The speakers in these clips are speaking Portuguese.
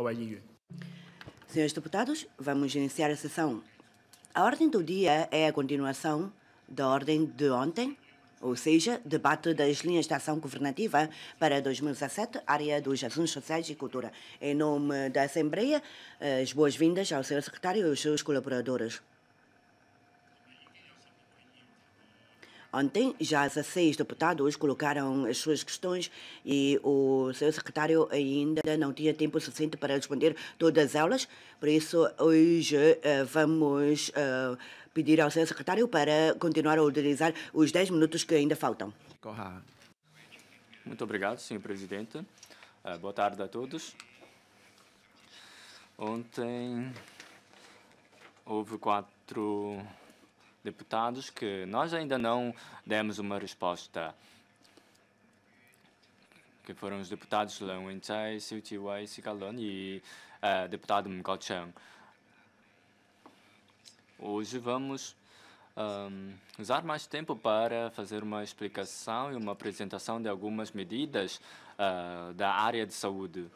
ao Senhores deputados, vamos iniciar a sessão. A ordem do dia é a continuação da ordem de ontem, ou seja, debate das linhas de ação governativa para 2017, área dos assuntos sociais e cultura. Em nome da Assembleia, eh, as boas-vindas ao Sr. Secretário e aos seus colaboradores. Ontem, já 16 deputados colocaram as suas questões e o seu secretário ainda não tinha tempo suficiente para responder todas elas. Por isso, hoje uh, vamos uh, pedir ao seu secretário para continuar a utilizar os 10 minutos que ainda faltam. Corra. Muito obrigado, senhor presidente. Uh, boa tarde a todos. Ontem houve quatro deputados que nós ainda não demos uma resposta. Que foram os deputados Leung Wen-chai, Siu Chi-wai, Sikalon e uh, deputado Mko Chang. Hoje vamos um, usar mais tempo para fazer uma explicação e uma apresentação de algumas medidas uh, da área de saúde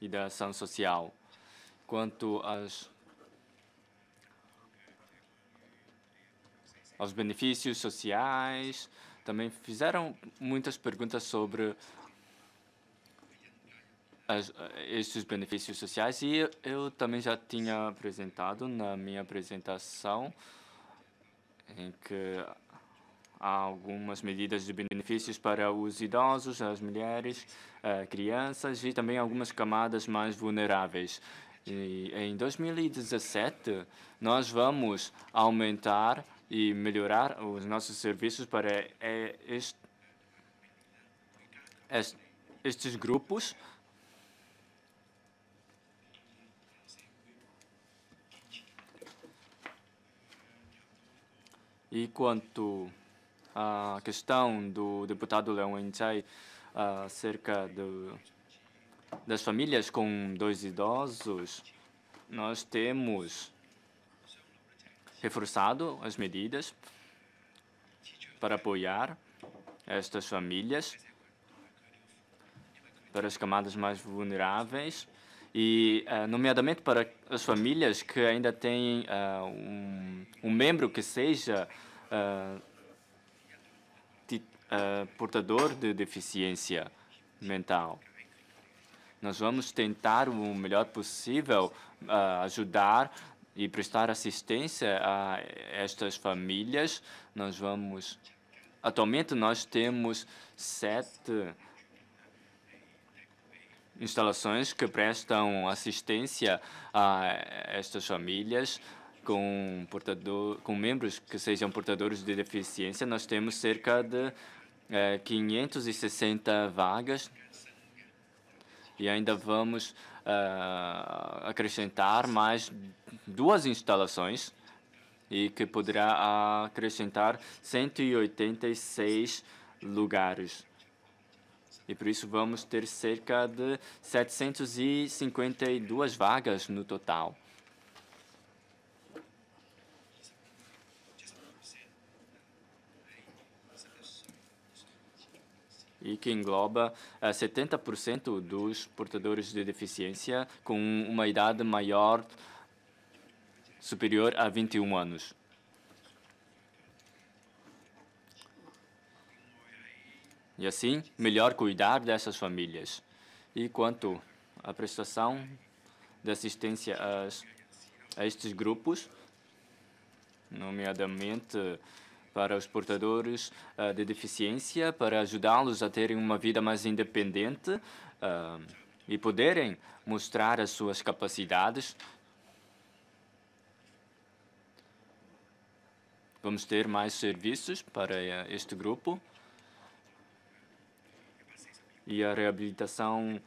e da ação social. Quanto às aos benefícios sociais. Também fizeram muitas perguntas sobre as, estes benefícios sociais e eu, também já tinha apresentado na minha apresentação em que há algumas medidas de benefícios para os idosos, as mulheres, uh, crianças e também algumas camadas mais vulneráveis. E em 2017, nós vamos aumentar e melhorar os nossos serviços para est, estes grupos. E quanto à questão do deputado Leon Enchai acerca de, das famílias com dois idosos, nós temos reforçado as medidas para apoiar estas famílias, para as camadas mais vulneráveis e, uh, nomeadamente, para as famílias que ainda têm uh, um, um, membro que seja uh, portador de deficiência mental. Nós vamos tentar o melhor possível ajudar e prestar assistência a estas famílias. Nós vamos. Atualmente, nós temos sete instalações que prestam assistência a estas famílias com portador, com membros que sejam portadores de deficiência. Nós temos cerca de é, 560 vagas e ainda vamos uh, acrescentar mais duas instalações e que poderá acrescentar 186 lugares. E por isso vamos ter cerca de 752 vagas no total. E que engloba uh, 70% dos portadores de deficiência com uma idade maior, superior a 21 anos. E assim, melhor cuidar dessas famílias. E quanto à prestação de assistência a, a estes grupos, nomeadamente para os portadores uh, de deficiência, para ajudá-los a terem uma vida mais independente uh, e poderem mostrar as suas capacidades. Vamos ter mais serviços para uh, este grupo. E a reabilitação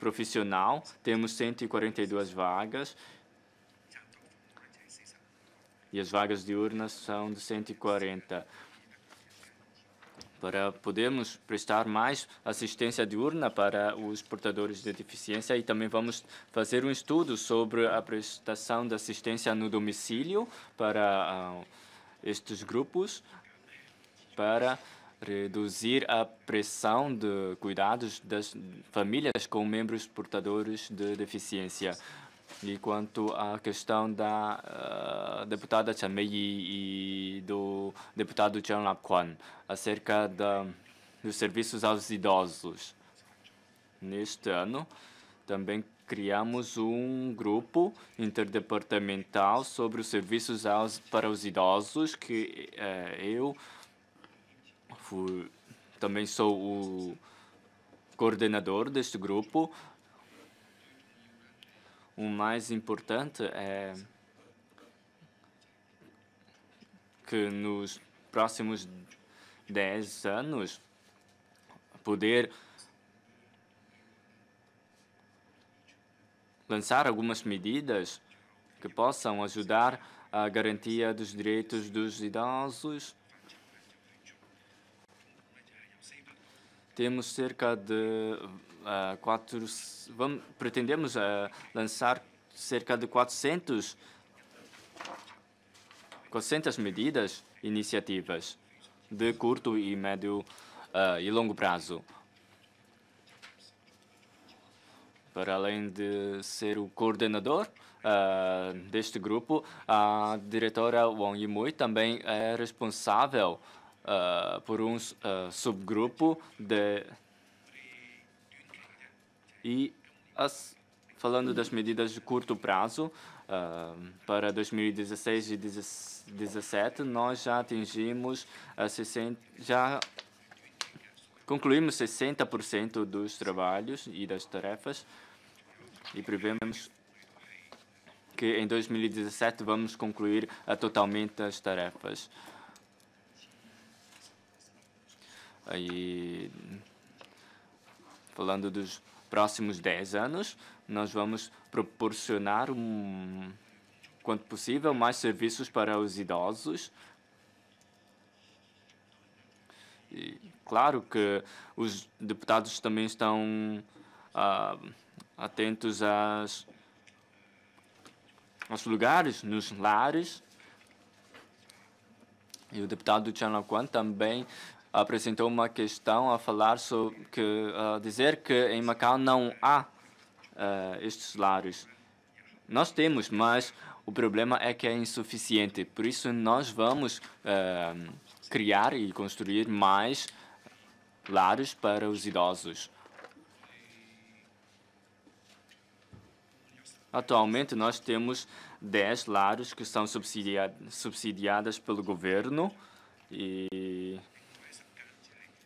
profissional, temos 142 vagas e as vagas diurnas são de 140. Para podermos prestar mais assistência diurna para os portadores de deficiência e também vamos fazer um estudo sobre a prestação de assistência no domicílio para uh, estes grupos, para reduzir a pressão de cuidados das famílias com membros portadores de deficiência. E quanto à questão da uh, deputada Chamei e, e do deputado Chan Lap Kwan acerca da, dos serviços aos idosos. Neste ano, também criamos um grupo interdepartamental sobre os serviços aos, para os idosos, que uh, eu fui, também sou o coordenador deste grupo o mais importante é que nos próximos 10 anos poder lançar algumas medidas que possam ajudar a garantia dos direitos dos idosos. Temos cerca de uh, quatro, vamos, pretendemos uh, lançar cerca de 400, 400 medidas, iniciativas de curto e médio uh, e longo prazo. Para além de ser o coordenador deste grupo, a diretora Wang Yimui também é responsável por um subgrupo de e as, falando das medidas de curto prazo, uh, para 2016 e 2017, nós já atingimos a 60, já concluímos 60% dos trabalhos e das tarefas e prevemos que em 2017 vamos concluir uh, totalmente as tarefas. Aí, falando dos próximos 10 anos, nós vamos proporcionar, um, quanto possível, mais serviços para os idosos. E, claro que os deputados também estão uh, atentos às, aos lugares, nos lares. E o deputado Chan Laquan também apresentou uma questão a falar sobre que uh, dizer que em Macau não há uh, estes lares. Nós temos, mas o problema é que é insuficiente. Por isso nós vamos uh, criar e construir mais lares para os idosos. Atualmente nós temos 10 lares que são subsidiadas pelo governo e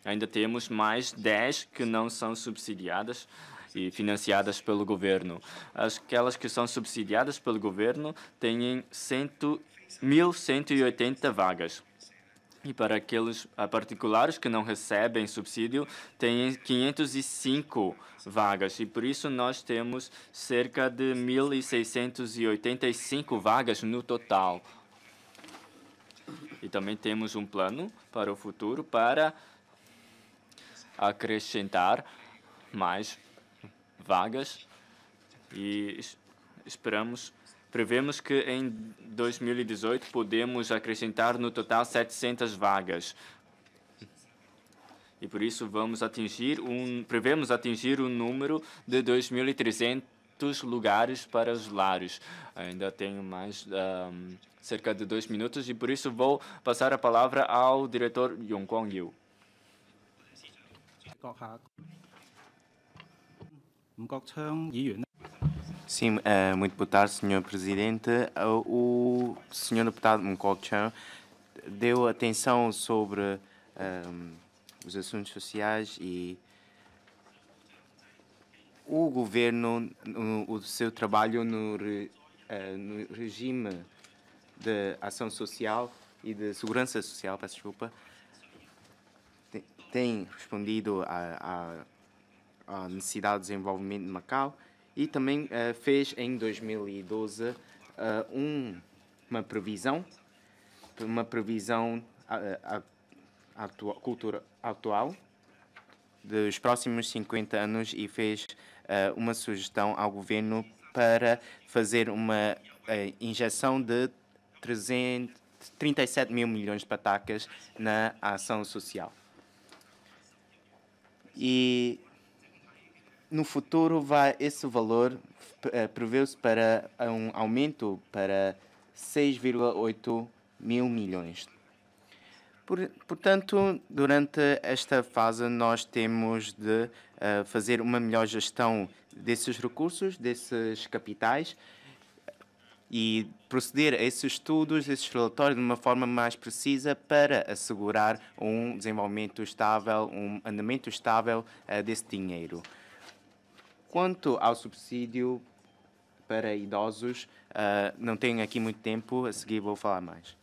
ainda temos mais 10 que não são subsidiadas e financiadas pelo governo. Aquelas que são subsidiadas pelo governo têm 1.180 vagas. E para aqueles particulares que não recebem subsídio, tem 505 vagas. E por isso nós temos cerca de 1.685 vagas no total. E também temos um plano para o futuro para acrescentar mais vagas e esperamos, prevemos que em 2018 podemos acrescentar no total 700 vagas. E por isso vamos atingir um, prevemos atingir um número de 2.300 lugares para os lares. Ainda tenho mais um, cerca de dois minutos e por isso vou passar a palavra ao diretor Yong Kwang Yu. Sim, uh, muito boa tarde, Sr. Presidente. Uh, o Sr. Deputado Mkok Chan deu atenção sobre um, ehm, os assuntos sociais e o governo, no, o seu trabalho no, no regime de ação social e de segurança social, peço desculpa, tem respondido à, necessidade de desenvolvimento de Macau e também uh, fez em 2012 uh, eh, um, uma previsão, uma previsão uh, atua, cultura atual dos próximos 50 anos e fez uma sugestão ao governo para fazer uma injeção de 337 mil milhões de patacas na ação social. E no futuro vai esse valor uh, prevê-se para um aumento para 6,8 mil milhões. Por, portanto, durante esta fase nós temos de uh, fazer uma melhor gestão desses recursos, desses capitais e proceder a esses estudos, esses relatórios de uma forma mais precisa para assegurar um desenvolvimento estável, um andamento estável uh, desse dinheiro. Quanto ao subsídio para idosos, uh, não tenho aqui muito tempo, a seguir vou falar mais.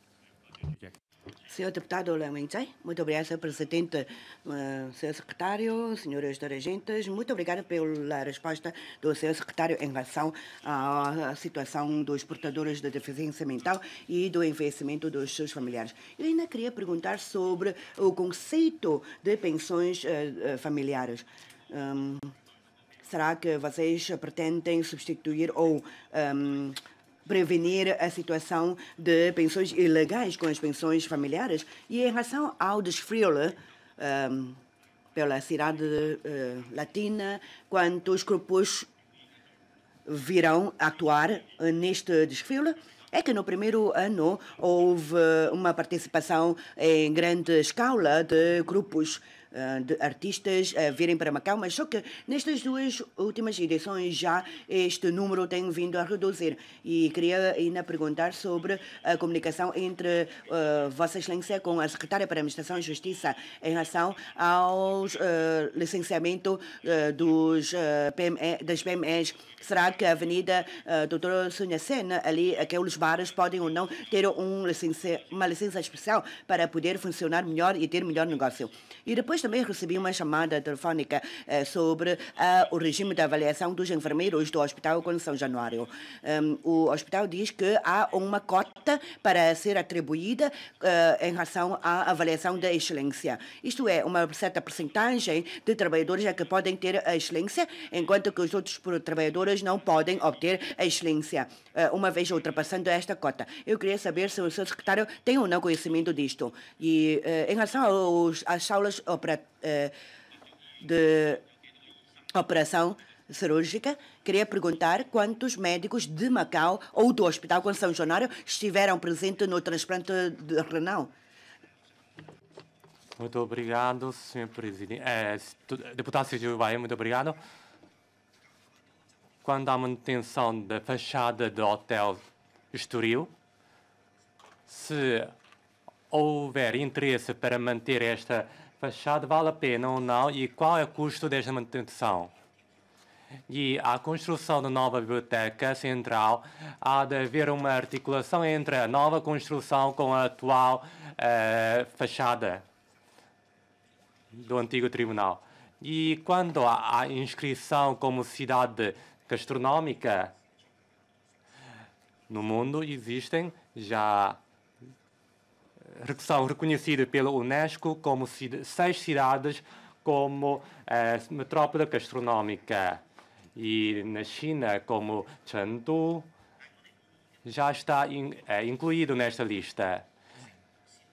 Senhor deputado Lemenchai, muito obrigado, senhor presidente, uh, senhor secretário, senhores dirigentes, muito obrigada pela resposta do senhor secretário em relação à situação dos portadores de deficiência mental e do envelhecimento dos seus familiares. Eu ainda queria perguntar sobre o conceito de pensões uh, familiares. Um, será que vocês pretendem substituir ou um, prevenir a situação de pensões ilegais com as pensões familiares. E em relação ao desfile um, pela cidade uh, latina, quantos grupos virão atuar neste desfile? É que no primeiro ano houve uma participação em grande escala de grupos eh, de artistas uh, virem para Macau, mas só que nestas duas últimas edições já este número tem vindo a reduzir. E queria ainda perguntar sobre a comunicação entre uh, Vossa Excelência com a Secretária para a Administração e Justiça em relação ao licenciamento dos, PME, das PMEs. Será que a Avenida uh, Doutora Sônia Sena, ali, aqueles bares, podem ou não ter um licença, uma licença especial para poder funcionar melhor e ter melhor negócio? E depois também recebi uma chamada telefônica eh, sobre uh, o regime de avaliação dos enfermeiros do Hospital São Januário. Um, o hospital diz que há uma cota para ser atribuída uh, em relação à avaliação da excelência. Isto é, uma certa percentagem de trabalhadores é que podem ter a excelência, enquanto que os outros trabalhadores não podem obter a excelência, uma vez ultrapassando esta cota. Eu queria saber se o seu secretário tem ou não conhecimento disto. E em relação aos, às aulas operativas, eh, de operação cirúrgica, queria perguntar quantos médicos de Macau ou do Hospital com São Januário estiveram presentes no transplante de renal. Muito obrigado, senhor presidente. É, deputado Sérgio Bahia, muito obrigado. Quando a manutenção da fachada do Hotel Estoril, se houver interesse para manter esta fachada vale a pena ou não e qual é o custo desta manutenção. E a construção da nova biblioteca central há de haver uma articulação entre a nova construção com a atual uh, fachada do antigo tribunal. E quando há inscrição como cidade gastronómica no mundo, existem já são reconhecidas pela Unesco como seis cidades como eh, metrópole gastronómica. E na China, como Chengdu, já está eh, incluído nesta lista.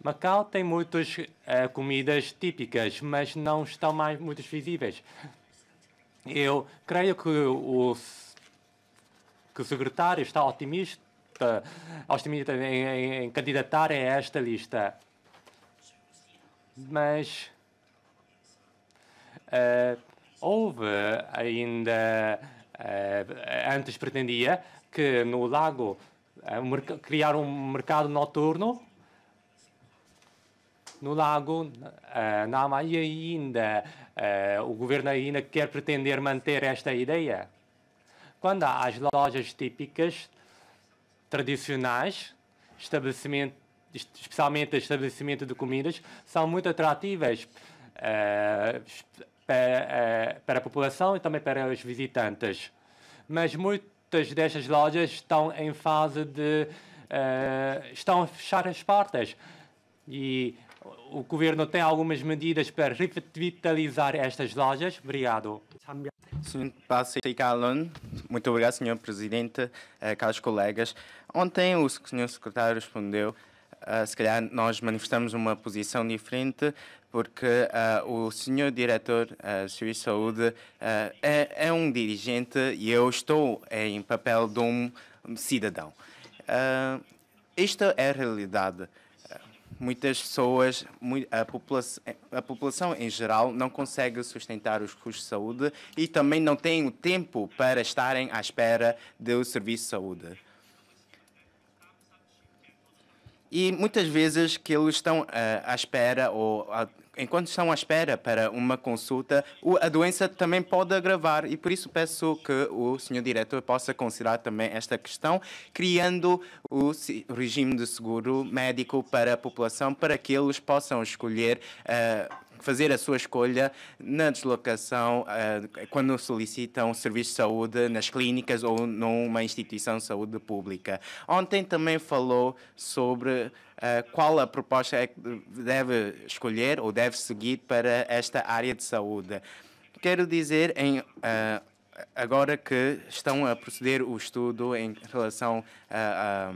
Macau tem muitas eh, comidas típicas, mas não estão mais muito visíveis. Eu creio que o, que o secretário está otimista otimista em, em, em candidatar a esta lista. Mas uh, houve ainda, uh, antes pretendia que no lago uh, criar um mercado noturno no lago uh, Nama e ainda uh, o governo ainda quer pretender manter esta ideia. Quando há as lojas típicas tradicionais, estabelecimento, especialmente estabelecimento de comidas, são muito atrativas uh, para, uh, para, a população e também para os visitantes. Mas muitas destas lojas estão em fase de. Uh, estão a fechar as portas. E o governo tem algumas medidas para revitalizar estas lojas? Obrigado. Muito obrigado, Sr. Presidente, caros colegas. Ontem o Sr. Secretário respondeu uh, se calhar nós manifestamos uma posição diferente, porque uh, o senhor diretor do Serviço de Saúde é, é, um dirigente e eu estou em papel de um cidadão. Isto é a realidade. Muitas pessoas, a população, a população em geral, não consegue sustentar os custos de saúde e também não tem o tempo para estarem à espera do serviço de saúde. E muitas vezes que eles estão uh, à espera ou uh, enquanto estão à espera para uma consulta, a doença também pode agravar. E por isso peço que o senhor diretor possa considerar também esta questão, criando o regime de seguro médico para a população para que eles possam escolher uh, fazer a sua escolha na deslocação uh, quando solicitam serviço de saúde nas clínicas ou numa instituição de saúde pública. Ontem também falou sobre uh, qual a proposta é que deve escolher ou deve seguir para esta área de saúde. Quero dizer, em, uh, agora que estão a proceder o estudo em relação a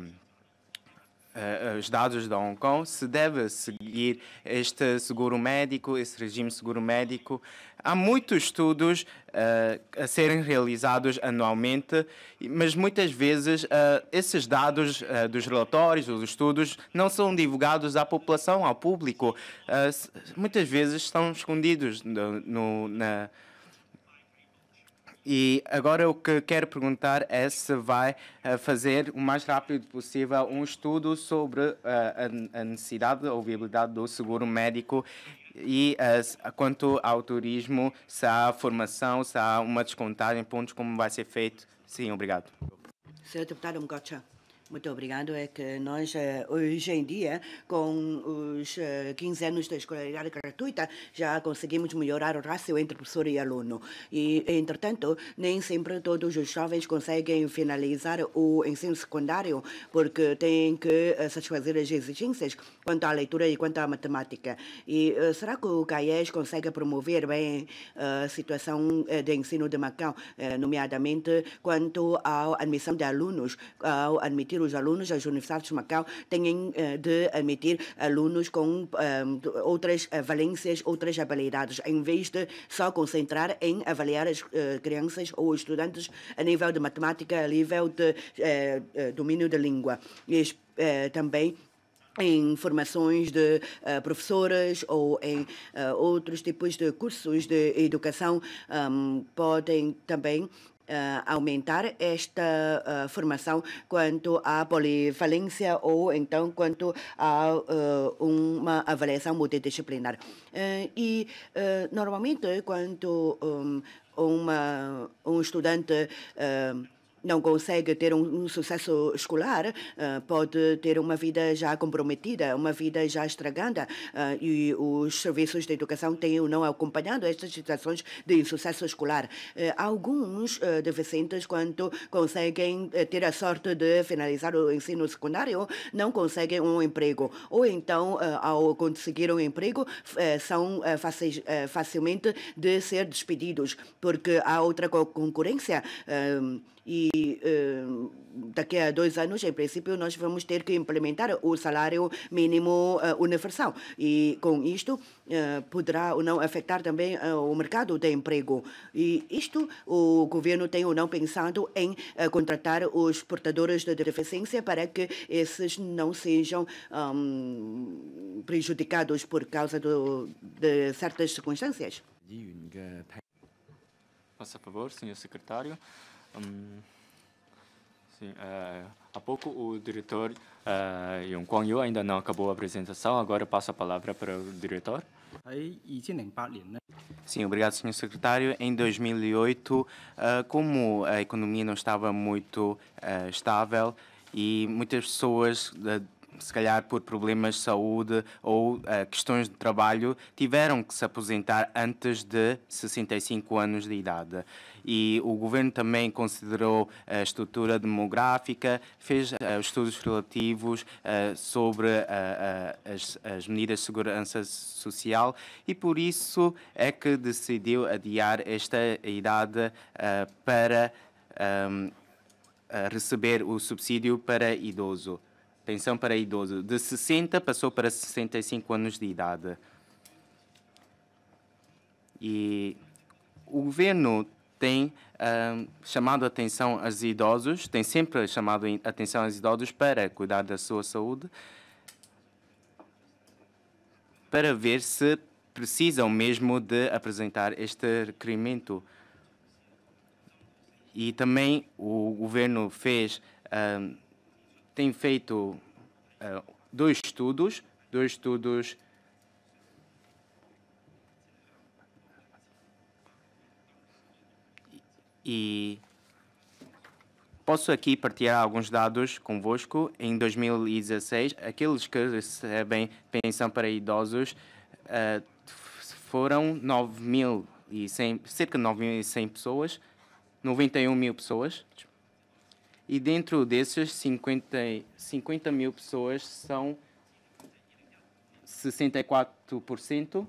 uh, os dados da Hong Kong, se deve seguir este seguro médico, esse regime de seguro médico. Há muitos estudos uh, a serem realizados anualmente, mas muitas vezes uh, esses dados dos relatórios, dos estudos, não são divulgados à população, ao público. muitas vezes estão escondidos no, no na e agora o que quero perguntar é se vai uh, fazer o mais rápido possível um estudo sobre uh, a, necessidade ou viabilidade do seguro médico e uh, quanto ao turismo, se há formação, se há uma descontagem, pontos como vai ser feito. Sim, obrigado. Senhor deputado Mgocha. Muito obrigado. É que nós, eh, hoje em dia, com os 15 eh, anos da escolaridade gratuita, já conseguimos melhorar o rácio entre professor e aluno. E, entretanto, nem sempre todos os jovens conseguem finalizar o ensino secundário, porque têm que eh, satisfazer as exigências quanto à leitura e quanto à matemática. E será que o CAIES consegue promover bem a situação de ensino de Macau, nomeadamente quanto à admissão de alunos, ao admitir os alunos, as universidades de Macau têm eh, de admitir alunos com eh, outras eh, valências, outras habilidades, em vez de só concentrar em avaliar as crianças ou estudantes a nível de matemática, a nível de domínio da língua. E também em formações de uh, professoras ou em uh, outros tipos de cursos de educação um, podem também uh, aumentar esta uh, formação quanto à polivalência ou então quanto a uh, uma avaliação multidisciplinar. e normalmente quando um, uma, um estudante não consegue ter um, um sucesso escolar, uh, pode ter uma vida já comprometida, uma vida já estragada, uh, e os serviços de educação têm ou não acompanhado estas situações de insucesso escolar. Uh, alguns deficientes, quando conseguem ter a sorte de finalizar o ensino secundário, não conseguem um emprego, ou então, ao conseguir um emprego, são facilmente de ser despedidos, porque há outra concorrência e uh, daqui a dois anos, em princípio, nós vamos ter que implementar o salário mínimo uh, universal. E com isto uh, poderá ou não afetar também o mercado de emprego. E isto o governo tem ou não pensado em contratar os portadores de deficiência para que esses não sejam um, prejudicados por causa do, de certas circunstâncias. Faça favor, senhor secretário. Hum, sim, é, há pouco o diretor uh, Yong Guang Yu ainda não acabou a apresentação, agora passo a palavra para o diretor. Sim, obrigado, Sr. Secretário. Em 2008, uh, como a economia não estava muito uh, estável e muitas pessoas se calhar por problemas de saúde ou uh, questões de trabalho, tiveram que se aposentar antes de 65 anos de idade e o governo também considerou a estrutura demográfica, fez uh, estudos relativos uh, sobre uh, as, as, medidas de segurança social e por isso é que decidiu adiar esta idade para um, receber o subsídio para idoso. pensão para idoso. De 60 passou para 65 anos de idade. E o governo tem uh, chamado atenção aos idosos, tem sempre chamado atenção aos idosos para cuidar da sua saúde, para ver se precisam mesmo de apresentar este requerimento. E também o governo fez, uh, tem feito uh, dois estudos, dois estudos e posso aqui partilhar alguns dados convosco. Em 2016, aqueles que recebem pensão para idosos uh, foram 9.100, cerca de 9.100 pessoas, 91 mil pessoas. E dentro desses, 50, 50 mil pessoas são 64%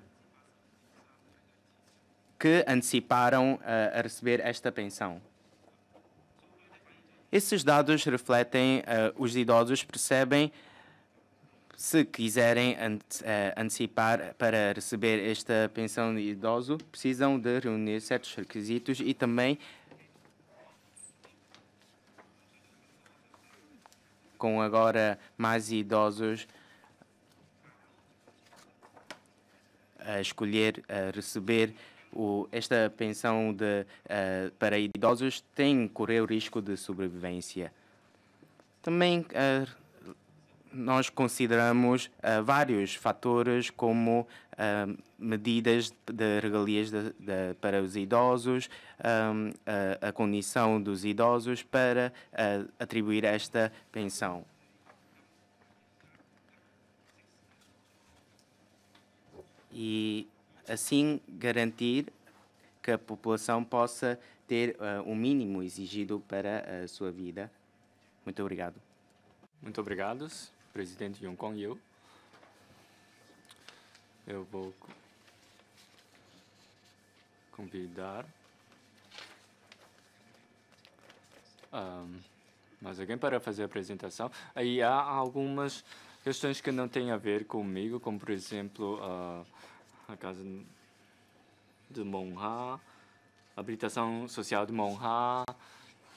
que anteciparam a, a receber esta pensão. Esses dados refletem, uh, os idosos percebem, se quiserem antecipar para receber esta pensão de idoso, precisam de reunir certos requisitos e também com agora mais idosos a escolher a receber o, esta pensão de, uh, para idosos tem correr o risco de sobrevivência. Também uh, nós consideramos uh, vários fatores como medidas de regalias de, de, para os idosos, um, a, a, condição dos idosos para atribuir esta pensão. E assim garantir que a população possa ter uh, o mínimo exigido para a sua vida. Muito obrigado. Muito obrigado, presidente Yong Kong Yu. Eu vou convidar um, mais alguém para fazer a apresentação. Aí há algumas questões que não têm a ver comigo, como por exemplo uh, a casa de Monha, a habitação social de Monha,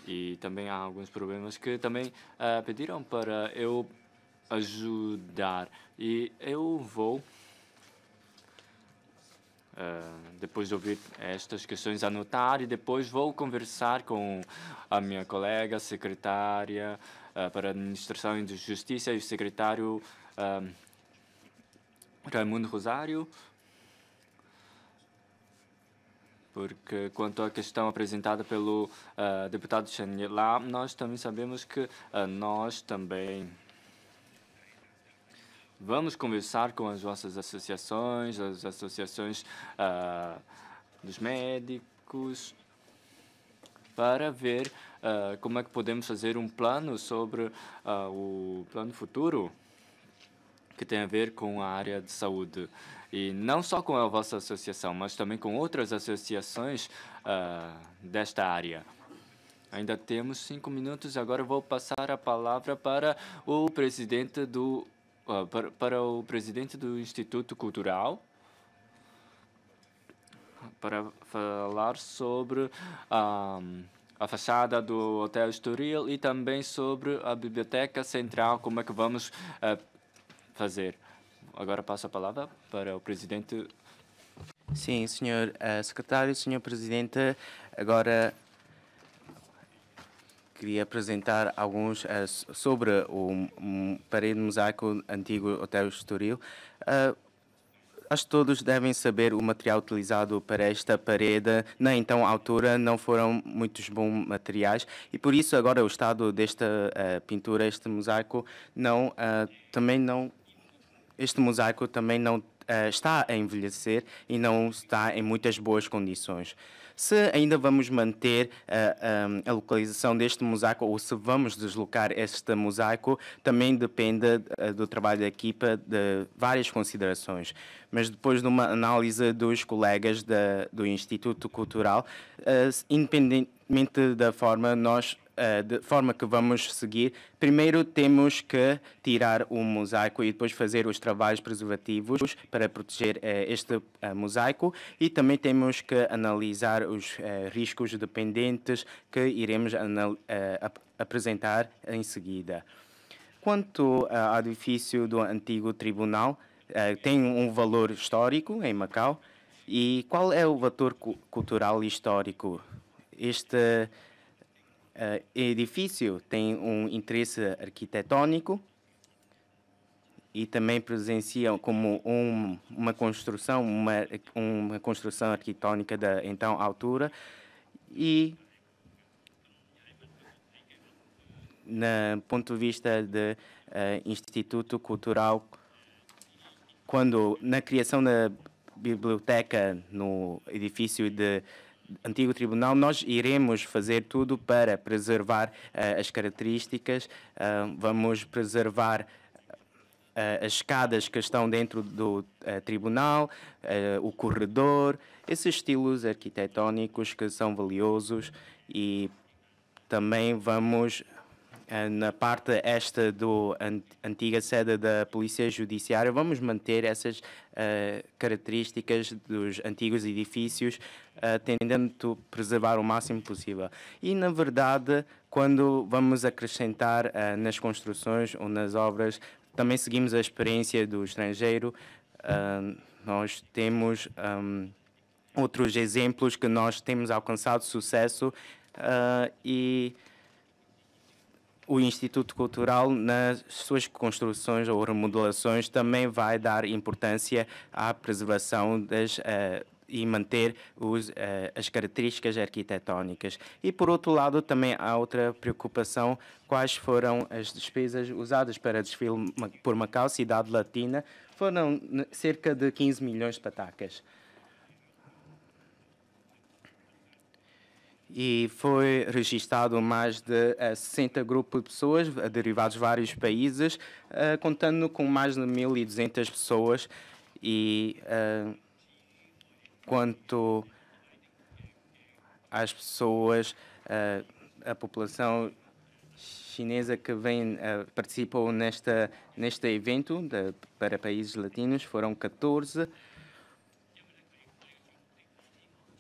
e também há alguns problemas que também uh, pediram para eu ajudar. E eu vou, uh, depois de ouvir estas questões, anotar e depois vou conversar com a minha colega secretária uh, para Administração e Justiça e o secretário Raimundo Rosário porque quanto à questão apresentada pelo uh, deputado Chen lá, nós também sabemos que uh, nós também vamos conversar com as nossas associações, as associações uh, dos médicos, para ver como é que podemos fazer um plano sobre o plano futuro que tem a ver com a área de saúde. E não só com a vossa associação, mas também com outras associações uh, desta área. Ainda temos cinco minutos. Agora vou passar a palavra para o presidente do uh, para, para o presidente do Instituto Cultural para falar sobre uh, a fachada do Hotel Estoril e também sobre a Biblioteca Central, como é que vamos uh, fazer. Agora passo a palavra para o presidente. Sim, senhor uh, secretário, senhor presidente, agora queria apresentar alguns uh, sobre o um, parede mosaico antigo Hotel Estoril. Uh, acho que todos devem saber o material utilizado para esta parede. Na então altura não foram muitos bons materiais e por isso agora o estado desta uh, pintura, este mosaico, não, também não este mosaico também não uh, está a envelhecer e não está em muitas boas condições. Se ainda vamos manter uh, eh, um, a localização deste mosaico ou se vamos deslocar este mosaico, também depende uh, do trabalho da equipa de várias considerações. Mas depois de uma análise dos colegas da, do Instituto Cultural, independentemente da forma, nós uh, de forma que vamos seguir, primeiro temos que tirar o mosaico e depois fazer os trabalhos preservativos para proteger uh, este uh, mosaico e também temos que analisar os riscos dependentes que iremos ap apresentar em seguida. Quanto ao edifício do antigo tribunal, tem um valor histórico em Macau e qual é o valor cu cultural e histórico? Este uh, edifício tem um interesse arquitetônico e também presencia como um, uma construção, uma, uma construção arquitetônica da então altura e no ponto de vista do uh, Instituto Cultural, quando na criação da biblioteca no edifício de antigo tribunal, nós iremos fazer tudo para preservar uh, as características, uh, vamos preservar uh, as escadas que estão dentro do tribunal, o corredor, esses estilos arquitetónicos que são valiosos. E também vamos na parte esta do antiga sede da Polícia Judiciária, vamos manter essas uh, características dos antigos edifícios, uh, tentando preservar o máximo possível. E, na verdade, quando vamos acrescentar uh, nas construções ou nas obras, também seguimos a experiência do estrangeiro. nós temos um, outros exemplos que nós temos alcançado sucesso e o Instituto Cultural, nas suas construções ou remodelações, também vai dar importância à preservação das, uh, e manter os, uh, as características arquitetónicas. E, por outro lado, também há outra preocupação, quais foram as despesas usadas para desfile por Macau, cidade latina, foram cerca de 15 milhões de patacas. e foi registrado mais de uh, eh, 60 grupos de pessoas derivados de vários países, uh, contando com mais de 1.200 pessoas. E uh, quanto às pessoas, a população chinesa que vem participou nesta, neste evento de, para países latinos foram 14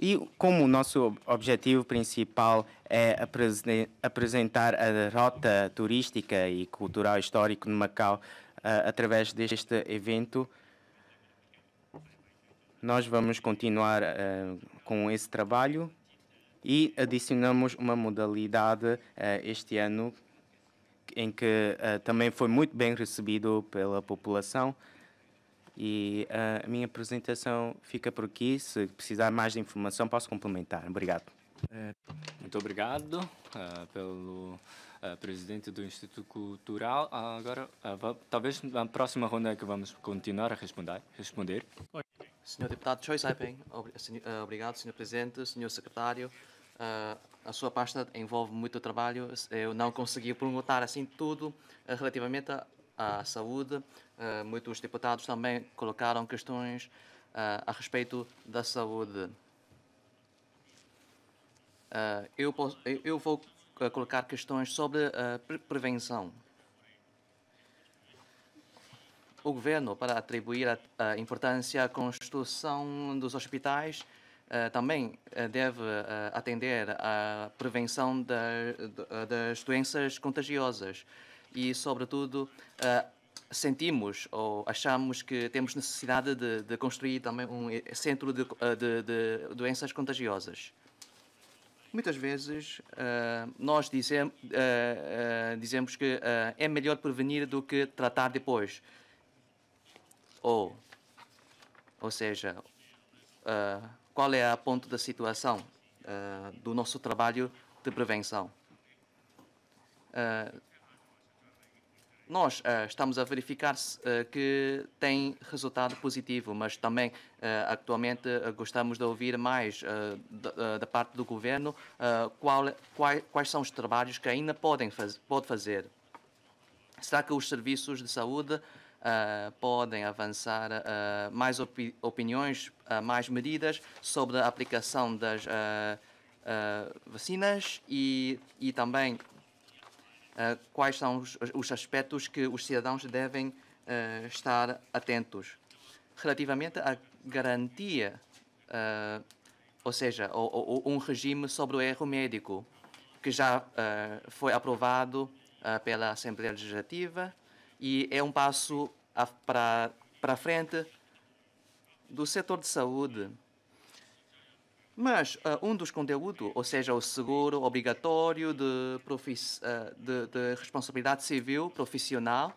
e como o nosso objetivo principal é apresentar a rota turística e cultural histórico de Macau através deste evento, nós vamos continuar uh, com esse trabalho e adicionamos uma modalidade uh, este ano em que também foi muito bem recebido pela população e uh, a minha apresentação fica por aqui. Se precisar mais de informação, posso complementar. Obrigado. Muito obrigado uh, pelo uh, presidente do Instituto Cultural. agora, talvez na próxima ronda é que vamos continuar a responder. responder. Senhor Deputado Choi Saipeng, obrigado, Senhor Presidente, Senhor Secretário. a sua pasta envolve muito trabalho. Eu não consegui perguntar assim tudo relativamente à saúde, muitos deputados também colocaram questões a respeito da saúde. Eu, posso, eu, vou colocar questões sobre a prevenção. O governo, para atribuir a, a importância à construção dos hospitais, também deve atender à prevenção da, das doenças contagiosas e, sobretudo, sentimos ou achamos que temos necessidade de, de construir também um centro de, de, de doenças contagiosas. Muitas vezes uh, nós dizem, uh, uh, dizemos que é melhor prevenir do que tratar depois. Ou, ou seja, qual é a ponto da situação do nosso trabalho de prevenção? nós uh, estamos a verificar uh, que tem resultado positivo, mas também uh, atualmente gostamos de ouvir mais da, parte do governo quais, são os trabalhos que ainda podem pode fazer. Será que os serviços de saúde podem avançar mais opi opiniões, mais medidas sobre a aplicação das vacinas e, e também quais são os, os, aspectos que os cidadãos devem estar atentos. Relativamente à garantia, ou seja, ou, ou, um regime sobre o erro médico, que já foi aprovado pela Assembleia Legislativa e é um passo para, para frente do setor de saúde. Mas uh, um dos conteúdos, ou seja, o seguro obrigatório de, uh, de, de responsabilidade civil profissional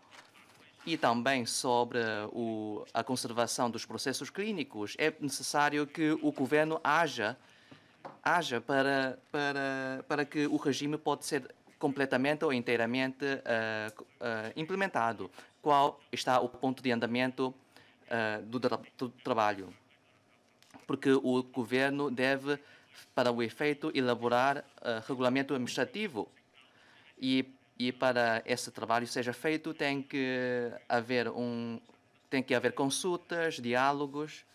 e também sobre o, a conservação dos processos clínicos, é necessário que o governo haja, haja para, para, para que o regime pode ser completamente ou inteiramente uh, implementado. Qual está o ponto de andamento do, tra do trabalho? porque o governo deve, para o efeito, elaborar uh, regulamento administrativo e e para esse trabalho seja feito tem que haver um tem que haver consultas, diálogos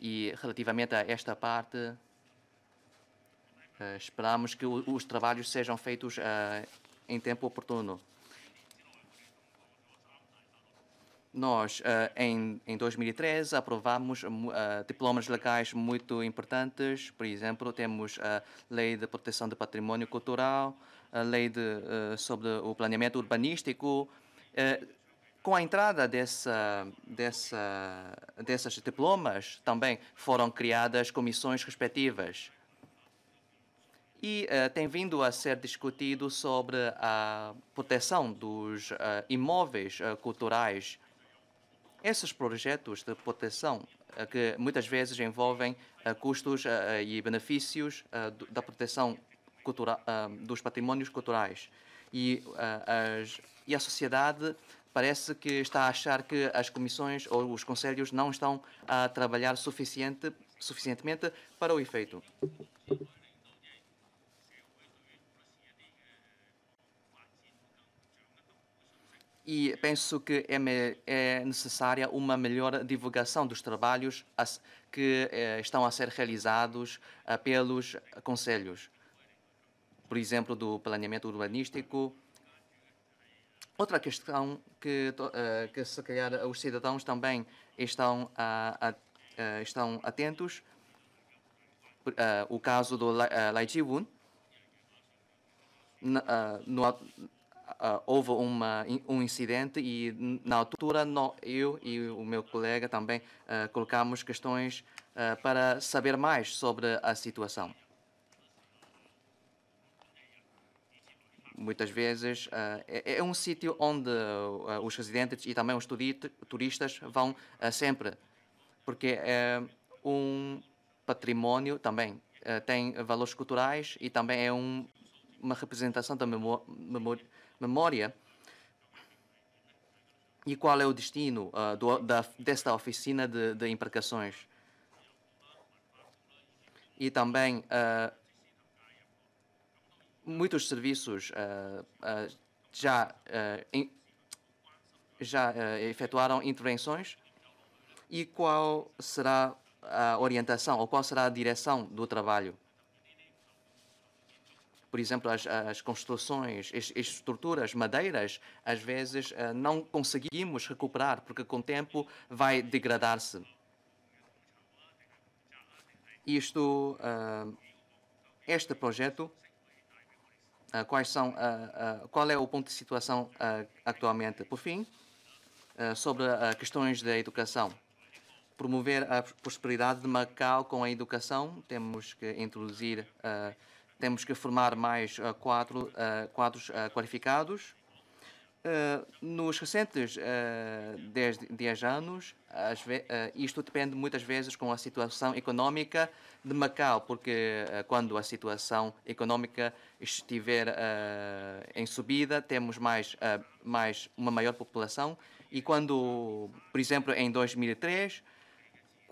e relativamente a esta parte uh, esperamos que o, os trabalhos sejam feitos uh, em tempo oportuno. Nós, uh, em, em 2013, aprovamos diplomas legais muito importantes. Por exemplo, temos a Lei de Proteção do Patrimônio Cultural, a Lei de, sobre o Planeamento Urbanístico. com a entrada dessa, dessa, dessas diplomas, também foram criadas comissões respectivas. E tem vindo a ser discutido sobre a proteção dos imóveis culturais esses projetos de proteção, que muitas vezes envolvem custos e benefícios da proteção cultural, dos patrimónios culturais. E, as, e a sociedade parece que está a achar que as comissões ou os conselhos não estão a trabalhar suficiente, suficientemente para o efeito. E penso que é, é, necessária uma melhor divulgação dos trabalhos que eh, estão a ser realizados eh, pelos conselhos. Por exemplo, do planeamento urbanístico. Outra questão que, eh, que se calhar os cidadãos também estão, a, estão atentos, o caso do Lai Ji-woon, uh, houve uma, um incidente e, na altura, eu e o meu colega também uh, colocamos questões uh, para saber mais sobre a situação. Muitas vezes é, é, um sítio onde os residentes e também os turistas vão sempre, porque é um património também tem valores culturais e também é um, uma representação da memória memória. E qual é o destino uh, do, da, desta oficina de, de, embarcações. E também uh, muitos serviços uh, já, in, já efetuaram intervenções? E qual será a orientação ou qual será a direção do trabalho por exemplo, as, as construções, as, as, estruturas, madeiras, às vezes uh, não conseguimos recuperar, porque com o tempo vai degradar-se. Isto, uh, este projeto, uh, quais são, qual é o ponto de situação atualmente? Por fim, sobre questões da educação promover a prosperidade de Macau com a educação, temos que introduzir uh, temos que formar mais uh, quadro, uh, quadros uh, qualificados. nos recentes 10 anos, isto depende muitas vezes com a situação econômica de Macau, porque quando a situação econômica estiver em subida, temos mais, mais uma maior população. E quando, por exemplo, em 2003,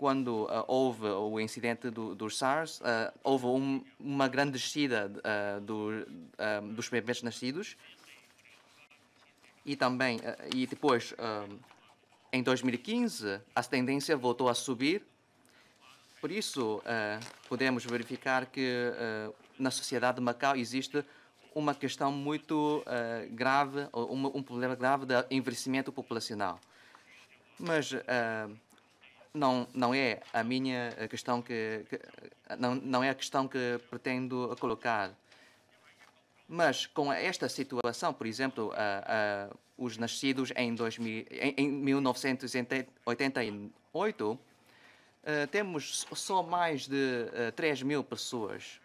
quando uh, houve o incidente do, do SARS, uh, houve um, uma grande descida uh, do, dos bebês nascidos e também e depois em 2015 a tendência voltou a subir Por isso, podemos verificar que na sociedade de Macau existe uma questão muito grave, um, um problema grave de envelhecimento populacional. Mas não, não é a minha questão que, que, não, não é a questão que pretendo colocar. Mas com esta situação, por exemplo, uh, uh, os nascidos em, 2000, em, em 1988, uh, temos só mais de uh, 3 mil pessoas.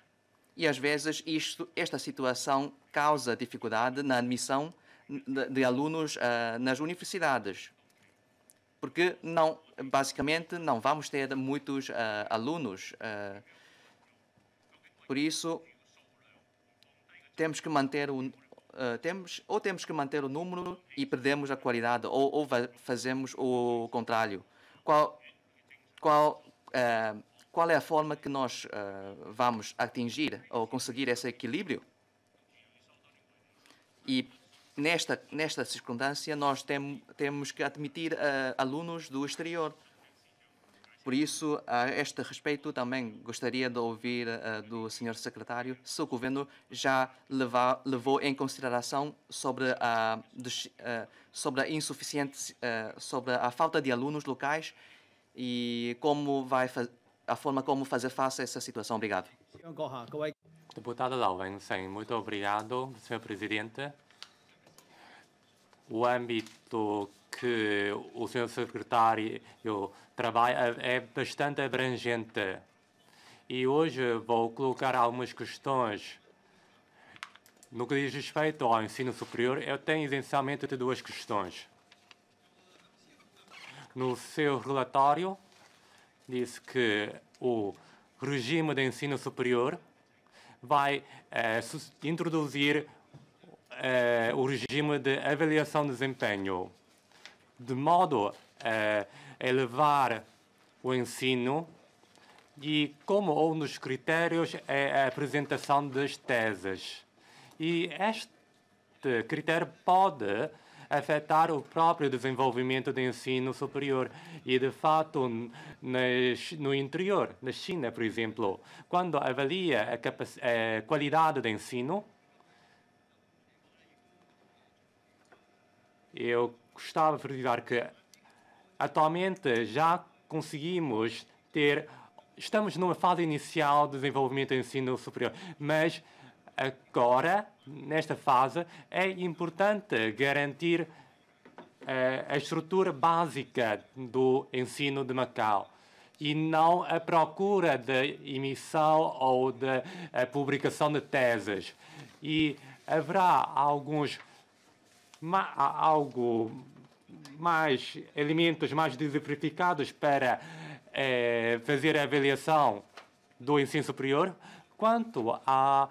E às vezes isto, esta situação causa dificuldade na admissão de, de alunos nas universidades porque não, basicamente não vamos ter muitos uh, alunos. Uh, por isso, temos que manter o uh, temos ou temos que manter o número e perdemos a qualidade ou, ou fazemos o contrário. Qual qual qual é a forma que nós vamos atingir ou conseguir esse equilíbrio? E nesta, nesta circunstância, nós tem, temos que admitir uh, alunos do exterior. Por isso, a este respeito, também gostaria de ouvir uh, do Sr. Secretário se o Governo já leva, levou em consideração sobre a, uh, sobre a insuficiente, sobre a falta de alunos locais e como vai a forma como fazer face a essa situação. Obrigado. Deputada Lauvensen, muito obrigado, Sr. Presidente o âmbito que o senhor secretário trabalha é bastante abrangente. E hoje vou colocar algumas questões. No que diz respeito ao ensino superior, eu tenho essencialmente duas questões. No seu relatório, disse que o regime de ensino superior vai eh, introduzir eh, o regime de avaliação de desempenho, de modo a elevar o ensino e como um dos critérios é a apresentação das teses. E este critério pode afetar o próprio desenvolvimento do ensino superior. E, de fato, no interior, na China, por exemplo, quando avalia a, a qualidade do ensino, eu gostava de frisar que atualmente já conseguimos ter, estamos numa fase inicial de desenvolvimento do ensino superior, mas agora, nesta fase, é importante garantir uh, a estrutura básica do ensino de Macau e não a procura de emissão ou de publicação de teses. E haverá alguns algo mais elementos mais diversificados para eh, fazer a avaliação do ensino superior, quanto à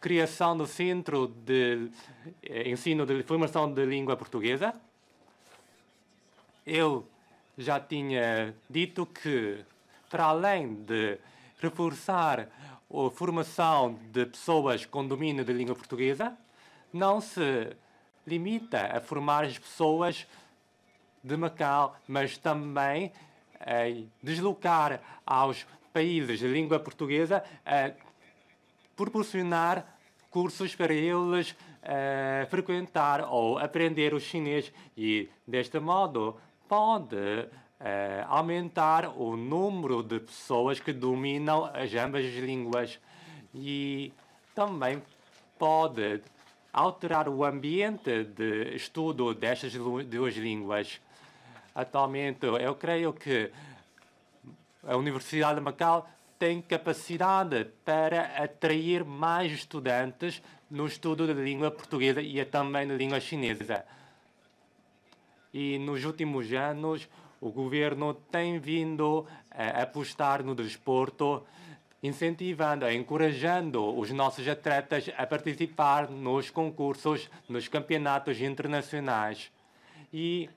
criação do Centro de eh, Ensino de Formação de Língua Portuguesa. Eu já tinha dito que, para além de reforçar a formação de pessoas com domínio da língua portuguesa, não se limita a formar as pessoas de Macau, mas também a deslocar aos países de língua portuguesa a proporcionar cursos para eles uh, frequentar ou aprender o chinês. E, deste modo, pode aumentar o número de pessoas que dominam as ambas as línguas. E também pode alterar o ambiente de estudo destas duas línguas. Atualmente, eu creio que a Universidade de Macau tem capacidade para atrair mais estudantes no estudo da língua portuguesa e também da língua chinesa. E nos últimos anos, o governo tem vindo a apostar no desporto incentivando, encorajando os nossos atletas a participar nos concursos, nos campeonatos internacionais. E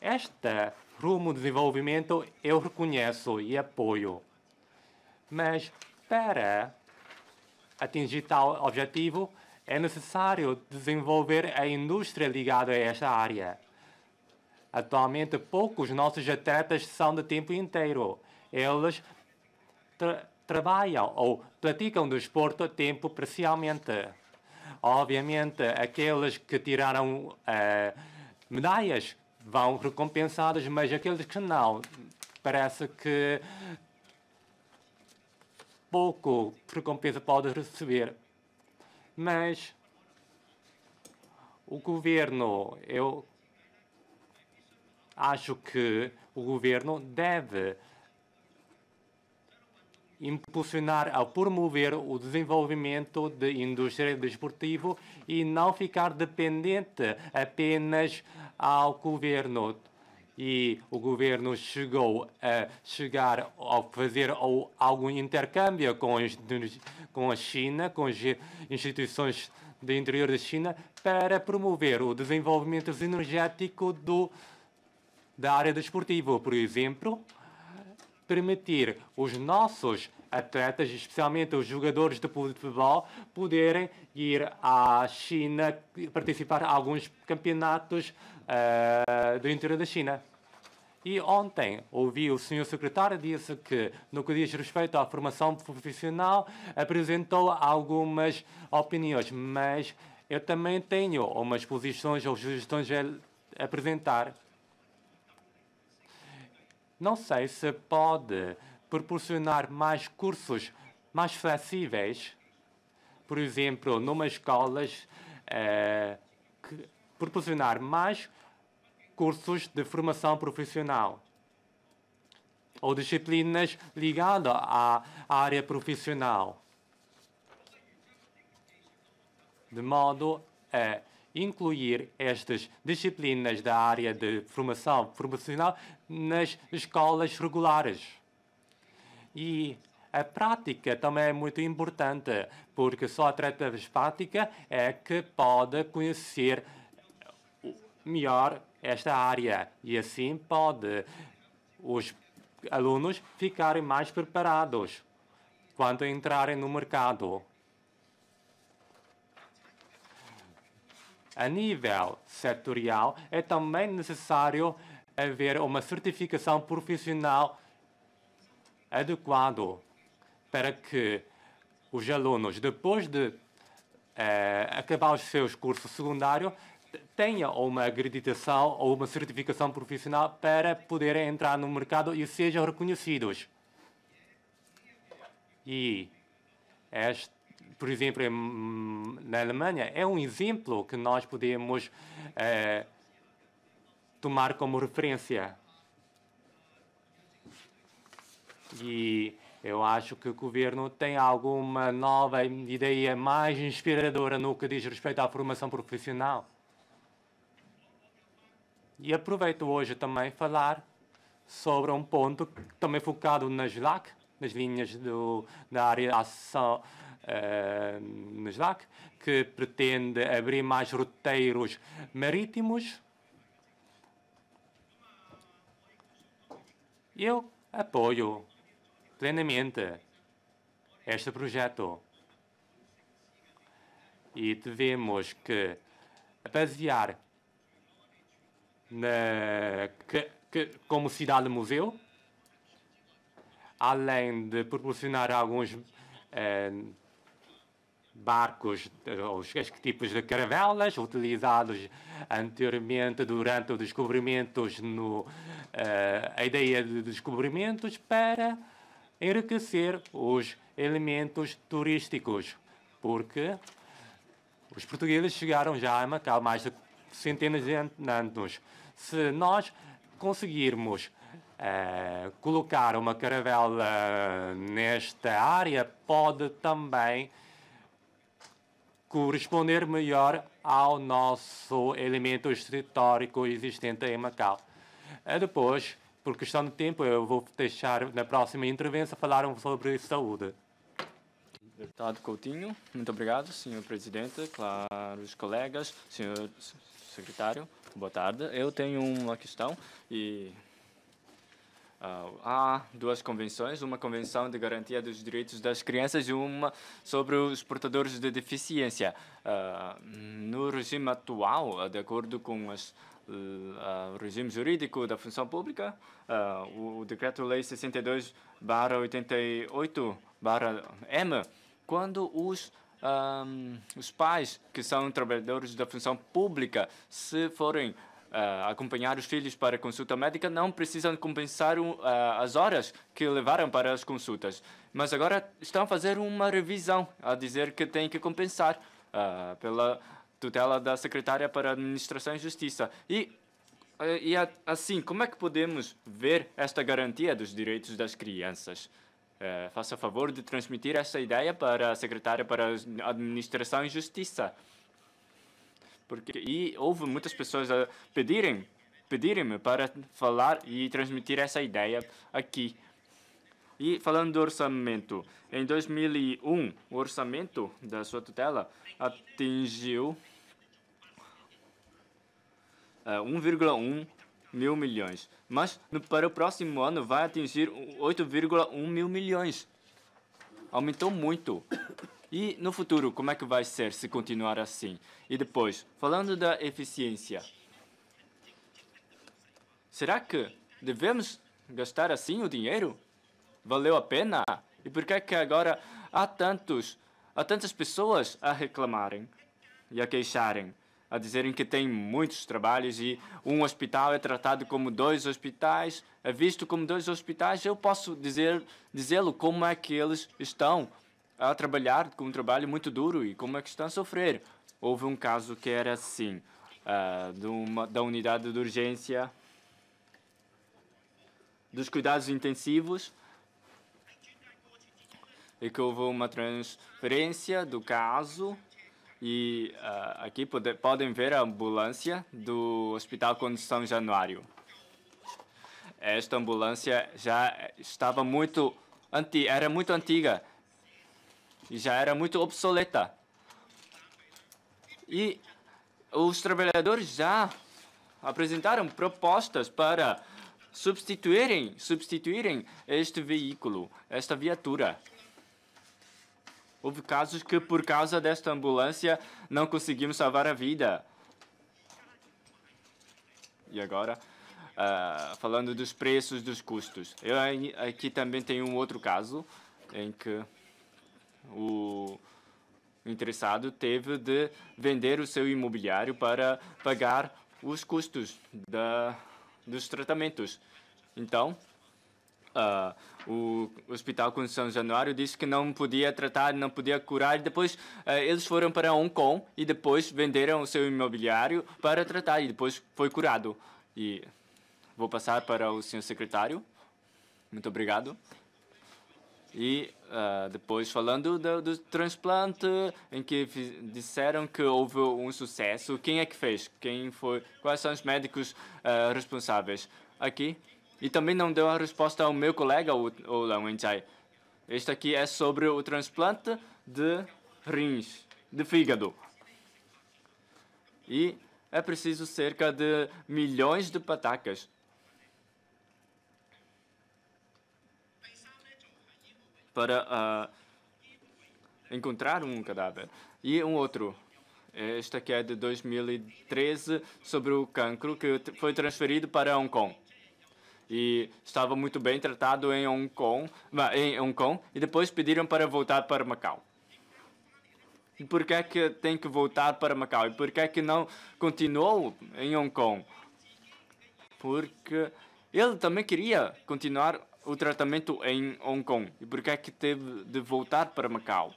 este rumo de desenvolvimento eu reconheço e apoio. Mas para atingir tal objetivo, é necessário desenvolver a indústria ligada a esta área. Atualmente, poucos nossos atletas são de tempo inteiro eles trabalham ou praticam desporto tempo parcialmente. Obviamente, aqueles que tiraram uh, medalhas vão recompensados, mas aqueles que não, parece que pouco recompensa pode receber. Mas o governo, eu acho que o governo deve impulsionar a promover o desenvolvimento de indústria desportiva e não ficar dependente apenas ao governo. E o governo chegou a chegar a fazer algum intercâmbio com, com a China, com as instituições do interior da China, para promover o desenvolvimento energético do, da área desportiva. Por exemplo, permitir os nossos atletas, especialmente os jogadores de futebol, poderem ir à China participar em alguns campeonatos uh, do interior da China. E ontem ouvi o senhor secretário disse que, no que diz respeito à formação profissional, apresentou algumas opiniões, mas eu também tenho umas posições ou sugestões a apresentar. Não sei se pode proporcionar mais cursos mais flexíveis, por exemplo, numa escolas, eh, proporcionar mais cursos de formação profissional ou disciplinas ligadas à área profissional, de modo a incluir estas disciplinas da área de formação profissional nas escolas regulares. E a prática também é muito importante, porque só através da prática é que pode conhecer melhor esta área e assim pode os alunos ficarem mais preparados quando entrarem no mercado. A nível setorial, é também necessário haver uma certificação profissional adequado para que os alunos, depois de eh, acabar os seus cursos secundários, tenham uma acreditação ou uma certificação profissional para poderem entrar no mercado e sejam reconhecidos. E este por exemplo, na Alemanha, é um exemplo que nós podemos é, tomar como referência. E eu acho que o governo tem alguma nova ideia mais inspiradora no que diz respeito à formação profissional. E aproveito hoje também falar sobre um ponto também focado nas LAC, nas linhas do, da área de ação uh, no SLAC, que pretende abrir mais roteiros marítimos. Eu apoio plenamente este projeto. E devemos que basear na, que, que, como cidade-museu, além de proporcionar alguns eh, barcos, os tipos de caravelas utilizados anteriormente durante os descobrimentos, no, uh, a ideia de descobrimentos para enriquecer os elementos turísticos, porque os portugueses chegaram já a Macau mais de centenas de anos. Se nós conseguirmos uh, colocar uma caravela nesta área, pode também corresponder melhor ao nosso elemento histórico existente em Macau. E depois, por questão de tempo, eu vou deixar na próxima intervenção falar sobre saúde. Deputado Coutinho, muito obrigado, senhor presidente, claros colegas, senhor secretário, boa tarde. Eu tenho uma questão e Uh, há duas convenções, uma convenção de garantia dos direitos das crianças e uma sobre os portadores de deficiência. Uh, no regime atual, de acordo com as o regime jurídico da função pública, o Decreto-Lei 62-88-M, quando os um, os pais que são trabalhadores da função pública, se forem uh, acompanhar os filhos para consulta médica, não precisam compensar uh, as horas que levaram para as consultas. Mas agora estão a fazer uma revisão, a dizer que tem que compensar uh, pela tutela da secretária para Administração e Justiça. E, e assim, como é que podemos ver esta garantia dos direitos das crianças? Faça favor de transmitir essa ideia para a secretária para Administração e Justiça. Porque, e houve muitas pessoas a pedirem pedirem-me para falar e transmitir essa ideia aqui. E falando do orçamento, em 2001, o orçamento da sua tutela atingiu uh, 1,1 mil milhões. Mas para o próximo ano vai atingir 8,1 mil milhões. Aumentou muito. E no futuro, como é que vai ser se continuar assim? E depois, falando da eficiência. Será que devemos gastar assim o dinheiro? Valeu a pena? E por que é que agora há tantos, há tantas pessoas a reclamarem e a queixarem? a dizerem que tem muitos trabalhos e um hospital é tratado como dois hospitais, é visto como dois hospitais, eu posso dizer dizê-lo como é que eles estão a trabalhar com um trabalho muito duro e como é que estão a sofrer. Houve um caso que era assim, uh, de uma, da unidade de urgência dos cuidados intensivos e que houve uma transferência do caso e uh, aqui pode, podem ver a ambulância do Hospital Condição Januário. Esta ambulância já estava muito anti, era muito antiga já era muito obsoleta. E os trabalhadores já apresentaram propostas para substituírem, substituírem este veículo, esta viatura. Houve casos que, por causa desta ambulância, não conseguimos salvar a vida. E agora, uh, falando dos preços, dos custos. Eu aqui também tenho um outro caso em que o interessado teve de vender o seu imobiliário para pagar os custos da, dos tratamentos. Então, uh, o Hospital Condição Januário disse que não podia tratar, não podia curar. Depois uh, eles foram para Hong Kong e depois venderam o seu imobiliário para tratar e depois foi curado. E vou passar para o senhor secretário. Muito obrigado. E uh, depois falando do, do, transplante, em que disseram que houve um sucesso. Quem é que fez? Quem foi? Quais são os médicos uh, responsáveis? Aqui. E também não deu a resposta ao meu colega, o, o Lang Wenchai. Este aqui é sobre o transplante de rins, de fígado. E é preciso cerca de milhões de patacas. Para uh, encontrar um cadáver. E um outro. Este aqui é de 2013 sobre o cancro que foi transferido para Hong Kong e estava muito bem tratado em Hong Kong, em Hong Kong e depois pediram para voltar para Macau. E por que é que tem que voltar para Macau? E por que é que não continuou em Hong Kong? Porque ele também queria continuar o tratamento em Hong Kong. E por que é que teve de voltar para Macau?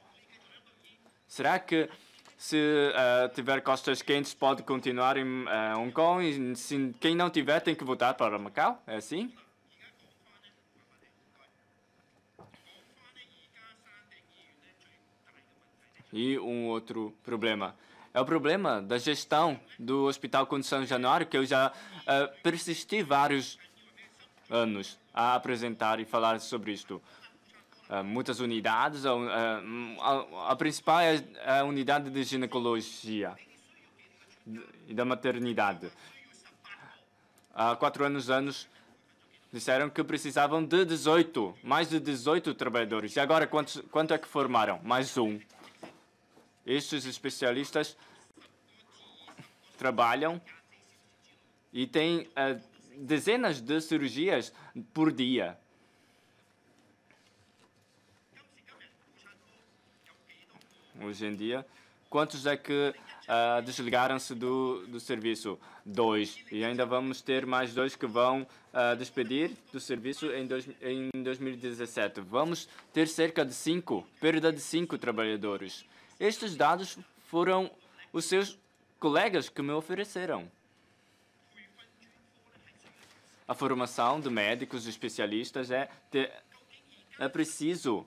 Será que se uh, tiver costas quentes, pode continuar em uh, Hong Kong. E se quem não tiver, tem que voltar para Macau. É assim? E um outro problema. É o problema da gestão do Hospital Condição Januário, que eu já uh, persisti vários anos a apresentar e falar sobre isto. Ah, muitas unidades. A, a, a, principal é a unidade de ginecologia e da maternidade. Há quatro anos, anos disseram que precisavam de 18, mais de 18 trabalhadores. E agora, quantos, quanto é que formaram? Mais um. Estes especialistas trabalham e tem uh, dezenas de cirurgias por dia. Hoje em dia, quantos é que uh, desligaram-se do, do serviço? Dois. E ainda vamos ter mais dois que vão uh, despedir do serviço em, dois, em 2017. Vamos ter cerca de cinco, perda de cinco trabalhadores. Estes dados foram os seus colegas que me ofereceram. A formação de médicos especialistas é, ter, é preciso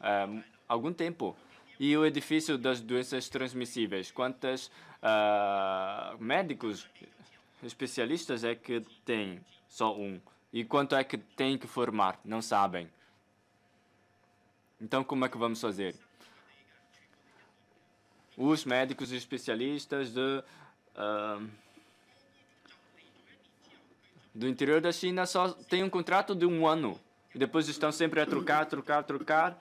é, algum tempo. E o edifício das doenças transmissíveis, quantos uh, médicos especialistas é que tem? Só um. E quanto é que tem que formar? Não sabem. Então, como é que vamos fazer? Os médicos especialistas de, uh, do interior da China só têm um contrato de um ano. E depois estão sempre a trocar, trocar, trocar.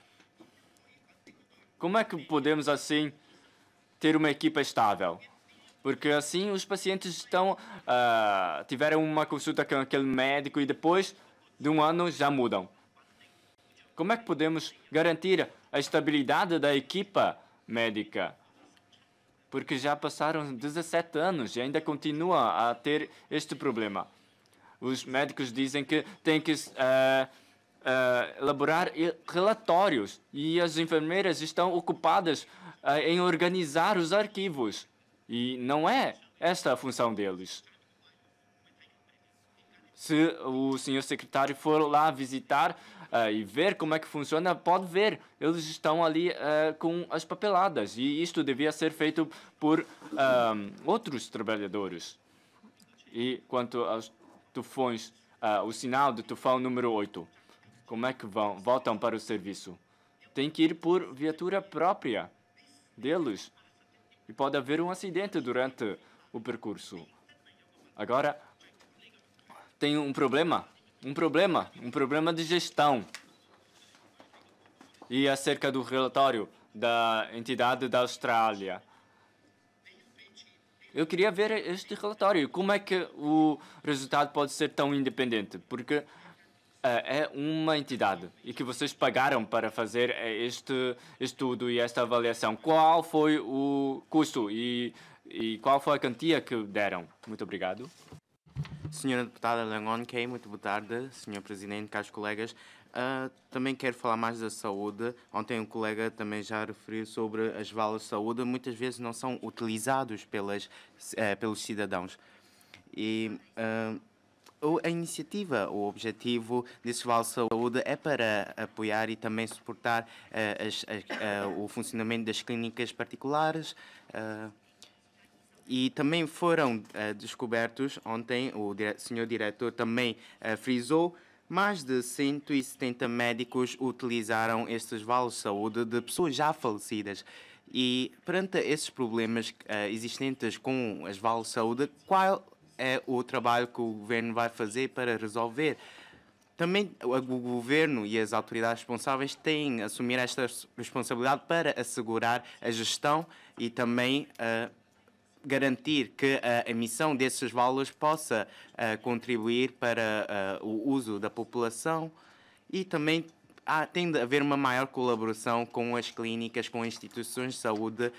Como é que podemos, assim, ter uma equipa estável? Porque assim os pacientes estão uh, tiveram uma consulta com aquele médico e depois de um ano já mudam. Como é que podemos garantir a estabilidade da equipa médica? Porque já passaram 17 anos e ainda continua a ter este problema. Os médicos dizem que tem que uh, uh, elaborar relatórios e as enfermeiras estão ocupadas uh, em organizar os arquivos. E não é esta a função deles. Se o senhor secretário for lá visitar uh, e ver como é que funciona, pode ver. Eles estão ali uh, com as papeladas. E isto devia ser feito por outros trabalhadores. E quanto aos tufões, uh, o sinal do tufão número 8. Como é que vão? Voltam para o serviço. Tem que ir por viatura própria deles. E pode haver um acidente durante o percurso. Agora, tem um problema. Um problema. Um problema de gestão. E acerca do relatório da entidade da Austrália. Eu queria ver este relatório. Como é que o resultado pode ser tão independente? Porque é, é uma entidade e que vocês pagaram para fazer é, este estudo e esta avaliação. Qual foi o custo e, e qual foi a quantia que deram? Muito obrigado. Senhora Deputada Langon Kay, muito boa tarde. Senhor Presidente, caros colegas. Uh, também quero falar mais da saúde. Ontem um colega também já referiu sobre as valas de saúde. Muitas vezes não são utilizados pelas, uh, pelos cidadãos. E uh, a iniciativa, o objetivo desse Vale Saúde é para apoiar e também suportar uh, as, uh, o funcionamento das clínicas particulares. Uh, e também foram descobertos, ontem o dire senhor diretor também frisou, mais de 170 médicos utilizaram estes vales de pessoas já falecidas. E perante esses problemas existentes com as vales de saúde, qual é o trabalho que o governo vai fazer para resolver. Também o governo e as autoridades responsáveis têm assumir esta responsabilidade para assegurar a gestão e também uh, garantir que a emissão desses valores possa uh, contribuir para uh, o uso da população e também há, tem de haver uma maior colaboração com as clínicas, com instituições de saúde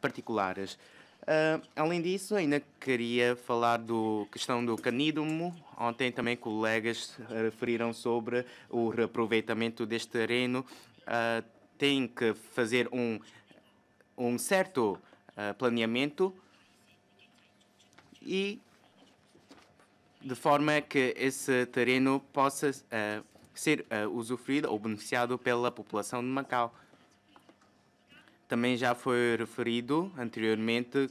particulares. Uh, além disso, ainda queria falar do questão do canídomo. Ontem também colegas referiram sobre o reaproveitamento deste terreno. Tem que fazer um, um certo planeamento e de forma que esse terreno possa uh, ser uh, usufruído ou beneficiado pela população de Macau. Também já foi referido anteriormente.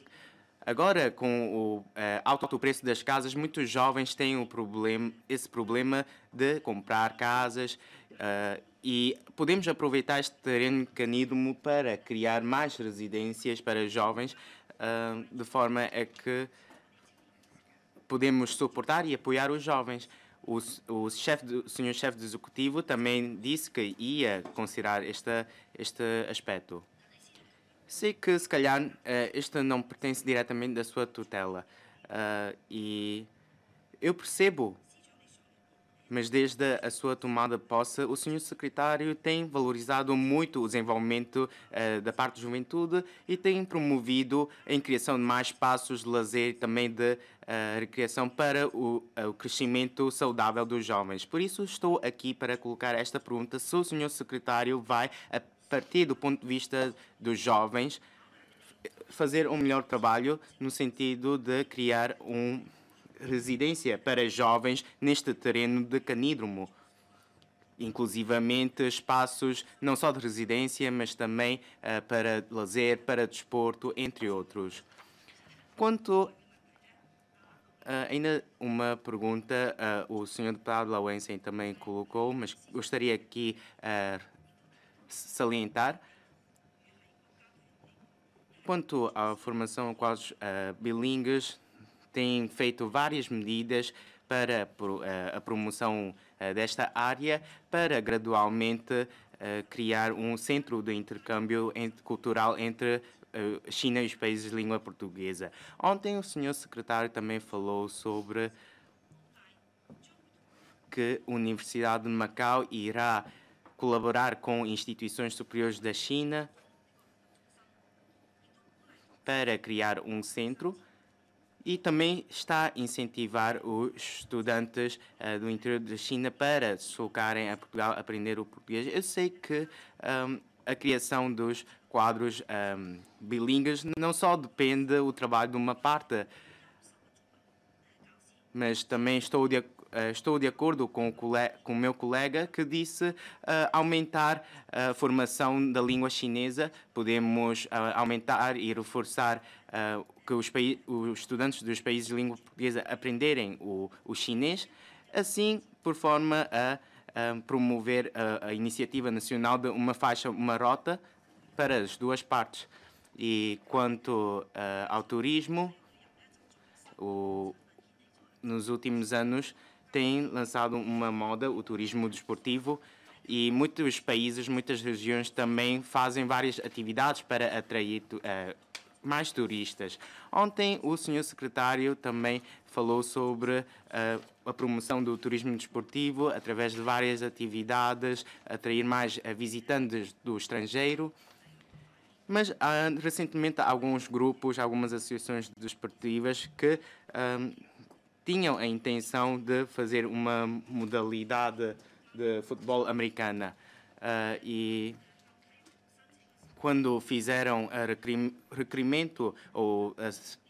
Agora, com o uh, alto preço das casas, muitos jovens têm o problema, esse problema de comprar casas e podemos aproveitar este terreno canídomo para criar mais residências para jovens, uh, de forma a que podemos suportar e apoiar os jovens. O, o, chef o senhor chefe do executivo também disse que ia considerar este, este aspecto. Sei que, se calhar, uh, este não pertence diretamente da sua tutela, Uh, e eu percebo mas desde a sua tomada de posse, o senhor secretário tem valorizado muito o desenvolvimento uh, da parte da juventude e tem promovido a criação de mais espaços de lazer e também de uh, recreação para o, uh, o, crescimento saudável dos jovens. Por isso estou aqui para colocar esta pergunta: se o senhor secretário vai, a partir do ponto de vista dos jovens, fazer um melhor trabalho no sentido de criar um residência para jovens neste terreno de canídromo, inclusivamente espaços não só de residência, mas também uh, para lazer, para desporto, entre outros. Quanto Uh, ainda uma pergunta, uh, o senhor deputado Lauensen também colocou, mas gostaria aqui uh, salientar. Quanto à formação quadros uh, bilingues, tem feito várias medidas para eh, a promoção eh, desta área, para gradualmente eh, criar um centro de intercâmbio cultural entre China e os países de língua portuguesa. Ontem o senhor secretário também falou sobre que a Universidade de Macau irá colaborar com instituições superiores da China para criar um centro e também está a incentivar os estudantes uh, do interior da China para se colocarem a Portugal aprender o português. Eu sei que um, a criação dos quadros um, bilíngues não só depende do trabalho de uma parte, mas também estou de uh, estou de acordo com o, com o, meu colega que disse uh, aumentar a formação da língua chinesa, podemos uh, aumentar e reforçar que os, os, estudantes dos países de língua portuguesa aprenderem o, o chinês, assim por forma a, a promover a, a, iniciativa nacional de uma faixa, uma rota para as duas partes. E quanto ao turismo, o, nos últimos anos tem lançado uma moda, o turismo desportivo, e muitos países, muitas regiões também fazem várias atividades para atrair uh, mais turistas. Ontem o senhor secretário também falou sobre uh, a promoção do turismo desportivo através de várias atividades, atrair mais uh, visitantes do estrangeiro. Mas recentemente alguns grupos, algumas associações desportivas que tinham a intenção de fazer uma modalidade de futebol americana. Uh, e quando fizeram o requerimento ou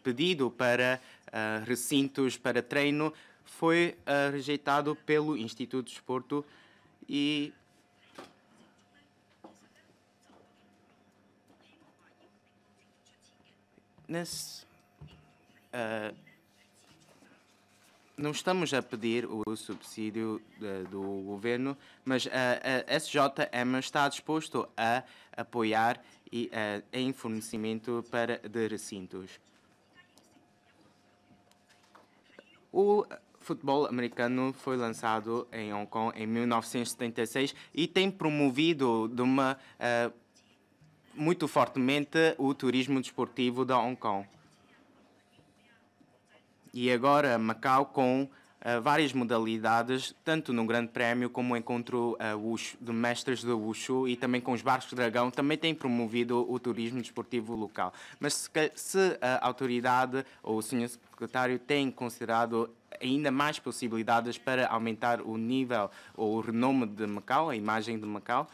pedido para uh, recintos para treino, foi uh, rejeitado pelo Instituto de Esporto e nesse uh, não estamos a pedir o subsídio de, do governo, mas a, a SJM está disposto a apoiar e, a, em fornecimento para, de recintos. O futebol americano foi lançado em Hong Kong em 1976 e tem promovido de uma, uh, muito fortemente o turismo desportivo de Hong Kong e agora Macau com uh, várias modalidades, tanto no Grande Prémio como o encontro uh, Wushu, de mestres de Wushu e também com os barcos dragão, também tem promovido o turismo desportivo local. Mas se, a autoridade ou o senhor secretário tem considerado ainda mais possibilidades para aumentar o nível ou o renome de Macau, a imagem de Macau,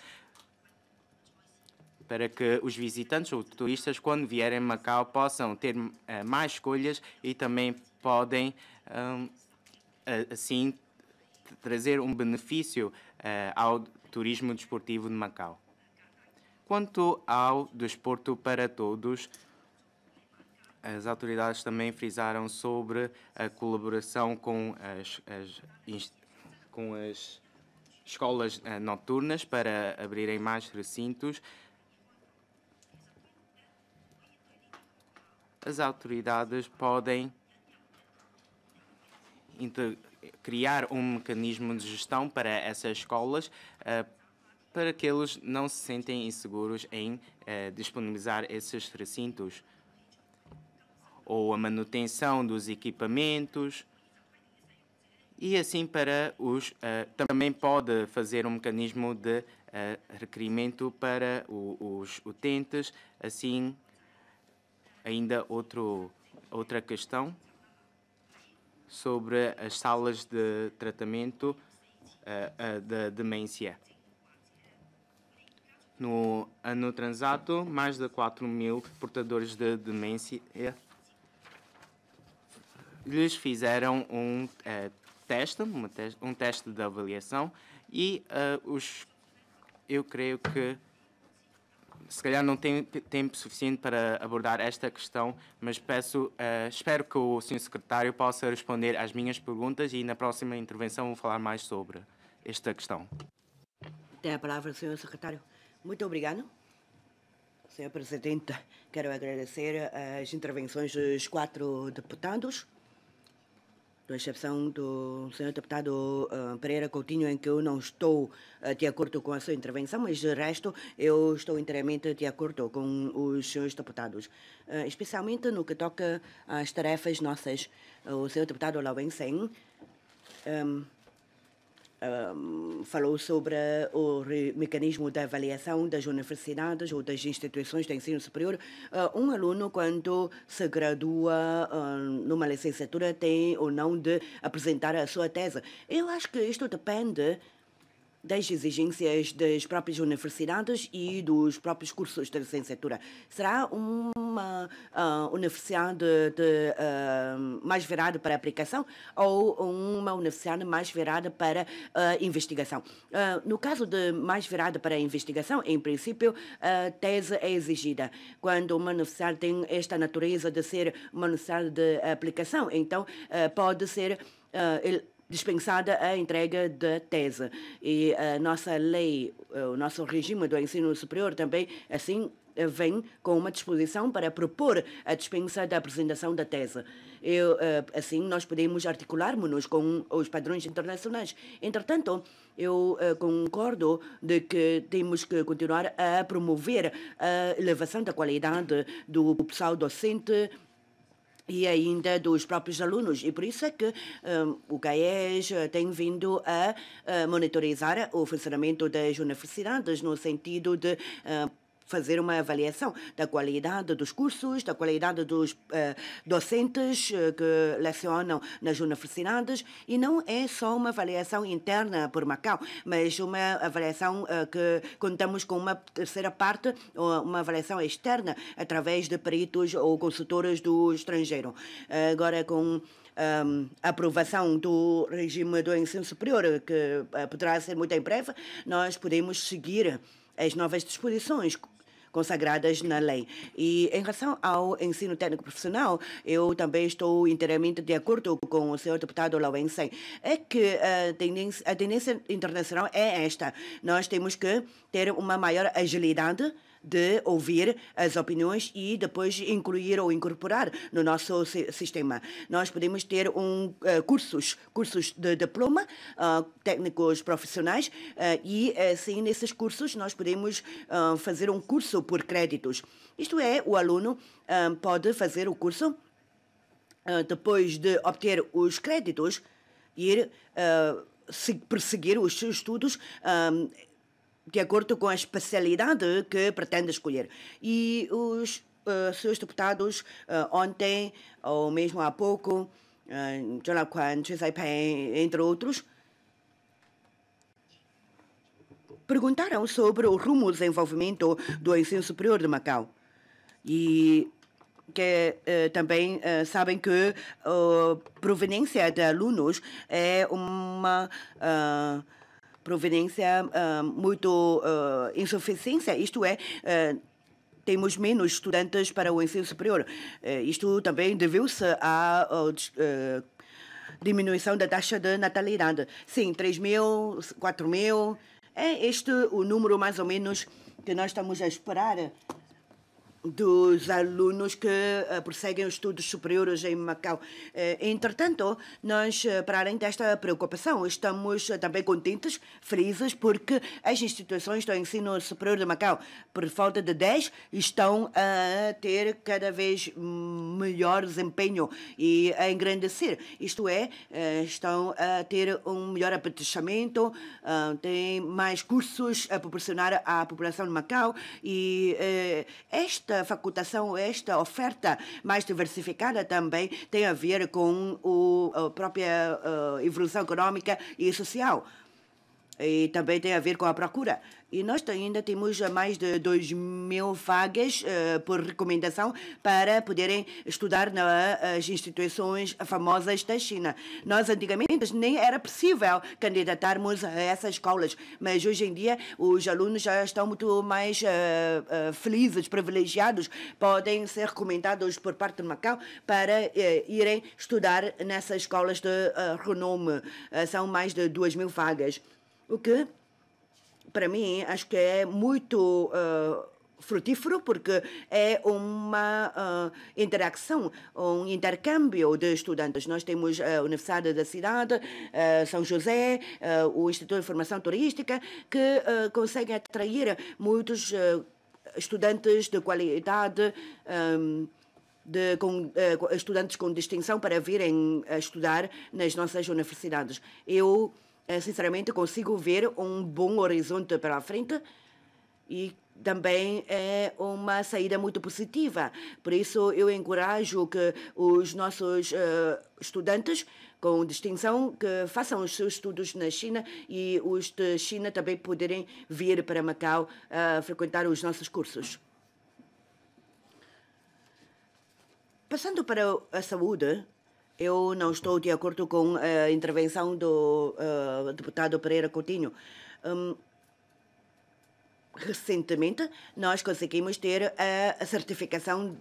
para que os visitantes ou turistas, quando vierem a Macau, possam ter uh, mais escolhas e também podem, um, assim, trazer um benefício uh, ao turismo desportivo de Macau. Quanto ao desporto para todos, as autoridades também frisaram sobre a colaboração com as, as com as escolas uh, noturnas para abrirem mais recintos as autoridades podem criar um mecanismo de gestão para essas escolas uh, para que eles não se sentem inseguros em uh, disponibilizar esses recintos. ou a manutenção dos equipamentos. E assim para os uh, também pode fazer um mecanismo de requerimento para o, os utentes. Assim, ainda outro, outra questão sobre as salas de tratamento uh, da demência. No ano transato, mais de 4 mil portadores de demência lhes fizeram um uh, teste, te um teste de avaliação e uh, os, eu creio que se calhar não tenho tempo suficiente para abordar esta questão, mas peço, uh, espero que o Sr. Secretário possa responder às minhas perguntas e na próxima intervenção vou falar mais sobre esta questão. Tem a palavra o Sr. Secretário. Muito obrigado. Senhor Presidente, quero agradecer as intervenções dos quatro deputados, com exceção do senhor deputado uh, Pereira Coutinho, em que eu não estou uh, de acordo com a sua intervenção, mas de resto eu estou inteiramente de acordo com os senhores deputados, uh, especialmente no que toca às tarefas nossas. o senhor deputado Lauensen um, um, falou sobre o mecanismo de avaliação das universidades ou das instituições de ensino superior. Uh, um aluno, quando se gradua uh, numa licenciatura, tem ou não de apresentar a sua tese. Eu acho que isto depende das exigências das próprias universidades e dos próprios cursos de licenciatura. Será uma uh, universidade de, uh, mais virada para aplicação ou uma universidade mais virada para uh, investigação? no caso de mais virada para investigação, em princípio, a tese é exigida. Quando uma universidade tem esta natureza de ser uma universidade de aplicação, então pode ser dispensada a entrega da tese. E a nossa lei, o nosso regime do ensino superior também, assim, vem com uma disposição para propor a dispensa da apresentação da tese. Eu, assim, nós podemos articularmos-nos com os padrões internacionais. Entretanto, eu concordo de que temos que continuar a promover a elevação da qualidade do pessoal docente e ainda dos próprios alunos. E por isso é que um, o GAES eh, tem vindo a, a monitorizar o funcionamento das universidades no sentido de uh, fazer uma avaliação da qualidade dos cursos, da qualidade dos uh, docentes uh, que lecionam nas universidades e não é só uma avaliação interna por Macau, mas uma avaliação uh, que contamos com uma terceira parte, uma avaliação externa através de peritos ou consultores do estrangeiro. agora com um, aprovação do regime do ensino superior, que poderá ser muito em breve, nós podemos seguir as novas disposições consagradas na lei. E em relação ao ensino técnico profissional, eu também estou inteiramente de acordo com o senhor deputado Lauensen. É que a tendência, a tendência internacional é esta. Nós temos que ter uma maior agilidade de ouvir as opiniões e depois incluir ou incorporar no nosso sistema. Nós podemos ter um, uh, cursos, cursos de diploma, uh, técnicos profissionais, uh, e assim, nesses cursos, nós podemos fazer um curso por créditos. Isto é, o aluno pode fazer o curso depois de obter os créditos, ir perseguir os seus estudos de acordo com a especialidade que pretende escolher. E os uh, seus deputados, uh, ontem, ou mesmo há pouco, uh, Jonathan Kwan, Pen, entre outros, perguntaram sobre o rumo do desenvolvimento do ensino superior de Macau. E que uh, também sabem que a proveniência de alunos é uma providência uh, muito uh, insuficiência, isto é, uh, temos menos estudantes para o ensino superior. isto também deveu-se à diminuição da taxa de natalidade. Sim, 3 mil, 4 mil, é este o número mais ou menos que nós estamos a esperar dos alunos que uh, prosseguem os estudos superiores em Macau. Uh, entretanto, nós, uh, para além desta preocupação, estamos também contentes, felizes, porque as instituições do ensino superior de Macau, por falta de 10, estão a ter cada vez melhor desempenho e a engrandecer. Isto é, estão a ter um melhor apetechamento, têm mais cursos a proporcionar à população de Macau e esta esta facultação, esta oferta mais diversificada também tem a ver com o, a própria uh, evolução econômica e social. E também tem a ver com a procura. E nós ainda temos mais de 2 mil vagas uh, por recomendação para poderem estudar nas instituições famosas da China. Nós, antigamente, nem era possível candidatarmos a essas escolas, mas hoje em dia os alunos já estão muito mais uh, uh, felizes, privilegiados, podem ser recomendados por parte do Macau para irem estudar nessas escolas de renome. são mais de 2 mil vagas. O que para mim, acho que é muito uh, frutífero porque é uma uh, interação, um intercâmbio de estudantes. Nós temos a Universidade da Cidade, uh, São José, uh, o Instituto de Formação Turística, que conseguem atrair muitos estudantes de qualidade. Um, de, com, estudantes com distinção para virem estudar nas nossas universidades. Eu sinceramente consigo ver um bom horizonte para a frente e também é uma saída muito positiva. Por isso, eu encorajo que os nossos uh, estudantes com distinção que façam os seus estudos na China e os de China também poderem vir para Macau uh, frequentar os nossos cursos. Passando para a saúde, eu não estou de acordo com a intervenção do uh, deputado Pereira Coutinho. Um, recentemente, nós conseguimos ter a certificação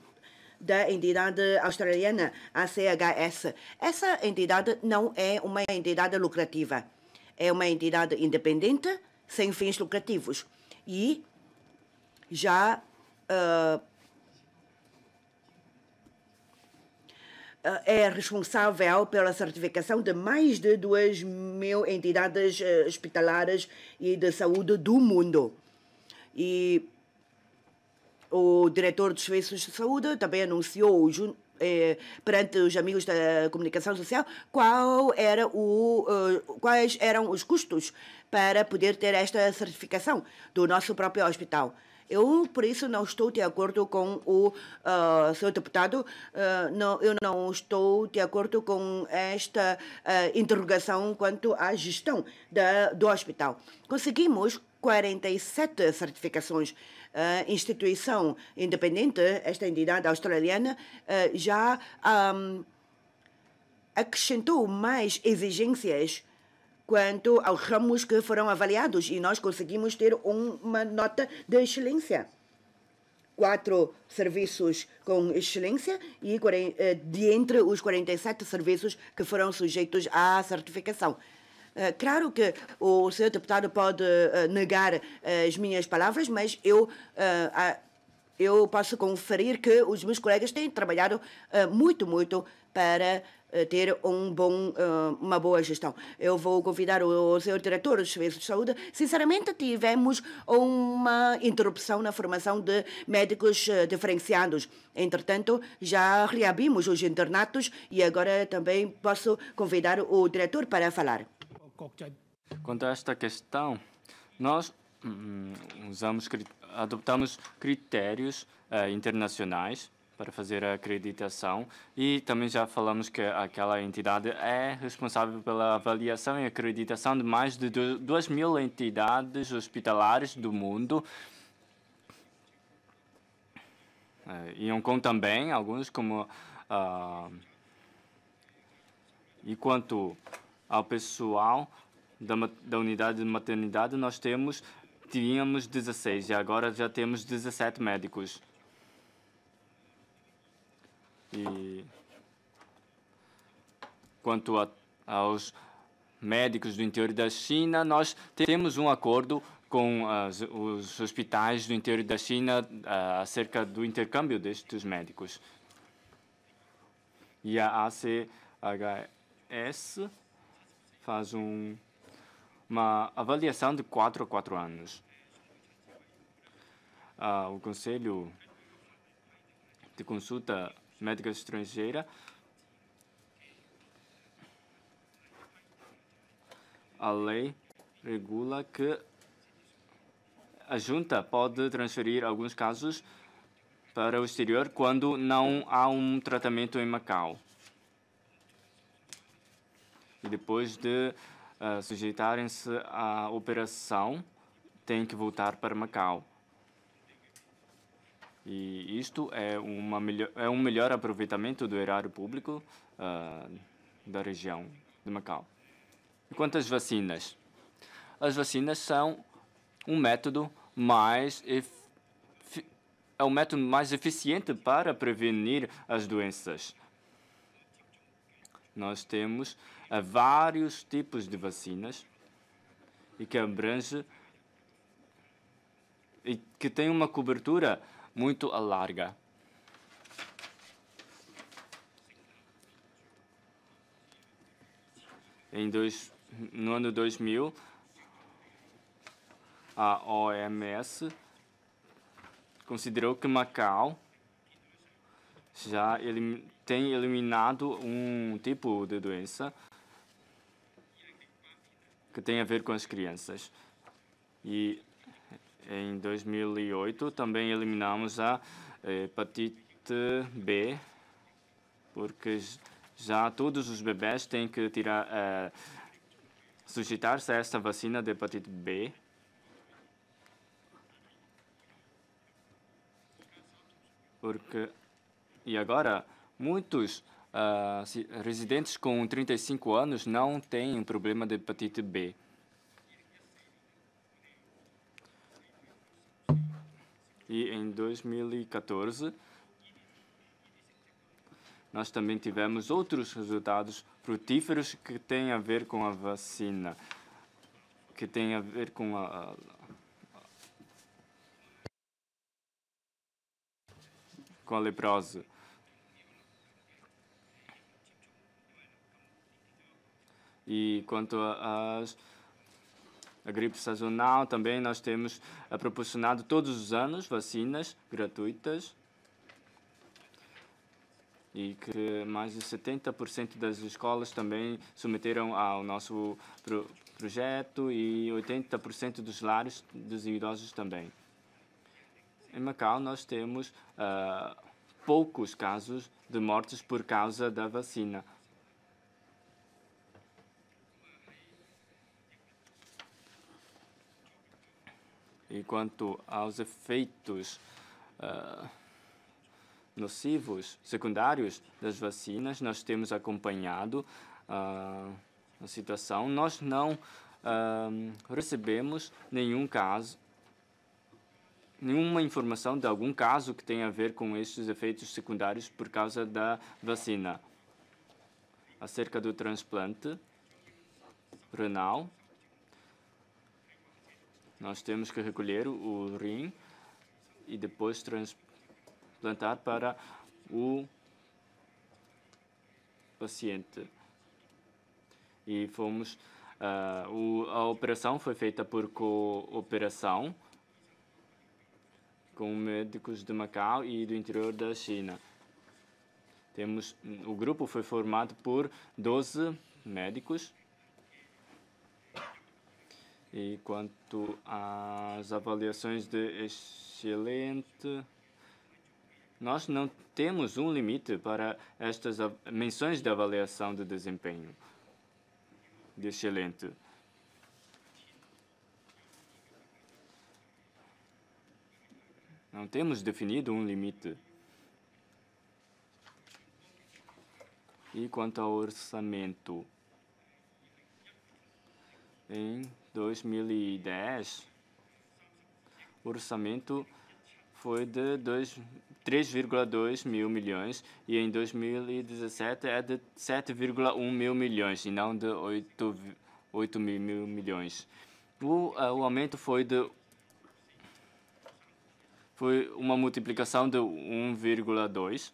da entidade australiana, a CHS. Essa entidade não é uma entidade lucrativa. É uma entidade independente, sem fins lucrativos. E já uh, é responsável pela certificação de mais de 2 mil entidades eh, hospitalares e de saúde do mundo. E o diretor dos serviços de saúde também anunciou eh, perante os amigos da comunicação social qual era o, quais eram os custos para poder ter esta certificação do nosso próprio hospital. Eu, por isso, não estou de acordo com o uh, seu deputado. Uh, não, eu não estou de acordo com esta uh, interrogação quanto à gestão da, do hospital. Conseguimos 47 certificações. A instituição independente, esta entidade australiana, já um, acrescentou mais exigências quanto aos ramos que foram avaliados e nós conseguimos ter uma nota de excelência. Quatro serviços com excelência e eh, de entre os 47 serviços que foram sujeitos à certificação. Eh, claro que o senhor deputado pode eh, negar as minhas palavras, mas eu eu posso conferir que os meus colegas têm trabalhado muito, muito para ter um bom, eh, uma boa gestão. Eu vou convidar o senhor diretor dos serviços de saúde. Sinceramente, tivemos uma interrupção na formação de médicos eh, diferenciados. Entretanto, já reabrimos os internatos e agora também posso convidar o diretor para falar. Quanto a esta questão, nós hum, usamos, adotamos critérios uh, internacionais para fazer a acreditação e também já falamos que aquela entidade é responsável pela avaliação e acreditação de mais de 2 mil entidades hospitalares do mundo. É, e Hong Kong também, alguns como... Uh, e quanto ao pessoal da, da unidade de maternidade, nós temos, tínhamos 16 e agora já temos 17 médicos. E quanto a, aos médicos do interior da China, nós temos um acordo com as, os hospitais do interior da China uh, acerca do intercâmbio destes médicos. E a ACHS faz um, uma avaliação de 4 a 4 anos. Uh, o Conselho de Consulta Médica Estrangeira a lei regula que a junta pode transferir alguns casos para o exterior quando não há um tratamento em Macau. E depois de uh, sujeitarem-se à operação, tem que voltar para Macau. E isto é, uma melhor, é um melhor aproveitamento do erário público uh, da região de Macau. E quanto às vacinas? As vacinas são um método mais é o método mais eficiente para prevenir as doenças. Nós temos uh, vários tipos de vacinas e que abrange e que tem uma cobertura muito larga. Em dois, no ano 2000, a OMS considerou que Macau já elim tem eliminado um tipo de doença que tem a ver com as crianças. E em 2008 também eliminamos a hepatite B, porque já todos os bebés têm que tirar, uh, sujeitar-se a esta vacina de hepatite B porque e agora muitos uh, residentes com 35 anos não têm problema de hepatite B. E em 2014 nós também tivemos outros resultados frutíferos que têm a ver com a vacina, que têm a ver com a, com a leprosa. E quanto às a gripe sazonal, também nós temos é, proporcionado todos os anos vacinas gratuitas e que mais de 70% das escolas também submeteram ao nosso pro projeto e 80% dos lares dos idosos também. Em Macau, nós temos uh, poucos casos de mortes por causa da vacina. E quanto aos efeitos uh, nocivos secundários das vacinas, nós temos acompanhado uh, a situação. Nós não uh, recebemos nenhum caso nenhuma informação de algum caso que tenha a ver com estes efeitos secundários por causa da vacina. Acerca do transplante renal, nós temos que recolher o rim e depois transplantar para o paciente. E fomos. Uh, o, a operação foi feita por cooperação com médicos de Macau e do interior da China. Temos, o grupo foi formado por 12 médicos. E quanto às avaliações de excelente, nós não temos um limite para estas menções de avaliação de desempenho de excelente. Não temos definido um limite. E quanto ao orçamento? Em 2010, o orçamento foi de 3,2 mil milhões e em 2017 é de 7,1 mil milhões e não de 8, 8 mil milhões. O, uh, o aumento foi de foi uma multiplicação de 1,2.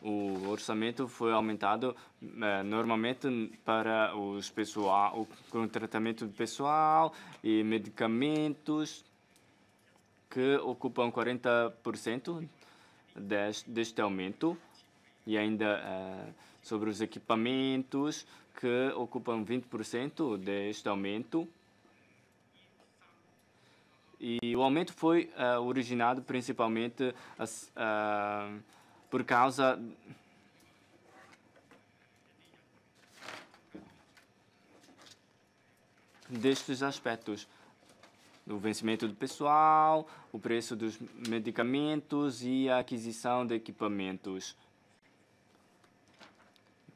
O orçamento foi aumentado eh, normalmente para os pessoal, o tratamento do pessoal e medicamentos que ocupam 40% deste, deste aumento e ainda eh, sobre os equipamentos que ocupam 20% deste aumento. E o aumento foi uh, originado principalmente uh, por causa destes aspectos. O vencimento do pessoal, o preço dos medicamentos e a aquisição de equipamentos.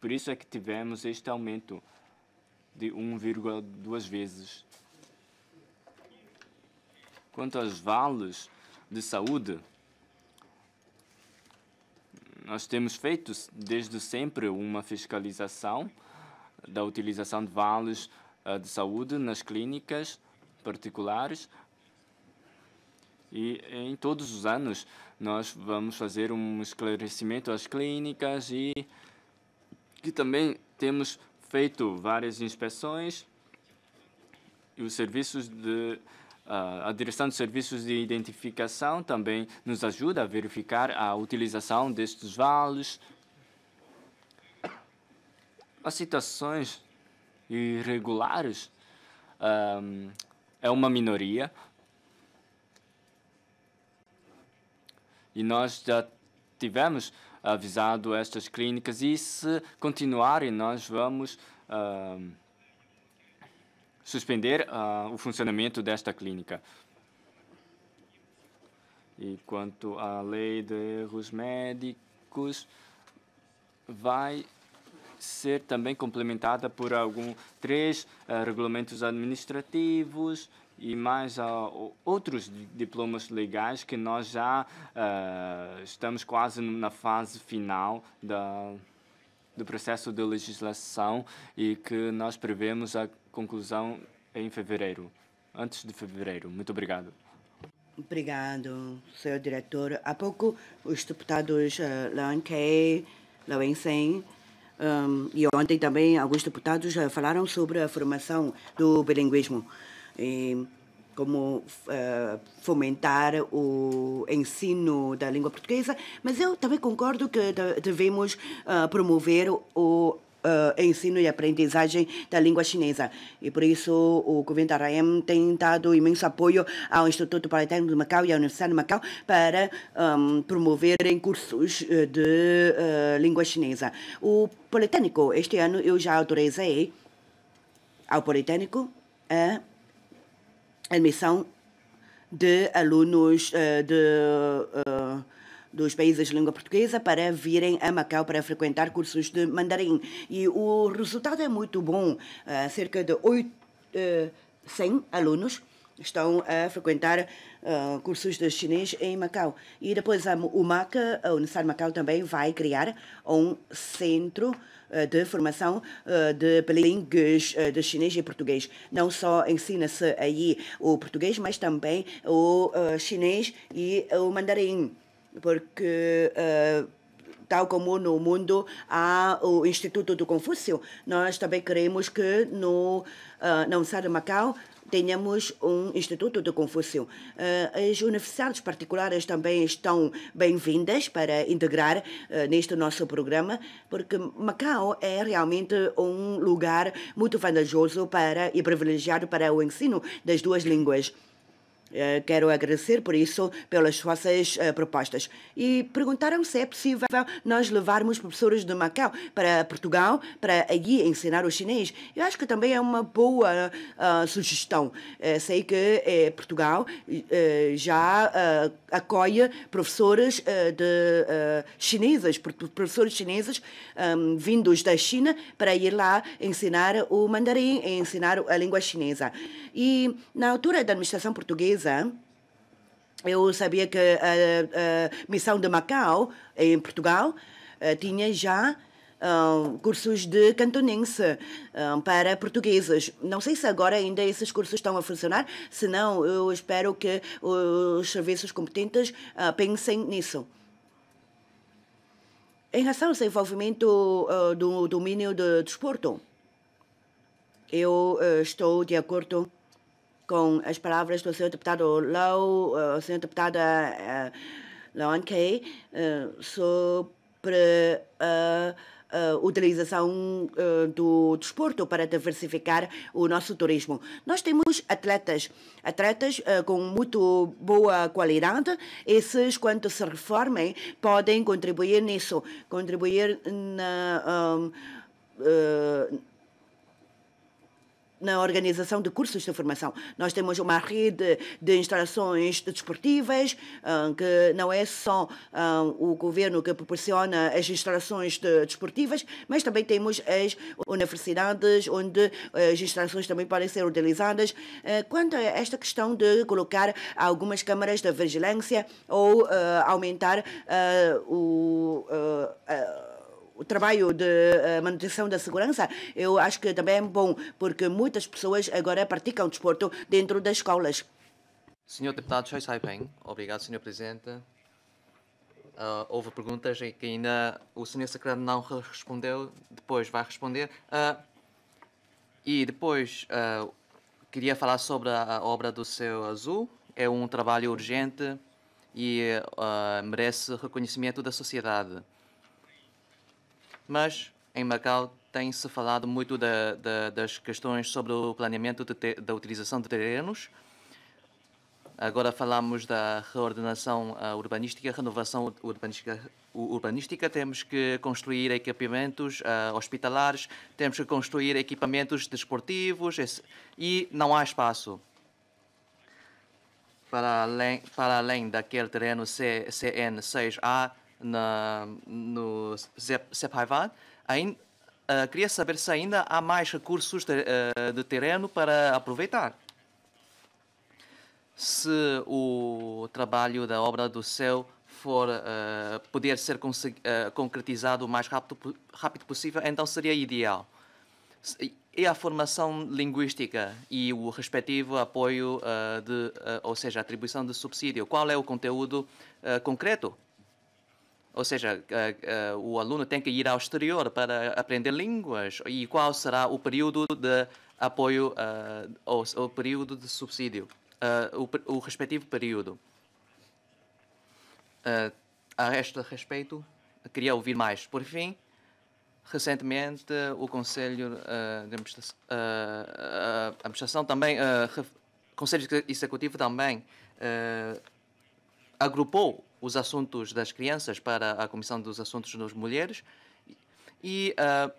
Por isso é que tivemos este aumento de 1,2 vezes. Quanto aos vales de saúde, nós temos feito desde sempre uma fiscalização da utilização de vales uh, de saúde nas clínicas particulares. E em todos os anos nós vamos fazer um esclarecimento às clínicas e que também temos feito várias inspeções e os serviços de a direção de serviços de identificação também nos ajuda a verificar a utilização destes vales. As situações irregulares um, é uma minoria e nós já tivemos avisado estas clínicas e se continuarem nós vamos uh, suspender uh, o funcionamento desta clínica. E quanto à lei de erros médicos, vai ser também complementada por algum três uh, regulamentos administrativos e mais uh, outros diplomas legais que nós já uh, estamos quase na fase final da, do processo de legislação e que nós prevemos a conclusão em fevereiro, antes de fevereiro. Muito obrigado. Obrigado, senhor diretor. Há pouco os deputados uh, Lan Kei, Lau Sen, um, e ontem também alguns deputados uh, falaram sobre a formação do bilinguismo e como uh, fomentar o ensino da língua portuguesa, mas eu também concordo que devemos uh, promover o Uh, ensino e aprendizagem da língua chinesa. E por isso o governo da RAM tem dado imenso apoio ao Instituto Politécnico de Macau e à Universidade de Macau para um, promoverem cursos de uh, língua chinesa. O Politécnico, este ano eu já autorizei ao Politécnico a admissão de alunos uh, de, uh, dos países de língua portuguesa para virem a Macau para frequentar cursos de mandarim. E o resultado é muito bom. Uh, cerca de 8, 100 alunos estão a frequentar cursos de chinês em Macau. E depois a UMAC, a Universidade de Macau, também vai criar um centro de formação uh, de bilíngues de chinês e português. Não só ensina-se aí o português, mas também o chinês e o mandarim. Porque tal como no mundo há o Instituto do Confúcio, nós também queremos que no, uh, na Universidade de Macau tenhamos um Instituto de Confúcio. Eh, as universidades particulares também estão bem-vindas para integrar eh, neste nosso programa, porque Macau é realmente um lugar muito vantajoso para e privilegiado para o ensino das duas línguas. Eh, quero agradecer por isso, pelas vossas uh, propostas. E perguntaram se é possível nós levarmos professores de Macau para Portugal para aí ensinar o chinês. Eu acho que também é uma boa uh, sugestão. Uh, sei que Portugal já acolhe professores de professores chineses um, vindos da China para ir lá ensinar o mandarim, ensinar a língua chinesa. E na altura da administração portuguesa eu sabia que a, a missão de Macau, em Portugal, eh, tinha já uh, cursos de cantonense uh, para portugueses. Não sei se agora ainda esses cursos estão a funcionar, se não, eu espero que os serviços competentes uh, pensem nisso. Em relação ao desenvolvimento do domínio do desporto, eu estou de acordo com as palavras do senhor deputado Lau, uh, senhor deputada uh, Lau Kei, uh, sobre a utilização do desporto para diversificar o nosso turismo. Nós temos atletas, atletas com muito boa qualidade. Esses, quando se reformem, podem contribuir nisso, contribuir na. Um, na organização de cursos de formação. Nós temos uma rede de instalações desportivas, ah, que não é só ah, o governo que proporciona as instalações desportivas, mas também temos as universidades, onde as instalações também podem ser utilizadas. Ah, quanto a esta questão de colocar algumas câmaras de vigilância ou aumentar o o trabalho de uh, manutenção da segurança, eu acho que também é bom, porque muitas pessoas agora praticam desporto dentro das escolas. Senhor deputado Choi Sai-peng, obrigado, senhor presidente. Uh, houve perguntas que ainda o senhor secretário não respondeu, depois vai responder. Uh, e depois uh, queria falar sobre a obra do Céu Azul. É um trabalho urgente e merece reconhecimento da sociedade. Mas em Macau tem-se falado muito da, da, das questões sobre o planeamento da utilização de terrenos. Agora falamos da reordenação uh, urbanística, renovação urbanística, urbanística. Temos que construir equipamentos uh, hospitalares, temos que construir equipamentos desportivos e não há espaço. Para além, para além daquele terreno C, CN6A, na, no Sephaivad. Ainda, uh, queria saber se ainda há mais recursos de, uh, de terreno para aproveitar. Se o trabalho da obra do céu for uh, poder ser uh, concretizado o mais rápido, rápido possível, então seria ideal. E a formação linguística e o respectivo apoio, uh, de, ou seja, atribuição de subsídio, qual é o conteúdo concreto ou seja, uh, uh, o aluno tem que ir ao exterior para aprender línguas e qual será o período de apoio uh, ou o período de subsídio, o, o, respectivo período. a este respeito, queria ouvir mais. Por fim, recentemente o Conselho de Administração, administração também, Conselho Executivo também agrupou os assuntos das crianças para a Comissão dos Assuntos das Mulheres e uh,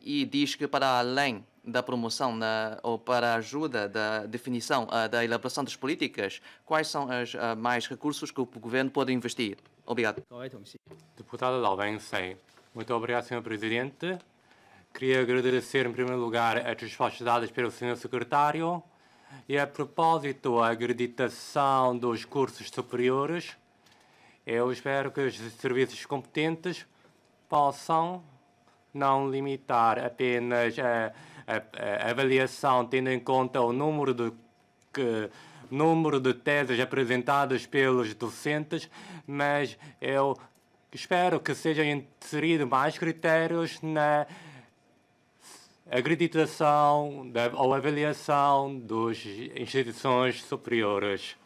e diz que para além da promoção na, ou para a ajuda da definição uh, da elaboração das políticas, quais são os uh, ah, mais recursos que o governo pode investir? Obrigado. Deputado Laubensen, muito obrigado, Sr. Presidente. Queria agradecer, em primeiro lugar, as respostas dadas pelo Sr. Secretário e a propósito, a acreditação dos cursos superiores, eu espero que os serviços competentes possam não limitar apenas a, a, a avaliação tendo em conta o número de que, número de teses apresentadas pelos docentes, mas eu espero que sejam inseridos mais critérios na acreditação ou avaliação das instituições superiores.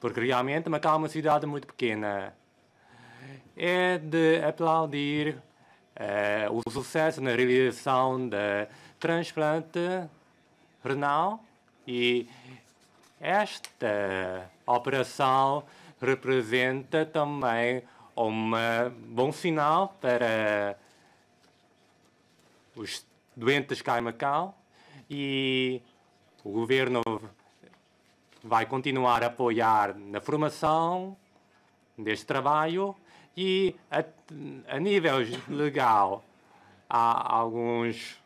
Porque realmente Macau é uma cidade muito pequena. É de aplaudir uh, o sucesso na realização da transplante renal e esta operação representa também um bom sinal para os doentes cá em Macau e o governo vai continuar a apoiar na formação deste trabalho e a, a nível legal há algumas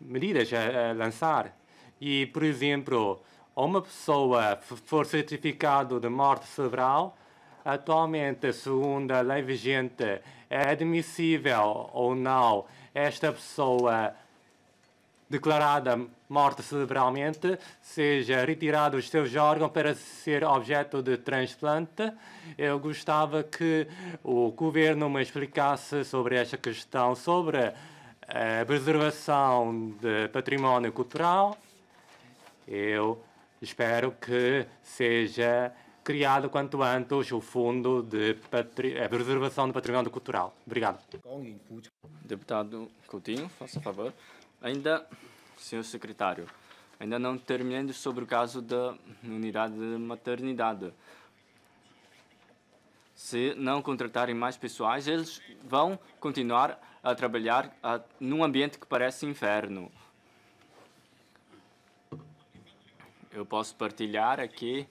medidas a, a lançar. E, por exemplo, uma pessoa for certificado de morte cerebral, Atualmente, segundo a lei vigente, é admissível ou não esta pessoa declarada morta cerebralmente seja retirado os seus órgãos para ser objeto de transplante. Eu gostava que o governo me explicasse sobre esta questão, sobre a preservação de património cultural. Eu espero que seja criado quanto antes o Fundo de Patri... Preservação do Património Cultural. Obrigado. Deputado Coutinho, faça favor. Ainda, senhor secretário, ainda não terminando sobre o caso da unidade de maternidade. Se não contratarem mais pessoais, eles vão continuar a trabalhar a, num ambiente que parece inferno. Eu posso partilhar aqui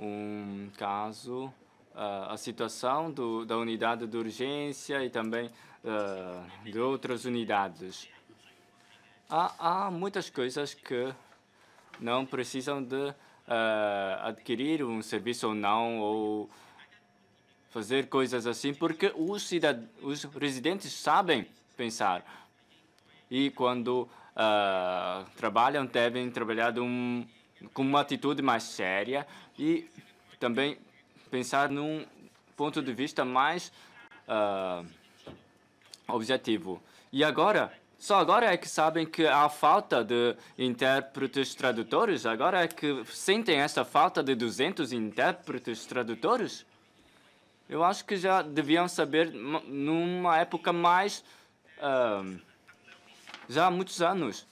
um caso, uh, a situação do, da unidade de urgência e também uh, de outras unidades. Há, há muitas coisas que não precisam de uh, adquirir um serviço ou não, ou fazer coisas assim, porque os, cidad os residentes sabem pensar. E quando trabalham, devem trabalhar um, com uma atitude mais séria e também pensar num ponto de vista mais uh, objetivo. E agora, só agora é que sabem que há falta de intérpretes tradutores? Agora é que sentem essa falta de 200 intérpretes tradutores? Eu acho que já deviam saber numa época mais. Uh, já há muitos anos.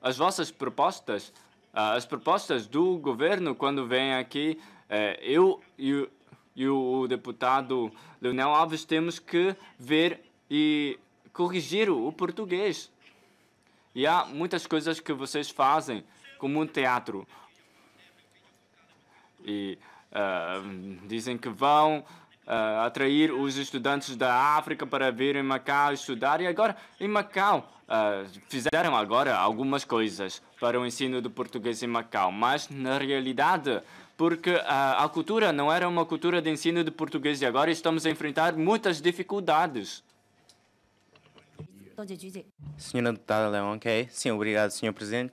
As vossas propostas, uh, as propostas do governo, quando vêm aqui, uh, eu e, e o deputado Leonel Alves temos que ver e corrigir o português. E há muitas coisas que vocês fazem, como um teatro. E uh, dizem que vão uh, atrair os estudantes da África para vir em Macau estudar. E agora, em Macau, uh, fizeram agora algumas coisas para o ensino do português em Macau. Mas, na realidade, porque a cultura não era uma cultura de ensino de português e agora estamos a enfrentar muitas dificuldades. Senhora deputada Leão, ok? Sim, obrigado, senhor presidente.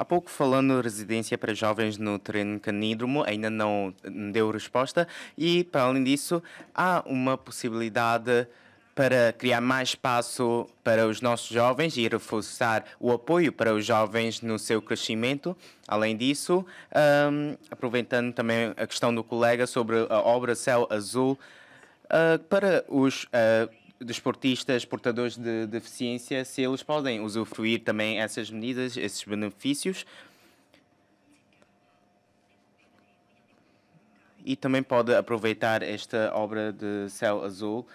Há pouco falando residência para jovens no terreno canídromo, ainda não deu resposta e, para além disso, há uma possibilidade para criar mais espaço para os nossos jovens e reforçar o apoio para os jovens no seu crescimento. Além disso, um, aproveitando também a questão do colega sobre a obra Céu Azul, uh, para os uh, desportistas portadores de deficiência, se eles podem usufruir também essas medidas, esses benefícios. E também pode aproveitar esta obra de céu azul,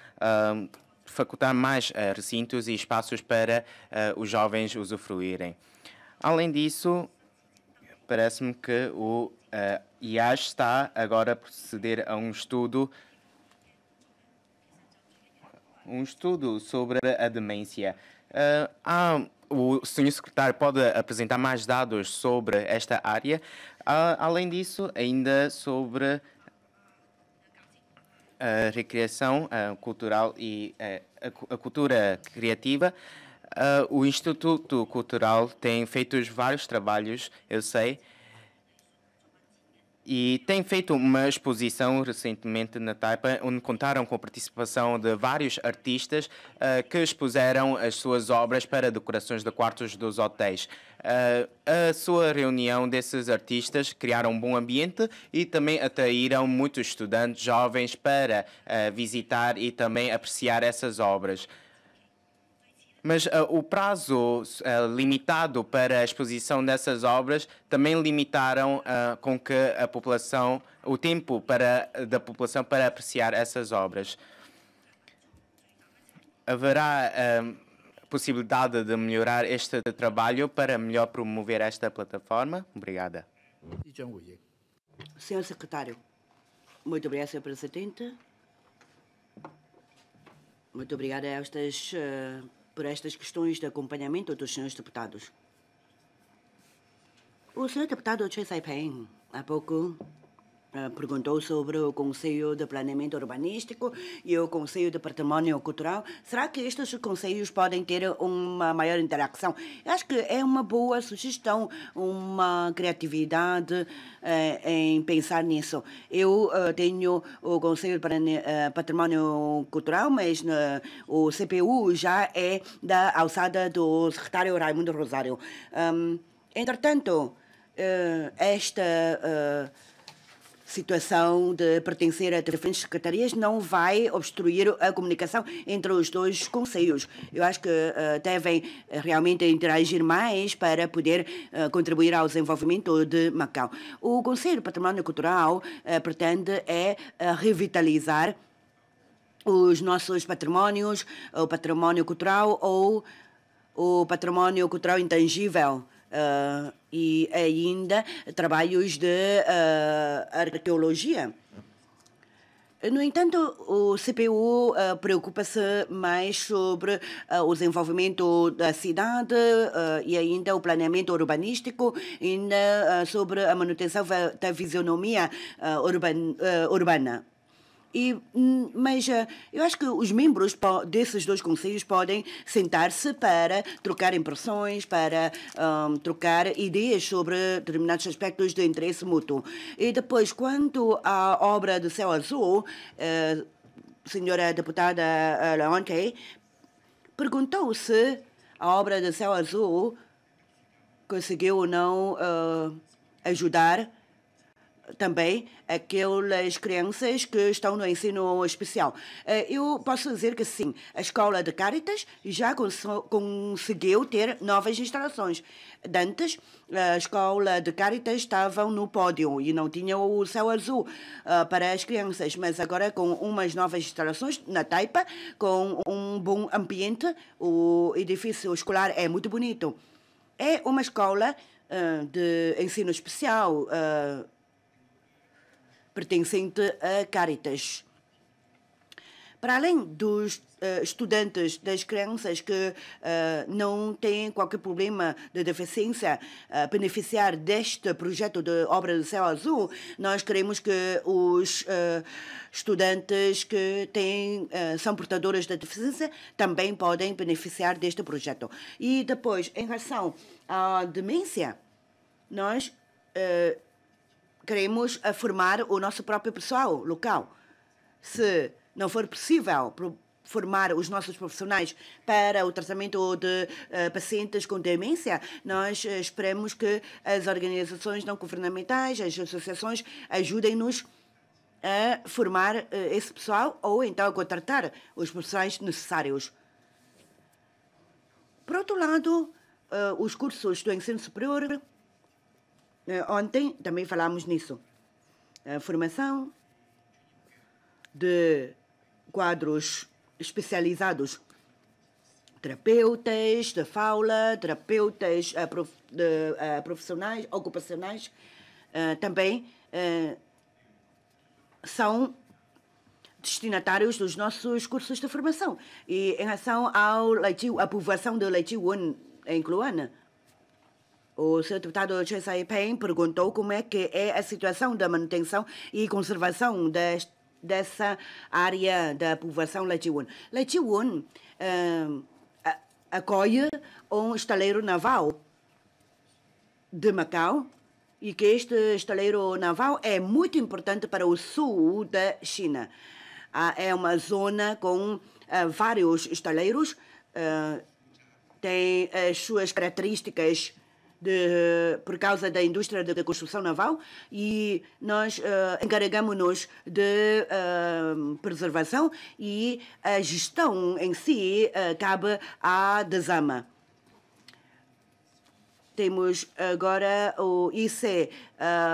um, facultar mais uh, recintos e espaços para uh, os jovens usufruírem. Além disso, parece-me que o uh, IAS está agora a proceder a um estudo um estudo sobre a demência. Uh, há, o senhor secretário pode apresentar mais dados sobre esta área. Uh, além disso, ainda sobre a recreação uh, cultural e a, a, cultura criativa. o Instituto Cultural tem feito vários trabalhos, eu sei, e tem feito uma exposição recentemente na Taipa, onde contaram com a participação de vários artistas uh, que expuseram as suas obras para decorações de quartos dos hotéis. Uh, a sua reunião desses artistas criaram um bom ambiente e também atraíram muitos estudantes jovens para uh, visitar e também apreciar essas obras. Mas uh, o prazo uh, limitado para a exposição dessas obras também limitaram uh, com que a população, o tempo para, da população para apreciar essas obras. Haverá possibilidade de melhorar este trabalho para melhor promover esta plataforma? Obrigada. Senhor Secretário, muito obrigada, Senhor Presidente. Muito obrigada a estas uh, por estas questões de acompanhamento dos senhores deputados. O senhor deputado Choi Sai-peng, há pouco, perguntou sobre o Conselho de Planeamento Urbanístico e o Conselho de Património Cultural. Será que estes conselhos podem ter uma maior interação? Acho que é uma boa sugestão, uma criatividade uh, em pensar nisso. Eu uh, tenho o Conselho de Património Cultural, mas o CPU já é da alçada do secretário Raimundo Rosário. Um, entretanto, esta situação de pertencer a diferentes secretarias não vai obstruir a comunicação entre os dois conselhos. Eu acho que uh, devem realmente interagir mais para poder uh, contribuir ao desenvolvimento de Macau. O Conselho de Património Cultural uh, pretende é revitalizar os nossos patrimónios, o património cultural ou o património cultural intangível e ainda trabalhos de uh, arqueologia. No entanto, o CPU uh, preocupa-se mais sobre uh, o desenvolvimento da cidade uh, e ainda o planeamento urbanístico, ainda sobre a manutenção da fisionomia urban, urbana. E, hum, mas eh, eu acho que os membros desses dois conselhos podem sentar-se para trocar impressões, para um, trocar ideias sobre determinados aspectos de interesse mútuo. E depois, quanto à obra do Céu Azul, uh, senhora deputada uh, Leonte perguntou se a obra do Céu Azul conseguiu ou não uh, ajudar também aquelas crianças que estão no ensino especial. Eh, eu posso dizer que sim, a escola de Caritas já cons conseguiu ter novas instalações. Dantes, a escola de Caritas estava no pódio e não tinha o céu azul uh, para as crianças, mas agora com umas novas instalações na Taipa, com um bom ambiente, o edifício escolar é muito bonito. É uma escola uh, de ensino especial, uh, pertencente a Caritas. Para além dos uh, estudantes, das crianças que uh, não têm qualquer problema de deficiência uh, beneficiar deste projeto de obra do céu azul, nós queremos que os estudantes que têm, são portadores de deficiência também podem beneficiar deste projeto. E depois, em relação à demência, nós queremos formar o nosso próprio pessoal local. Se não for possível formar os nossos profissionais para o tratamento de uh, pacientes com demência, nós uh, esperamos que as organizações não governamentais, as associações, ajudem-nos a formar uh, esse pessoal ou então a contratar os profissionais necessários. Por outro lado, os cursos do ensino superior eh, ontem também falámos nisso. A formação de quadros especializados, terapeutas de faula, terapeutas prof, de, uh, profissionais, ocupacionais, também são destinatários dos nossos cursos de formação. E em relação ao Leitiu, a povoação de Leitiu em Cluana, o seu deputado Choi Sai-pen perguntou como é que é a situação da manutenção e conservação des, dessa área da povoação Lechiwon. Lechiwon uh, acolhe um estaleiro naval de Macau e que este estaleiro naval é muito importante para o sul da China. Uh, é uma zona com uh, vários estaleiros, uh, tem as suas características de, por causa da indústria da construção naval e nós uh, encarregamos-nos de uh, preservação e a gestão em si uh, cabe à DESAMA. Temos agora o IC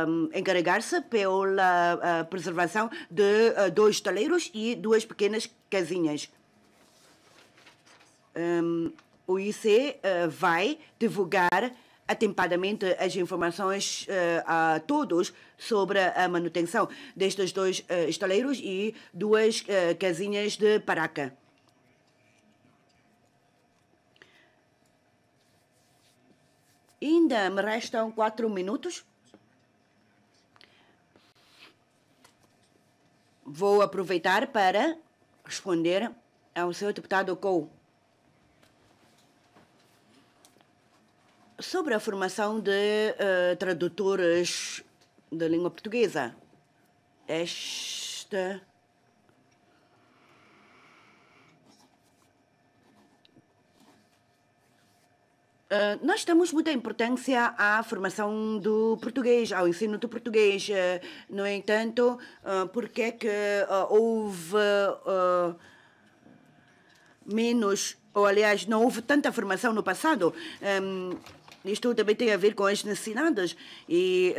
um, encarregar-se pela preservação de dois taleiros e duas pequenas casinhas. Um, o IC vai divulgar atempadamente as informações uh, a todos sobre a manutenção destes dois uh, estaleiros e duas uh, casinhas de paraca. Ainda me restam quatro minutos. vou aproveitar para responder ao seu deputado Cole. Sobre a formação de uh, tradutores da língua portuguesa. Esta Uh, nós damos muita importância à formação do português, ao ensino do português. Uh, no entanto, uh, por que é que houve menos, ou aliás, não houve tanta formação no passado? Um, isto também tem a ver com as necessidades. E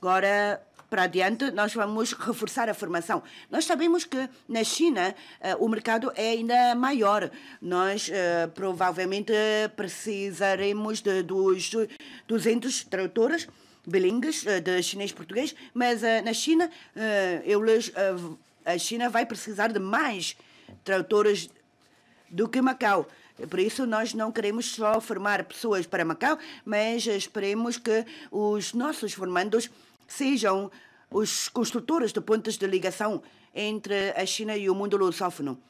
agora para adiante, nós vamos reforçar a formação. Nós sabemos que na China uh, o mercado é ainda maior. Nós uh, provavelmente precisaremos de dos 200 tradutores bilíngues uh, de chinês-português, mas na China, eles, a China vai precisar de mais tradutores do que Macau. Por isso, nós não queremos só formar pessoas para Macau, mas esperemos que os nossos formandos sejam os construtores de pontos de ligação entre a China e o mundo lusófono.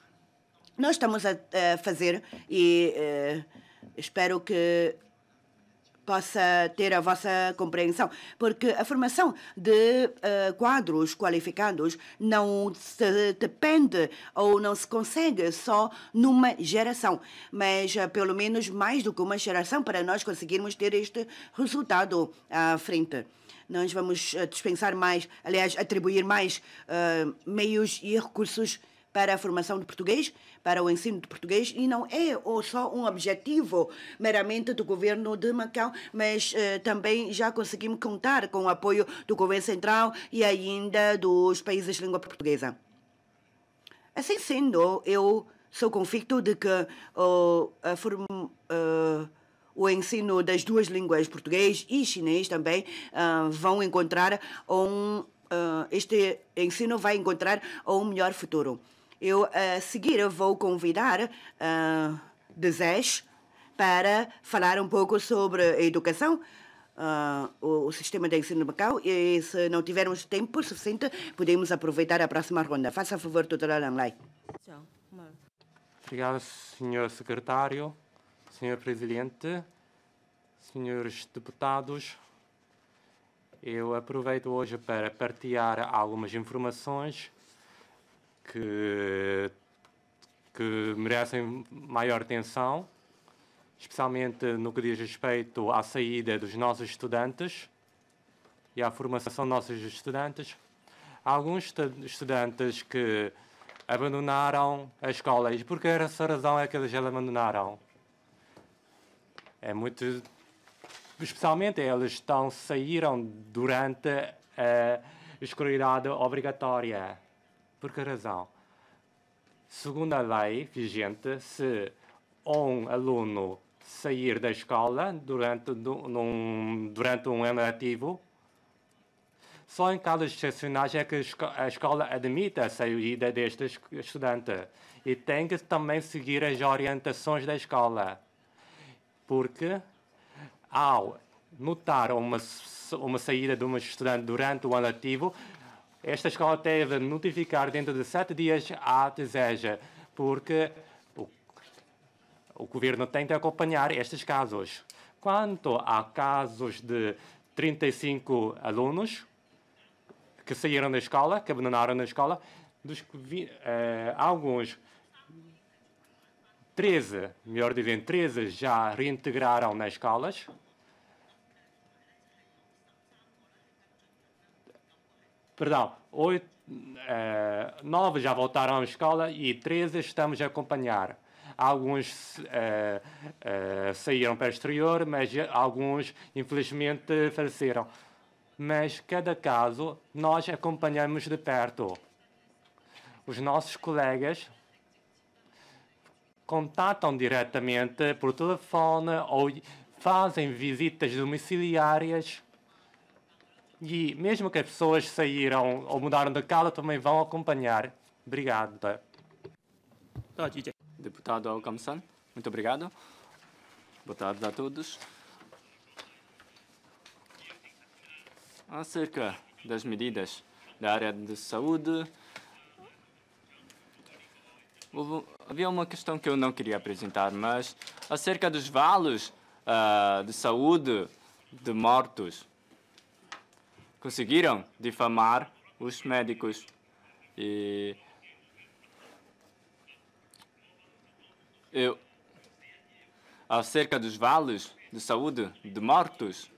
Nós estamos a, a fazer e uh, espero que possa ter a vossa compreensão, porque a formação de uh, quadros qualificados não se depende ou não se consegue só numa geração, mas uh, pelo menos mais do que uma geração para nós conseguirmos ter este resultado à frente. Nós vamos eh, dispensar mais, aliás, atribuir mais uh, meios e recursos para a formação de português, para o ensino de português, e não é só um objetivo meramente do governo de Macau, mas uh, também já conseguimos contar com o apoio do governo central e ainda dos países de língua portuguesa. Assim sendo, eu sou convicto de que uh, a forma. Uh, o ensino das duas línguas, português e chinês também, uh, vão encontrar um, uh, este ensino vai encontrar um melhor futuro. Eu, a seguir, vou convidar uh, Desejo para falar um pouco sobre a educação, uh, o, o, sistema de ensino Macau, e se não tivermos tempo suficiente, podemos aproveitar a próxima ronda. Faça favor, doutora Langlai. Obrigado, senhor secretário. Senhor Presidente, senhores deputados, eu aproveito hoje para partilhar algumas informações que, que merecem maior atenção, especialmente no que diz respeito à saída dos nossos estudantes e à formação dos nossos estudantes. Há alguns estudantes que abandonaram a escola. E por que essa razão é que eles abandonaram? é muito. Especialmente eles estão, saíram durante a escolaridade obrigatória. Por que razão? Segundo a lei vigente, se um aluno sair da escola durante, num, durante um ano ativo, só em casos excepcionais é que a escola admite a saída deste estudante e tem que também seguir as orientações da escola porque ao notar uma, uma saída de uma estudante durante o ano letivo, esta escola deve notificar dentro de sete dias à deseja, porque o, o governo tem que acompanhar estes casos. Quanto a casos de 35 alunos que saíram da escola, que abandonaram a escola, dos, eh, alguns 13, melhor dizendo, 13 já reintegraram nas escolas. Perdão, 8, uh, 9 já voltaram à escola e 13 estamos a acompanhar. Alguns uh, uh, saíram para o exterior, mas alguns, infelizmente, faleceram. Mas cada caso nós acompanhamos de perto. Os nossos colegas contatam diretamente por telefone ou fazem visitas domiciliárias. E mesmo que as pessoas saíram ou mudaram de casa, também vão acompanhar. Obrigado. Deputado Alcamsan, muito obrigado. Boa tarde a todos. Acerca das medidas da área de saúde, havia uma questão que eu não queria apresentar, mas acerca dos valos uh, de saúde de mortos. Conseguiram difamar os médicos e eu acerca dos vales de saúde de mortos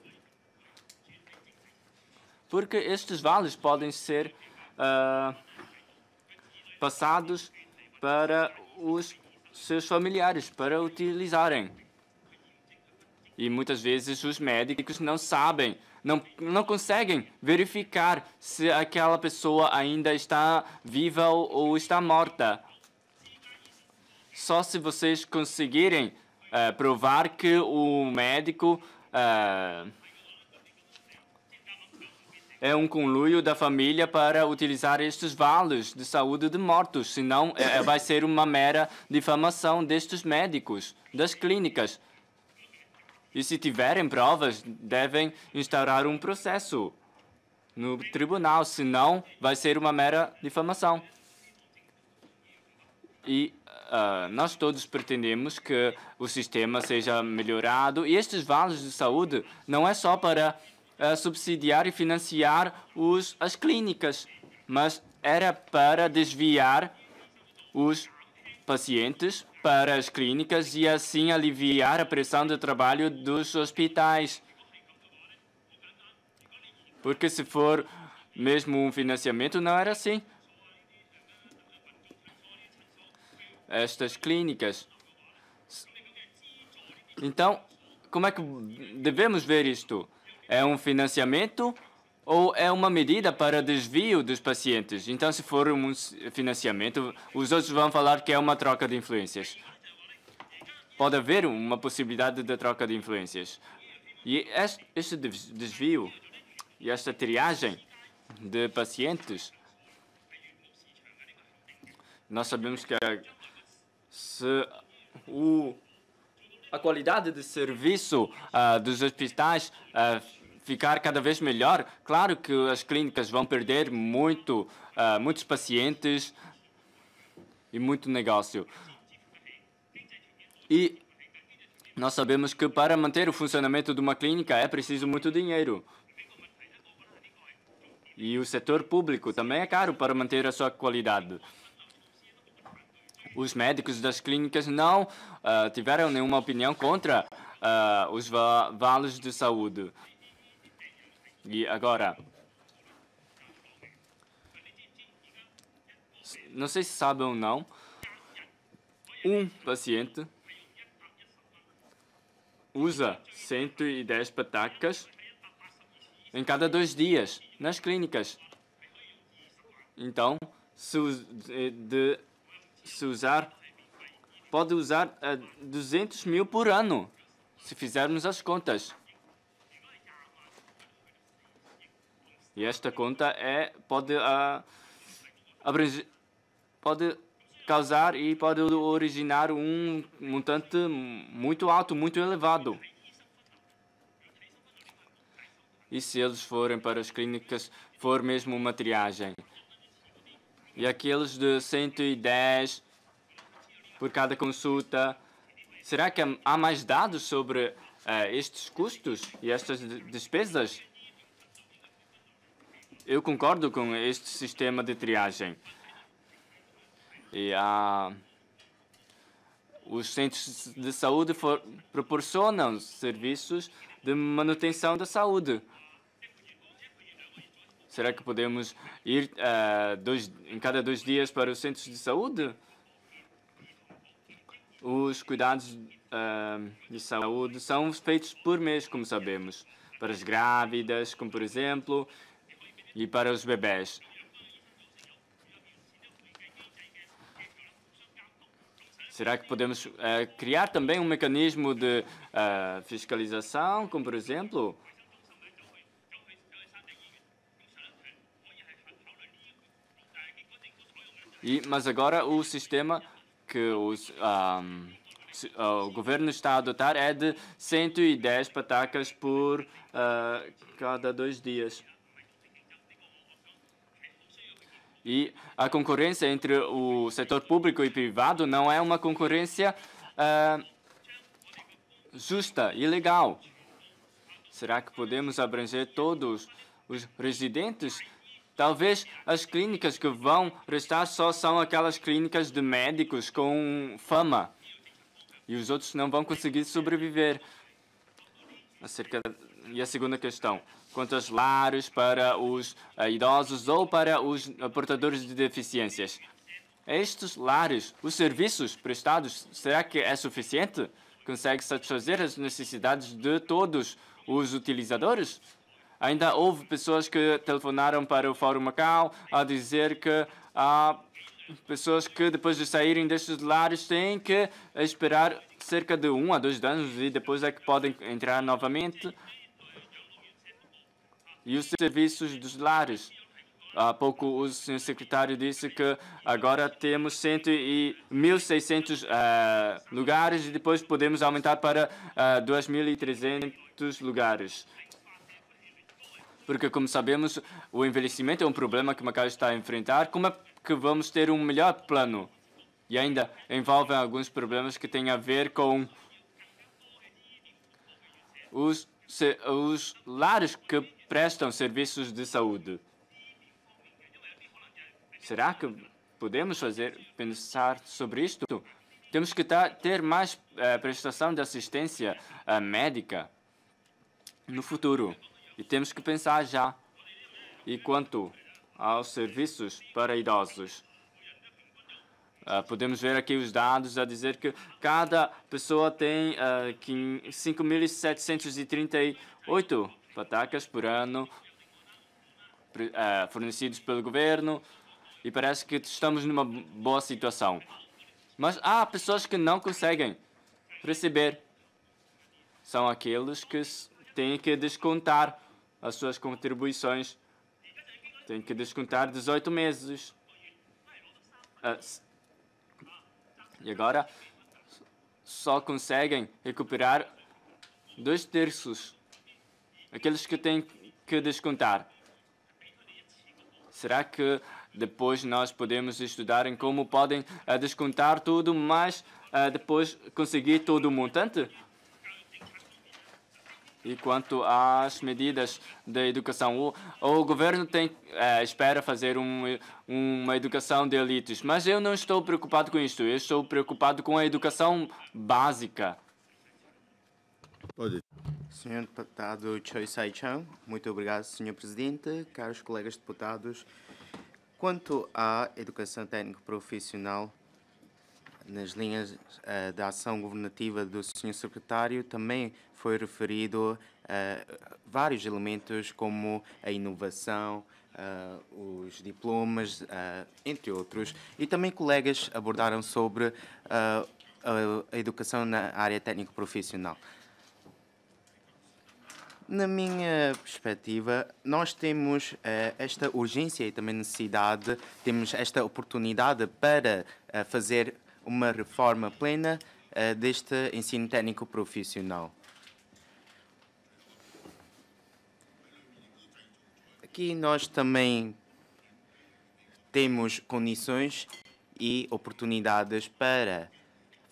porque estes vales podem ser uh, passados para os seus familiares para utilizarem. E muitas vezes os médicos não sabem, não, não conseguem verificar se aquela pessoa ainda está viva ou, ou está morta. Só se vocês conseguirem uh, provar que o médico uh, é um conluio da família para utilizar estes valos de saúde de mortos, senão é, vai ser uma mera difamação destes médicos, das clínicas. E se tiverem provas, devem instaurar um processo no tribunal, senão vai ser uma mera difamação. E uh, nós todos pretendemos que o sistema seja melhorado e estes valos de saúde não é só para uh, subsidiar e financiar os, as clínicas, mas era para desviar os pacientes para as clínicas e assim aliviar a pressão de trabalho dos hospitais. Porque se for mesmo um financiamento, não era assim. Estas clínicas. Então, como é que devemos ver isto? É um financiamento ou é uma medida para desvio dos pacientes? Então, se for um financiamento, os outros vão falar que é uma troca de influências. Pode haver uma possibilidade de troca de influências. E este desvio e esta triagem de pacientes, nós sabemos que se o a qualidade de serviço uh, dos hospitais uh, ficar cada vez melhor, claro que as clínicas vão perder muito, uh, muitos pacientes e muito negócio. E nós sabemos que para manter o funcionamento de uma clínica é preciso muito dinheiro. E o setor público também é caro para manter a sua qualidade os médicos das clínicas não uh, tiveram nenhuma opinião contra uh, os va valos de saúde. E agora, não sei se sabem ou não, um paciente usa 110 patacas em cada dois dias nas clínicas. Então, se de se usar, pode usar uh, 200 mil por ano, se fizermos as contas. E esta conta é, pode, uh, abranger, pode causar e pode originar um montante muito alto, muito elevado. E se eles forem para as clínicas, for mesmo uma triagem? E aqueles de 110 por cada consulta. Será que há mais dados sobre uh, estes custos e estas despesas? Eu concordo com este sistema de triagem. E uh, os centros de saúde for, proporcionam serviços de manutenção da saúde. Será que podemos ir uh, dois, em cada dois dias para os centros de saúde? Os cuidados uh, de saúde são feitos por mês, como sabemos, para as grávidas, como por exemplo, e para os bebés. Será que podemos uh, criar também um mecanismo de uh, fiscalização, como por exemplo, E, mas agora o sistema que os, um, o governo está a adotar é de 110 patacas por uh, cada dois dias. E a concorrência entre o setor público e privado não é uma concorrência uh, justa e legal. Será que podemos abranger todos os residentes? Talvez as clínicas que vão restar só são aquelas clínicas de médicos com fama. E os outros não vão conseguir sobreviver. Acerca e a segunda questão, quanto aos lares para os uh, idosos ou para os uh, portadores de deficiências. Estes lares, os serviços prestados, será que é suficiente? Consegue satisfazer as necessidades de todos os utilizadores? Ainda houve pessoas que telefonaram para o Fórum Macau a dizer que há pessoas que depois de saírem destes lares têm que esperar cerca de um a dois anos e depois é que podem entrar novamente e os serviços dos lares. Há pouco o senhor secretário disse que agora temos 100 e 1.600 uh, lugares e depois podemos aumentar para uh, eh, 2.300 lugares. Porque, como sabemos, o envelhecimento é um problema que Macau está a enfrentar. Como é que vamos ter um melhor plano? E ainda envolve alguns problemas que têm a ver com os, os lares que prestam serviços de saúde. Será que podemos fazer pensar sobre isto? Temos que ter mais uh, prestação de assistência uh, médica no futuro. E temos que pensar já. E quanto aos serviços para idosos, uh, podemos ver aqui os dados a dizer que cada pessoa tem uh, 5.738 patacas por ano uh, fornecidos pelo governo e parece que estamos numa boa situação. Mas há pessoas que não conseguem receber. São aqueles que têm que descontar as suas contribuições. Têm que descontar 18 meses. Uh, e agora só conseguem recuperar dois terços aqueles que têm que descontar. Será que depois nós podemos estudar em como podem uh, descontar tudo, mas uh, depois conseguir todo o montante? E quanto às medidas da educação, o, o governo tem, uh, espera fazer um, uma educação de elites, mas eu não estou preocupado com isso. Eu estou preocupado com a educação básica. Pode. Senhor deputado Choi Sai-chan, muito obrigado, senhor presidente, caros colegas deputados. Quanto à educação técnico profissional, nas linhas uh, da ação governativa do senhor secretário, também foi referido uh, vários elementos como a inovação, uh, os diplomas, entre outros. E também colegas abordaram sobre a educação na área técnico profissional. Na minha perspectiva, nós temos uh, esta urgência e também necessidade, temos esta oportunidade para uh, fazer uma reforma plena uh, deste ensino técnico profissional. Aqui nós também temos condições e oportunidades para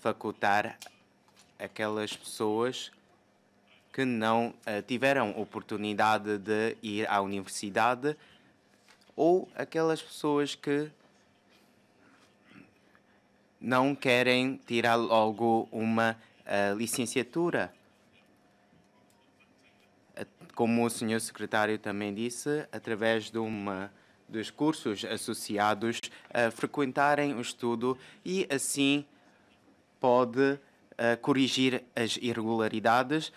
facultar aquelas pessoas que não uh, tiveram oportunidade de ir à universidade ou aquelas pessoas que não querem tirar logo uma uh, licenciatura. Como o senhor secretário também disse, através de uma dos cursos associados, uh, frequentarem o estudo e assim pode uh, corrigir as irregularidades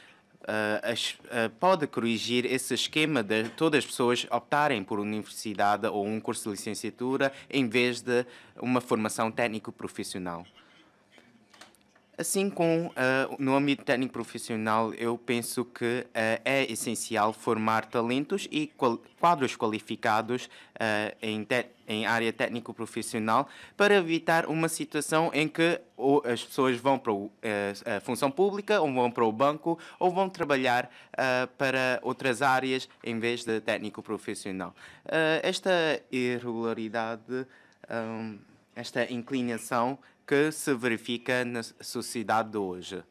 uh, uh, pode corrigir esse esquema de todas as pessoas optarem por universidade ou um curso de licenciatura em vez de uma formação técnico-profissional. Assim como uh, no âmbito técnico profissional, eu penso que uh, é essencial formar talentos e qual quadros qualificados uh, em, em, área técnico profissional para evitar uma situação em que ou as pessoas vão para a função pública, ou vão para o banco, ou vão trabalhar para outras áreas em vez de técnico profissional. esta irregularidade, um, esta inclinação que se verifica na sociedade de hoje.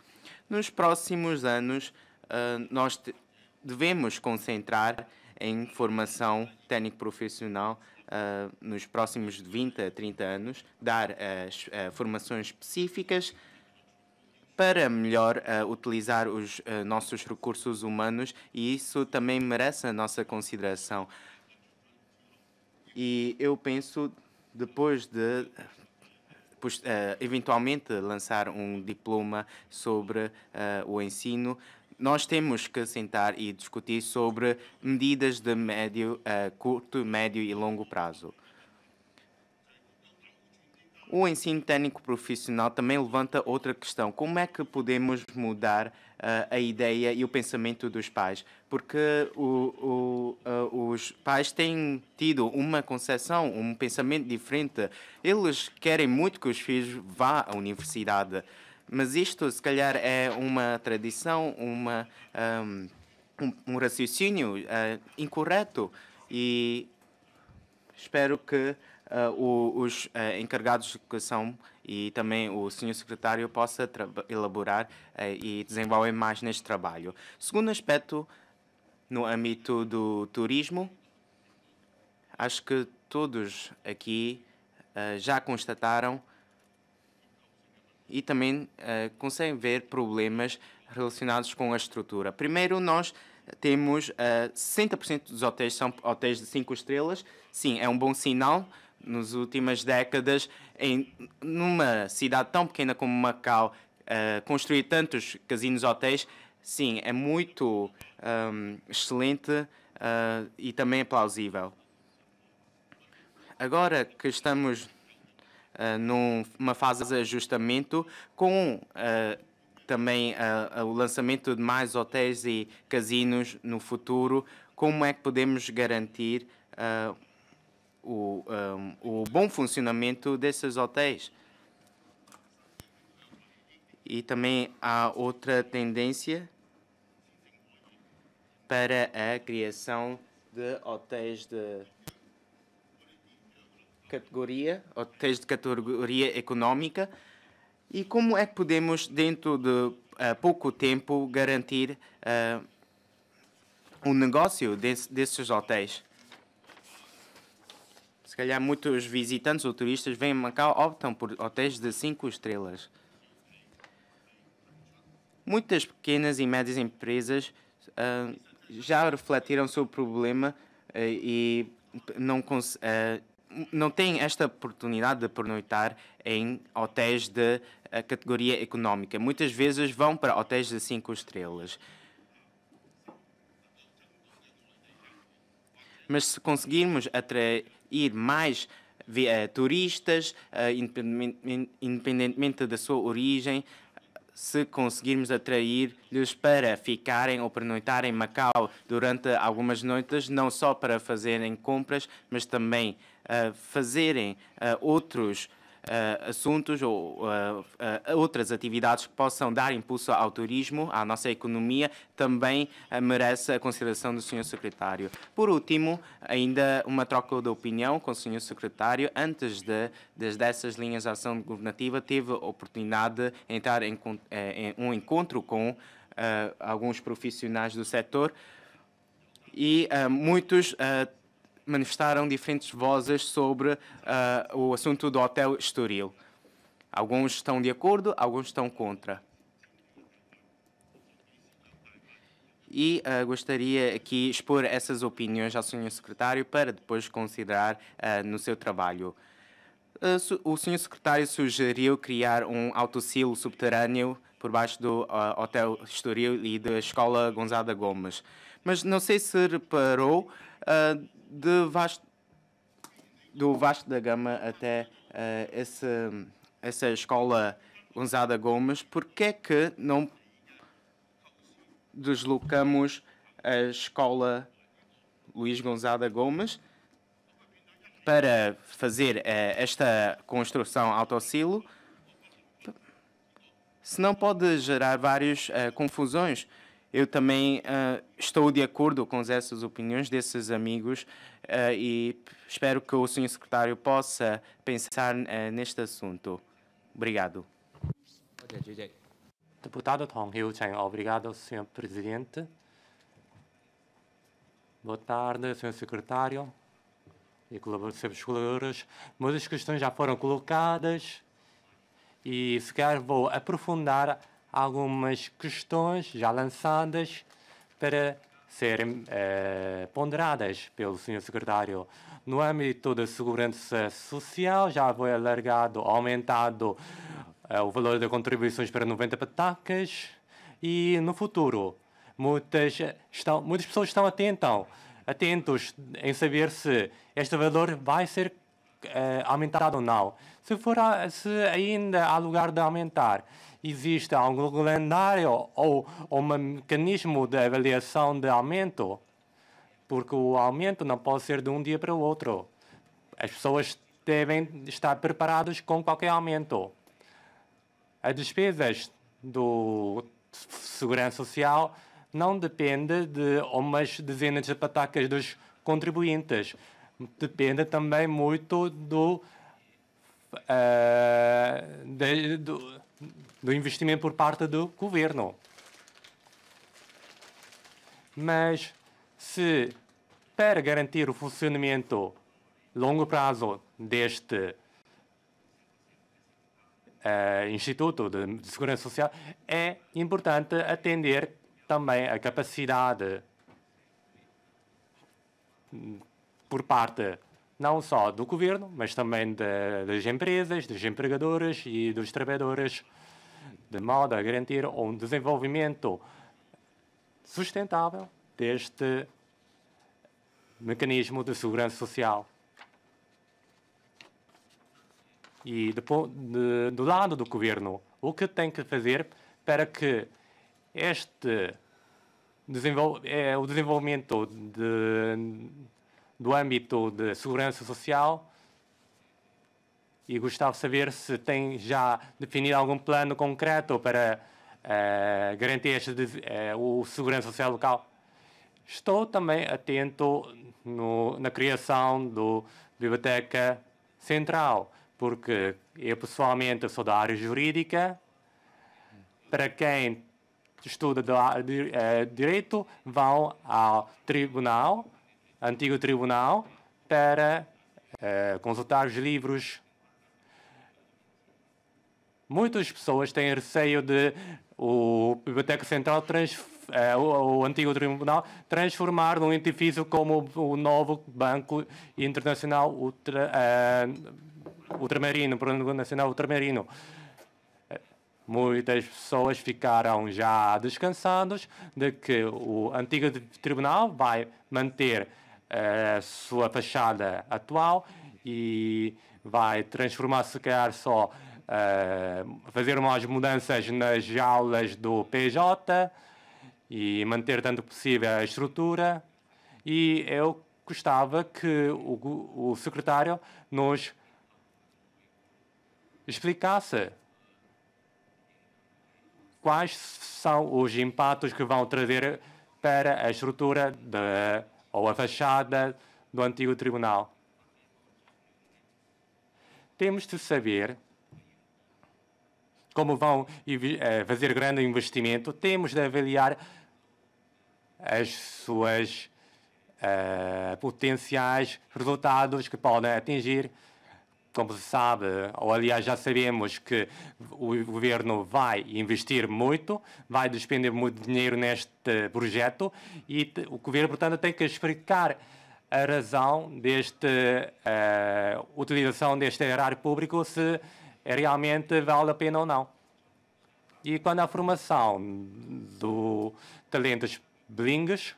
Nos próximos anos, uh, nós devemos concentrar em formação técnico-profissional uh, nos próximos 20 a 30 anos, dar as uh, formações específicas para melhor uh, utilizar os uh, nossos recursos humanos e isso também merece a nossa consideração. E eu penso, depois de uh, eventualmente lançar um diploma sobre uh, o ensino, nós temos que sentar e discutir sobre medidas de médio, uh, curto, médio e longo prazo. O ensino técnico profissional também levanta outra questão: como é que podemos mudar uh, a ideia e o pensamento dos pais? Porque o, o, uh, os pais têm tido uma concepção, um pensamento diferente. Eles querem muito que os filhos vá à universidade, mas isto, se calhar, é uma tradição, uma, um, um, um raciocínio uh, incorreto. E espero que uh, os uh, de educação e também o senhor secretário possa elaborar uh, e desenvolver mais neste trabalho. Segundo aspecto, no âmbito do turismo, acho que todos aqui já constataram e também conseguem ver problemas relacionados com a estrutura. Primeiro, nós temos uh, 60% dos hotéis são hotéis de 5 estrelas. Sim, é um bom sinal, nas últimas décadas, em numa cidade tão pequena como Macau, uh, construir tantos casinos hotéis, sim, é muito um, excelente uh, e também é plausível. Agora que estamos uh, numa fase de ajustamento, com também o lançamento de mais hotéis e casinos no futuro, como é que podemos garantir o, um, o bom funcionamento desses hotéis. E também há outra tendência para a criação de hotéis de categoria, hotéis de categoria econômica. E como é que podemos, dentro de uh, pouco tempo, garantir uh, um negócio desse, desses hotéis? Se calhar muitos visitantes ou turistas vêm a Macau optam por hotéis de 5 estrelas. Muitas pequenas e médias empresas uh, já refletiram sobre o problema uh, e não, uh, não têm esta oportunidade de pernoitar em hotéis de categoria económica. Muitas vezes vão para hotéis de 5 estrelas. Mas se conseguirmos atrair mais uh, turistas, uh, independentemente da sua origem, se conseguirmos atrair-lhes para ficarem ou pernoitarem em Macau durante algumas noites, não só para fazerem compras, mas também uh, fazerem uh, outros uh, assuntos ou uh, uh, outras atividades que possam dar impulso ao turismo, à nossa economia, também merece a consideração do Sr. Secretário. Por último, ainda uma troca de opinião com o Sr. Secretário. Antes de, de dessas linhas de ação governativa, teve a oportunidade de entrar em, em um encontro com alguns profissionais do setor e muitos manifestaram diferentes vozes sobre uh, o assunto do Hotel Estoril. Alguns estão de acordo, alguns estão contra. E uh, gostaria aqui expor essas opiniões ao Sr. Secretário para depois considerar uh, no seu trabalho. o Sr. Secretário sugeriu criar um autosilo subterrâneo por baixo do Hotel Estoril e da Escola Gonzaga Gomes. Mas não sei se reparou, de do Vasco da Gama até uh, essa, essa escola Gonzaga Gomes, por que é que não deslocamos a escola Luís Gonzaga Gomes para fazer uh, esta construção autossilo, senão pode gerar várias uh, confusões. Eu também uh, estou de acordo com essas opiniões desses amigos e espero que o senhor secretário possa pensar neste assunto. Obrigado. Deputado Tong Hiu obrigado, senhor presidente. Boa tarde, senhor secretário e colaboradores. Muitas questões já foram colocadas e se vou aprofundar algumas questões já lançadas para serem eh, ponderadas pelo senhor secretário. No âmbito da segurança social, já foi alargado, aumentado eh, o valor de contribuições para 90 patacas e no futuro muitas, estão, muitas pessoas estão atentam, atentos em saber se este valor vai ser aumentado ou não. Se, for se ainda há lugar de aumentar, existe algum calendário ou, um mecanismo de avaliação de aumento, porque o aumento não pode ser de um dia para o outro. As pessoas devem estar preparadas com qualquer aumento. As despesas do segurança social não depende de umas dezenas de patacas dos contribuintes. Depende também muito do, uh, de, do, do investimento por parte do governo. Mas se para garantir o funcionamento longo prazo deste uh, Instituto de Segurança Social, é importante atender também a capacidade por parte não só do governo, mas também de, das empresas, dos empregadores e dos trabalhadores, de modo a garantir um desenvolvimento sustentável deste mecanismo de segurança social. E de, de, do lado do governo, o que tem que fazer para que este desenvol é, o desenvolvimento de, do âmbito de segurança social e gostava de saber se tem já definido algum plano concreto para uh, garantir este, uh, o segurança social local. Estou também atento no, na criação do Biblioteca Central, porque eu pessoalmente sou da área jurídica. Para quem estuda de, é, direito vão ao tribunal, antigo tribunal, para é, consultar os livros. Muitas pessoas têm receio de o Biblioteca Central é, o, antigo tribunal transformar num edifício como o novo Banco Internacional Ultra, uh, Ultramarino, Banco Nacional Ultramarino. Muitas pessoas ficaram já descansados de que o antigo tribunal vai manter a sua fachada atual e vai transformar-se, se calhar, só uh, fazer umas mudanças nas aulas do PJ e manter tanto possível a estrutura. E eu gostava que o, o secretário nos explicasse quais são os impactos que vão trazer para a estrutura de, ou a fachada do antigo tribunal. Temos de saber como vão eh, fazer grande investimento, temos de avaliar as suas uh, potenciais resultados que podem atingir. Como se sabe, ou aliás já sabemos que o governo vai investir muito, vai despender muito dinheiro neste projeto e o governo, portanto, tem que explicar a razão desta uh, utilização deste erário público, se realmente vale a pena ou não. E quando a formação do talentos bilingues,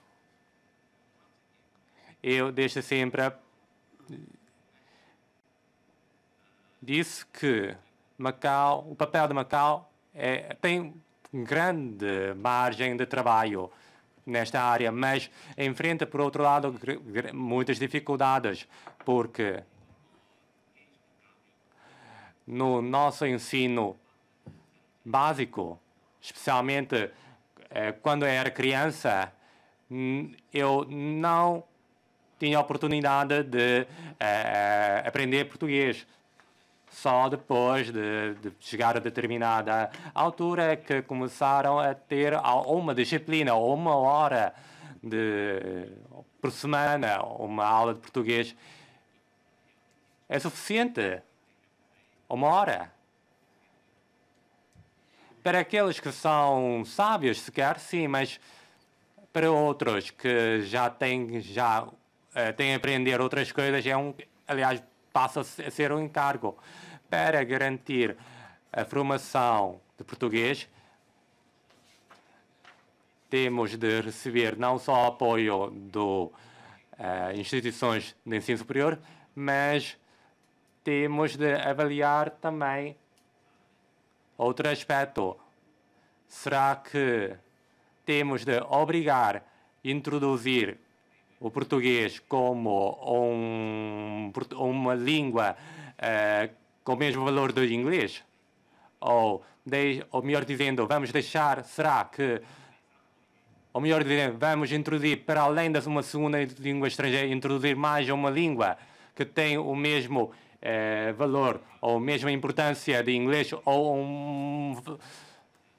eu deixo sempre disse que Macau, o papel de Macau é, tem grande margem de trabalho nesta área, mas enfrenta, por outro lado, muitas dificuldades, porque no nosso ensino básico, especialmente eh, quando eu era criança, eu não tinha oportunidade de eh, aprender português. Só depois de, de, chegar a determinada altura é que começaram a ter uma disciplina, uma hora de, por semana, uma aula de português. É suficiente. Uma hora. Para aqueles que são sábios, sequer, sim, mas para outros que já têm, já, uh, têm a aprender outras coisas, é um, aliás, passa a ser um encargo. Para garantir a formação de português, temos de receber não só apoio de uh, instituições de ensino superior, mas temos de avaliar também Outro aspecto, será que temos de obrigar a introduzir o português como um, uma língua uh, com o mesmo valor do inglês? Ou, de, ou melhor dizendo, vamos deixar, será que, ou melhor dizendo, vamos introduzir, para além de uma segunda língua estrangeira, introduzir mais uma língua que tem o mesmo eh, valor ou mesma importância de inglês ou um,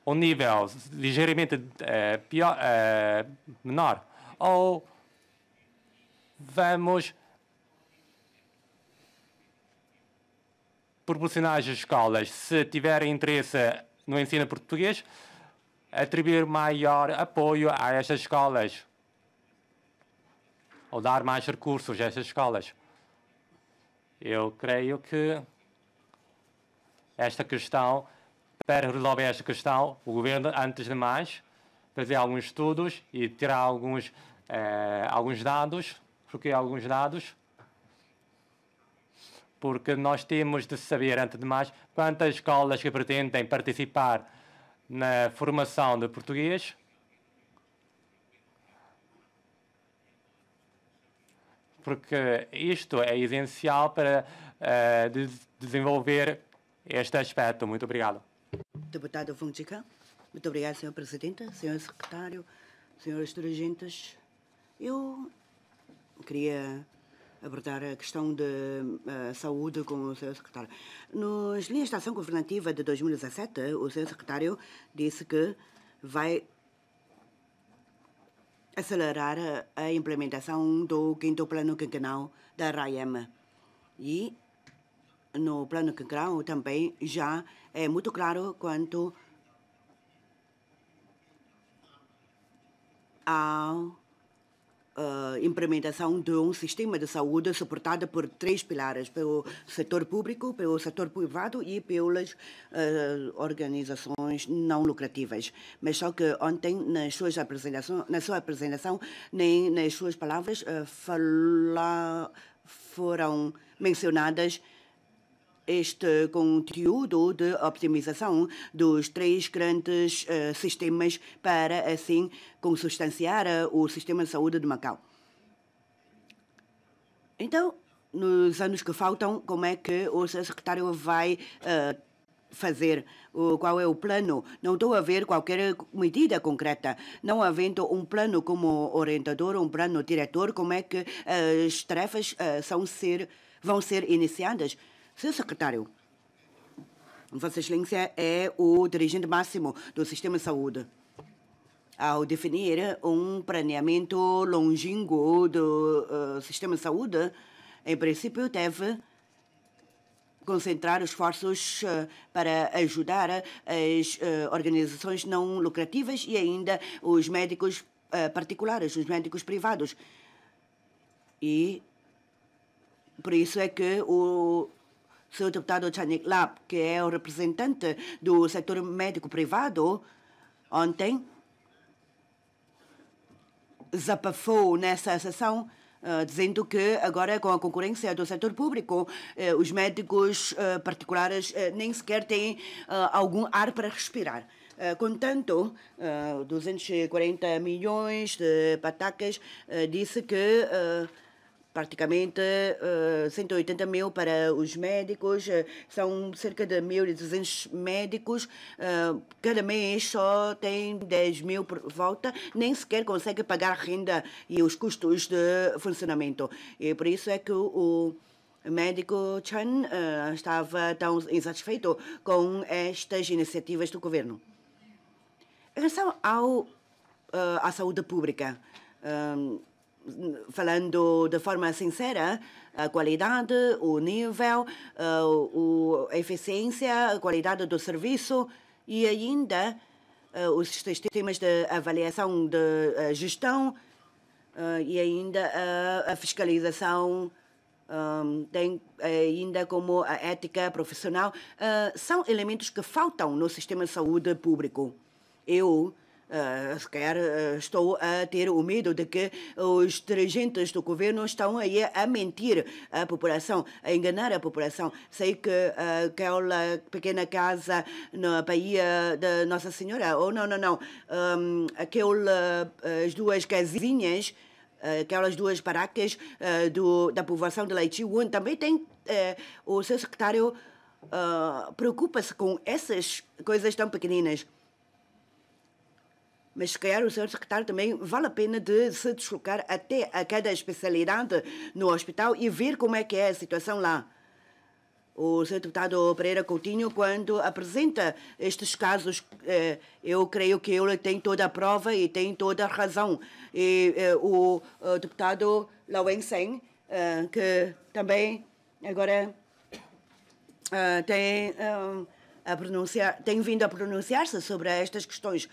um nível ligeiramente eh, pior, eh, menor. Ou vamos proporcionar às escolas, se tiverem interesse no ensino português, atribuir maior apoio a estas escolas ou dar mais recursos a estas escolas. Eu creio que esta questão, para resolver esta questão, o governo, antes de mais, fazer alguns estudos e tirar alguns, eh, alguns dados. Porque alguns dados? Porque nós temos de saber, antes de mais, quantas escolas que pretendem participar na formação de português porque isto é essencial para uh, de desenvolver este aspecto. Muito obrigado. Deputado Funchica, muito obrigado, Sr. Presidente, Sr. Secretário, Srs. dirigentes. Eu queria abordar a questão de uh, saúde com o Sr. Secretário. Nas linhas de ação governativa de 2017, o Sr. Secretário disse que vai acelerar a implementação do quinto plano quinquenal da RAEM. E no plano quinquenal também já é muito claro quanto ao uh, implementação de um sistema de saúde suportado por três pilares, pelo setor público, pelo setor privado e pelas uh, organizações não lucrativas. Mas só que ontem, nas suas apresentações, na sua apresentação, nem nas suas palavras, uh, foram mencionadas este conteúdo de optimização dos três grandes uh, sistemas para, assim, consubstanciar uh, o sistema de saúde de Macau. Então, nos anos que faltam, como é que o secretário vai uh, fazer? Qual é o plano? Não estou a ver qualquer medida concreta. Não havendo um plano como orientador, um plano diretor, como é que as tarefas são ser, vão ser iniciadas? Seu secretário, Vossa Excelência é o dirigente máximo do sistema de saúde. Ao definir um planeamento longínquo do uh, sistema de saúde, em princípio deve concentrar esforços uh, para ajudar as uh, organizações não lucrativas e ainda os médicos particulares, os médicos privados. E por isso é que o Sr. deputado Chanik Lap, que é o representante do setor médico privado, ontem zapafou nessa sessão Uh, dizendo que agora, com a concorrência do setor público, uh, os médicos uh, particulares nem sequer têm algum ar para respirar. Contanto, 240 milhões de patacas disse que praticamente uh, 180 mil para os médicos, uh, são cerca de 1.200 médicos, uh, cada mês só tem 10 mil por volta, nem sequer consegue pagar a renda e os custos de funcionamento. E por isso é que o, médico Chan uh, estava tão insatisfeito com estas iniciativas do governo. Em relação ao, à saúde pública, falando de forma sincera, a qualidade, o nível, a eficiência, a qualidade do serviço e ainda os sistemas de avaliação de gestão e ainda a fiscalização tem ainda como a ética profissional são elementos que faltam no sistema de saúde público. Eu Uh, sequer uh, estou a ter o medo de que os dirigentes do governo estão aí a mentir. À população, a enganar a população. Sei que uh, aquela pequena casa na Bahia da Nossa Senhora, ou não, não, não, um, aquela, as duas casinhas aquelas duas barracas uh, do, da povoação de Leichiwan, também tem uh, o seu secretário uh, preocupa-se com essas coisas tão pequeninas mas se calhar o senhor secretário também vale a pena de se deslocar até a cada especialidade no hospital e ver como é que é a situação lá. O senhor deputado Pereira Coutinho, quando apresenta estes casos, eh, eu creio que ele tem toda a prova e tem toda a razão. E eh, o, deputado Lau Seng, eh, que também agora tem, a pronunciar, tem vindo a pronunciar-se sobre estas questões.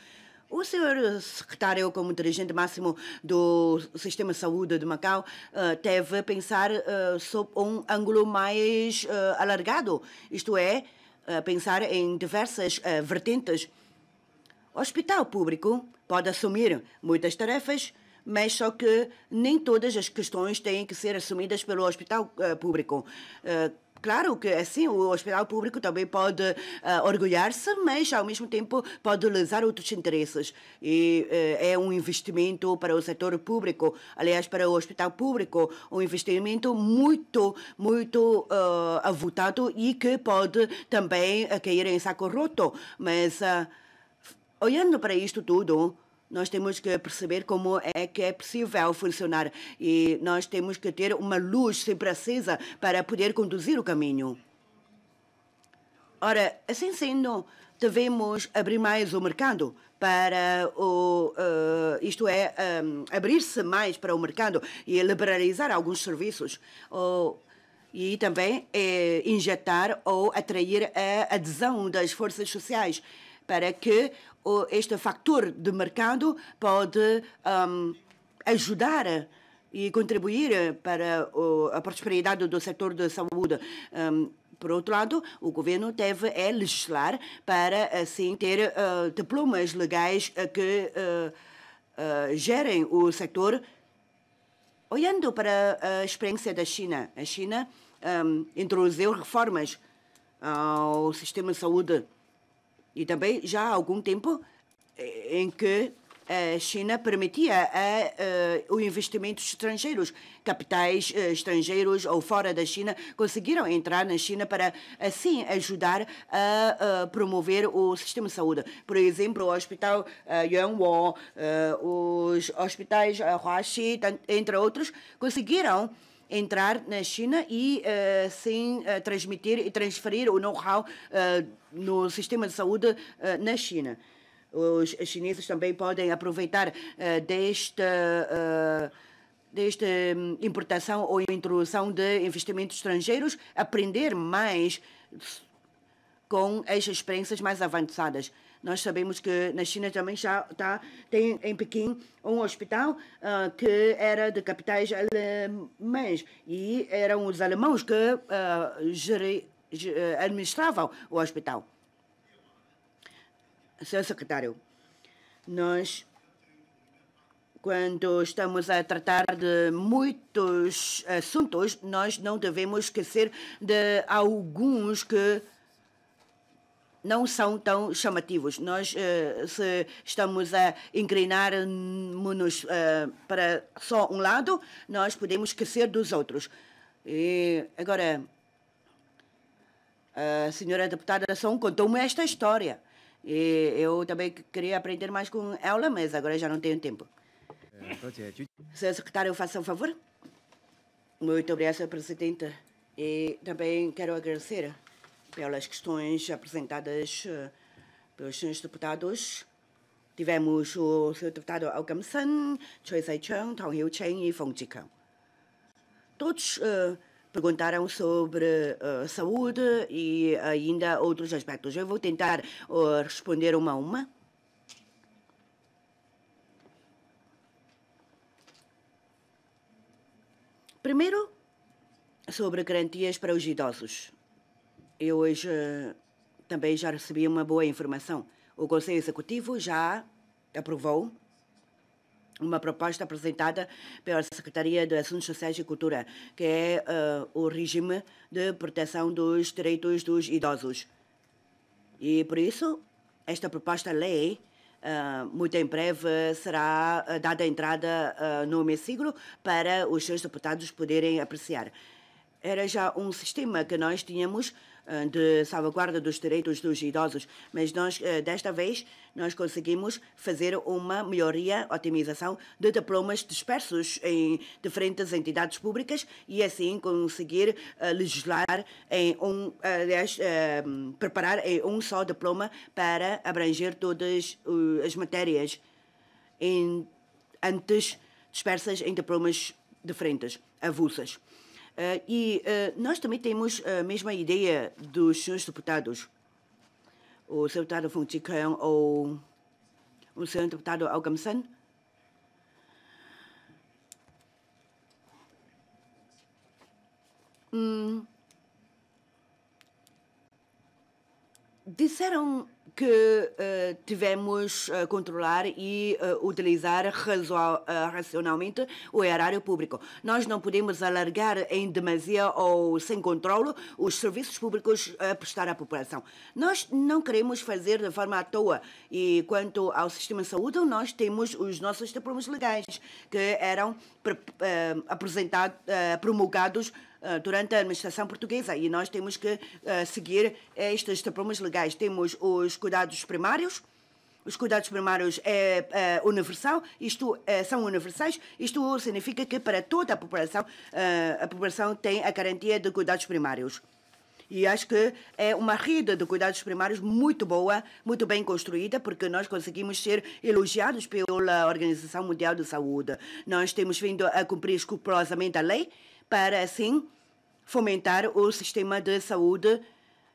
O senhor secretário, como dirigente máximo do Sistema de Saúde de Macau, deve pensar uh, sob um ângulo mais alargado, isto é, pensar em diversas vertentes. O hospital público pode assumir muitas tarefas, mas só que nem todas as questões têm que ser assumidas pelo hospital público. Claro que assim o hospital público também pode uh, orgulhar-se, mas ao mesmo tempo pode lesar outros interesses. E uh, é um investimento para o setor público, aliás, para o hospital público, um investimento muito, muito uh, avultado e que pode também cair em saco roto. Mas olhando para isto tudo, nós temos que perceber como é que é possível funcionar e nós temos que ter uma luz sempre acesa para poder conduzir o caminho. Ora, assim sendo, devemos abrir mais o mercado para o, uh, isto é, um, abrir-se mais para o mercado e liberalizar alguns serviços. Ou, e também é, injetar ou atrair a adesão das forças sociais para que este fator de mercado pode um, ajudar e contribuir para a prosperidade do setor da saúde. Um, por outro lado, o governo deve é legislar para assim ter uh, diplomas legais que uh, uh, gerem o setor. Olhando para a experiência da China, a China um, introduziu reformas ao sistema de saúde e também já há algum tempo eh, em que a China permitia a, uh, o investimento estrangeiros. Capitais uh, estrangeiros ou fora da China conseguiram entrar na China para, assim, ajudar a uh, promover o sistema de saúde. Por exemplo, o Hospital Yuanwo, os hospitais Huaxi, entre outros, conseguiram entrar na China e, uh, sim, uh, transmitir e transferir o know-how uh, no sistema de saúde na China. Os chineses também podem aproveitar desta desta hum, importação ou introdução de investimentos estrangeiros, aprender mais com as experiências mais avançadas. Nós sabemos que na China também já tá, tem em Pequim um hospital uh, que era de capitais alemães e eram os alemãos que uh, gere, administravam o hospital. Seu secretário, nós quando estamos a tratar de muitos assuntos, nós não devemos esquecer de alguns que não são tão chamativos. Nós, uh, se estamos a inclinar-nos uh, para só um lado, nós podemos esquecer dos outros. E agora, a senhora deputada São contou-me esta história. E eu também queria aprender mais com ela, mas agora já não tenho tempo. Senhor secretário, faça um favor. Muito obrigada, Sr. Presidente. E também quero agradecer pelas questões apresentadas uh, pelos senhores deputados. Tivemos o Sr. deputado Alcamson, Choi Sai-chung, Tong Hiu-chen e Fong Jikang. Todos uh, perguntaram sobre uh, saúde e ainda outros aspectos. Eu vou tentar responder uma a uma. Primeiro, sobre garantias para os idosos. Eu hoje uh, também já recebi uma boa informação. O Conselho Executivo já aprovou uma proposta apresentada pela Secretaria de Assuntos Sociais e Cultura, que é uh, o regime de proteção dos direitos dos idosos. E por isso, esta proposta lei Uh, muito em breve será dada entrada no hemiciclo para os seus deputados poderem apreciar. Era já um sistema que nós tínhamos eh, de salvaguarda dos direitos dos idosos, mas nós, eh, desta vez, nós conseguimos fazer uma melhoria, otimização de diplomas dispersos em diferentes entidades públicas e assim conseguir uh, legislar em um, aliás, preparar em um só diploma para abranger todas as matérias em, antes dispersas em diplomas diferentes, avulsas. Uh, e uh, nós também temos a mesma ideia dos senhores deputados. O senhor deputado Fung ou o senhor deputado Algamsan. Hum, disseram que uh, tivemos uh, controlar e uh, utilizar racionalmente o erário público. Nós não podemos alargar em demasia ou sem controle os serviços públicos a prestar à população. Nós não queremos fazer de forma à toa. E quanto ao sistema de saúde, nós temos os nossos diplomas legais que eram apresentados, promulgados durante a administração portuguesa e nós temos que uh, seguir estes diplomas legais. Temos os cuidados primários, os cuidados primários é, é universal, isto é, são universais, isto significa que para toda a população, a população tem a garantia de cuidados primários. E acho que é uma rede de cuidados primários muito boa, muito bem construída, porque nós conseguimos ser elogiados pela Organização Mundial de Saúde. Nós temos vindo a cumprir escrupulosamente a lei para, assim, fomentar o sistema de saúde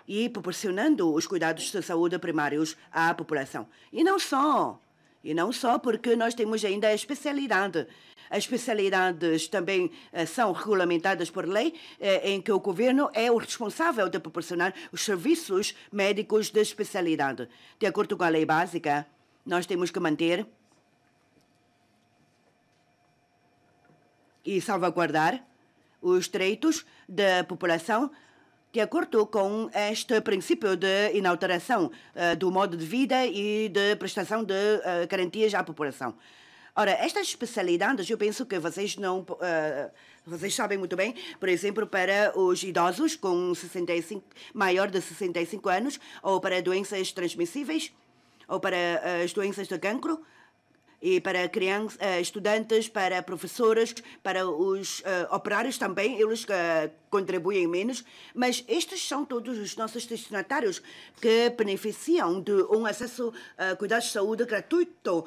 e proporcionando os cuidados de saúde primários à população. E não só, e não só porque nós temos ainda a especialidade. As especialidades também eh, são regulamentadas por lei, eh, em que o governo é o responsável de proporcionar os serviços médicos de especialidade. De acordo com a lei básica, nós temos que manter e salvaguardar os direitos da população de acordo com este princípio de inalteração uh, do modo de vida e de prestação de uh, garantias à população. Ora, estas especialidades, eu penso que vocês não, uh, vocês sabem muito bem, por exemplo, para os idosos com 65, maior de 65 anos, ou para doenças transmissíveis, ou para as doenças de cancro, e para crianças, uh, estudantes, para professores, para os uh, operários também, eles uh, contribuem menos, mas estes são todos os nossos destinatários que beneficiam de um acesso a cuidados de saúde gratuito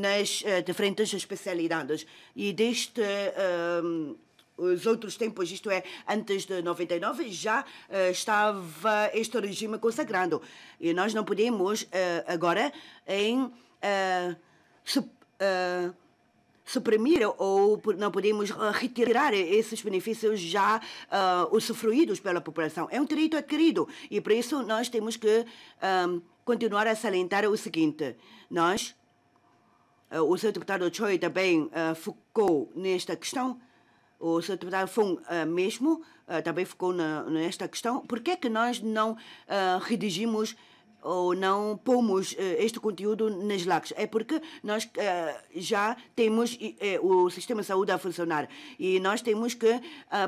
nas diferentes especialidades. E deste os outros tempos, isto é, antes de 99, já uh, estava este regime consagrado. E nós não podemos, uh, agora, em uh, uh, suprimir ou não podemos retirar esses benefícios já uh, usufruídos pela população. É um direito adquirido e por isso nós temos que um, continuar a salientar o seguinte: nós o Sr. Deputado Choi também focou nesta questão. O Sr. Deputado Fung mesmo também focou na, nesta questão. Por que é que nós não redigimos ou não pomos uh, este conteúdo nas LACs. É porque nós uh, já temos uh, o sistema de saúde a funcionar e nós temos que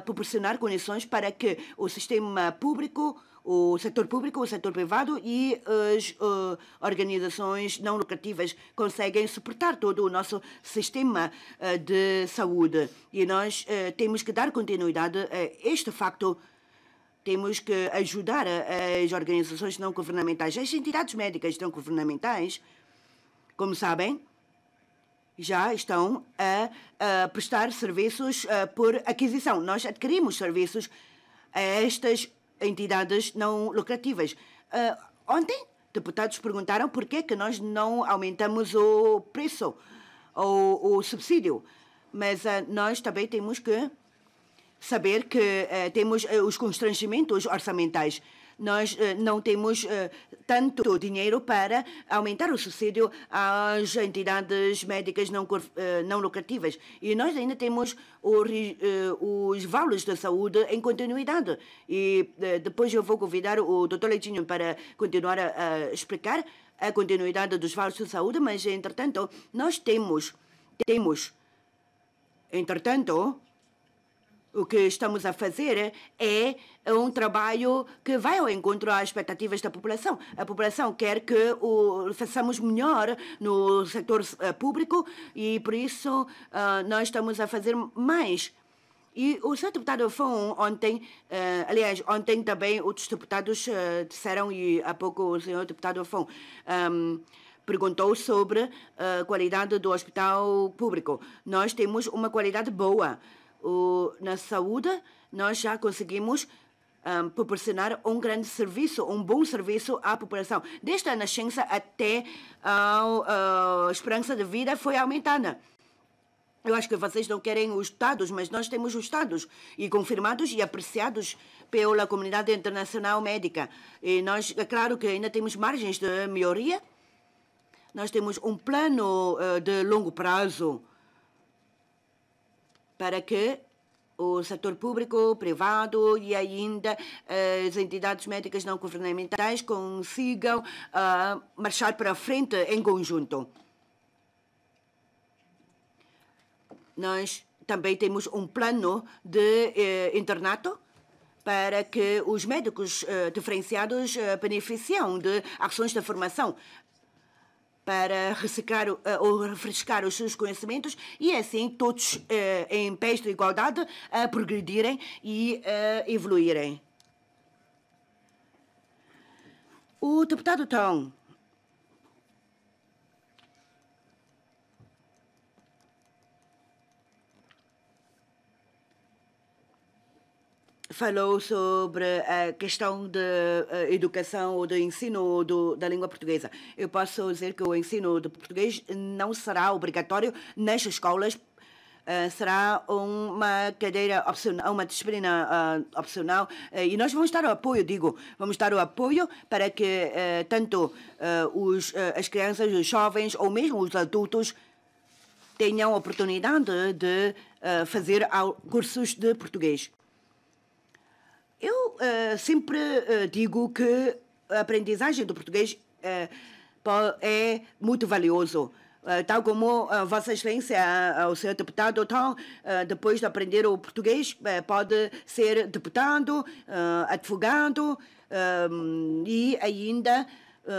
proporcionar condições para que o sistema público o setor público, o setor privado e as uh, organizações não lucrativas conseguem suportar todo o nosso sistema uh, de saúde. E nós uh, temos que dar continuidade a este facto temos que ajudar as organizações não governamentais, as entidades médicas não governamentais, como sabem, já estão a, a prestar serviços a, por aquisição. Nós adquirimos serviços a estas entidades não lucrativas. Uh, ontem, deputados perguntaram por que, que nós não aumentamos o preço ou o subsídio. Mas uh, nós também temos que saber que eh, temos eh, os constrangimentos orçamentais. Nós eh, não temos tanto dinheiro para aumentar o subsídio às entidades médicas não, não lucrativas. E nós ainda temos o, os valores da saúde em continuidade. E depois eu vou convidar o Dr. Leitinho para continuar a, a explicar a continuidade dos valores de saúde, mas, entretanto, nós temos, temos, entretanto, o que estamos a fazer é um trabalho que vai ao encontro às expectativas da população. A população quer que o façamos melhor no setor uh, público e, por isso, uh, nós estamos a fazer mais. E o Sr. Deputado Fon ontem, uh, aliás, ontem também outros deputados disseram, e há pouco o Sr. Deputado Fon um, perguntou sobre a qualidade do hospital público. Nós temos uma qualidade boa o, na saúde, nós já conseguimos um, proporcionar um grande serviço, um bom serviço à população. Desde a nascença até a, a esperança de vida foi aumentada. Eu acho que vocês não querem os dados, mas nós temos os dados e confirmados e apreciados pela comunidade internacional médica. E nós, é claro que ainda temos margens de melhoria. Nós temos um plano uh, de longo prazo para que o setor público, privado e ainda as entidades médicas não governamentais consigam uh, marchar para frente em conjunto. Nós também temos um plano de eh, internato para que os médicos uh, diferenciados uh, beneficiam de ações de formação para reciclar uh, ou refrescar os seus conhecimentos e assim todos uh, em pés de igualdade a progredirem e evoluírem. O deputado Tom falou sobre a questão da educação ou do ensino do, da língua portuguesa. Eu posso dizer que o ensino de português não será obrigatório nas escolas Uh, será uma cadeira opcional, uma disciplina uh, opcional uh, e nós vamos dar o apoio, digo, vamos dar o apoio para que tanto os, as crianças, os jovens ou mesmo os adultos tenham a oportunidade de fazer cursos de português. Eu uh, sempre uh, digo que a aprendizagem do português uh, é muito valioso. tal como Vossa Excelência, o Senhor Deputado, então, depois de aprender o português, pode ser deputado, advogado e ainda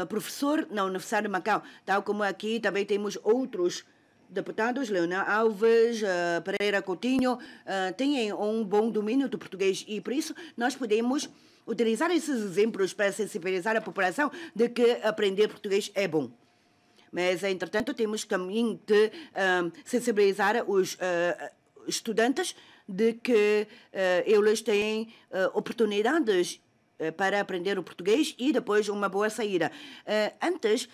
professor na Universidade de Macau. Tal como aqui também temos outros deputados Leonel Alves, uh, Pereira Coutinho, uh, têm um bom domínio do português e, por isso, nós podemos utilizar esses exemplos para sensibilizar a população de que aprender português é bom. Mas, entretanto, temos também de uh, sensibilizar os estudantes de que eles têm oportunidades para aprender o português e depois uma boa saída. antes,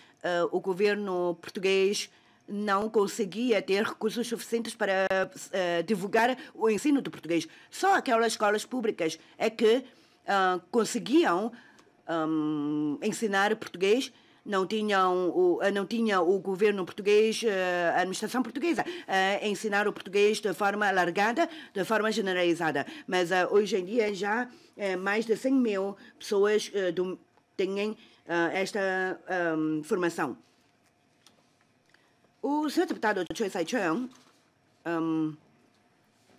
o governo português não conseguia ter recursos suficientes para uh, divulgar o ensino do português. Só aquelas escolas públicas é que uh, conseguiam um, ensinar português não tinham o, não tinha o governo português, a administração portuguesa, a ensinar o português de forma alargada, de forma generalizada. Mas hoje em dia já mais de 100 mil pessoas têm esta um, formação. O senhor deputado Choi Sai-cheng um,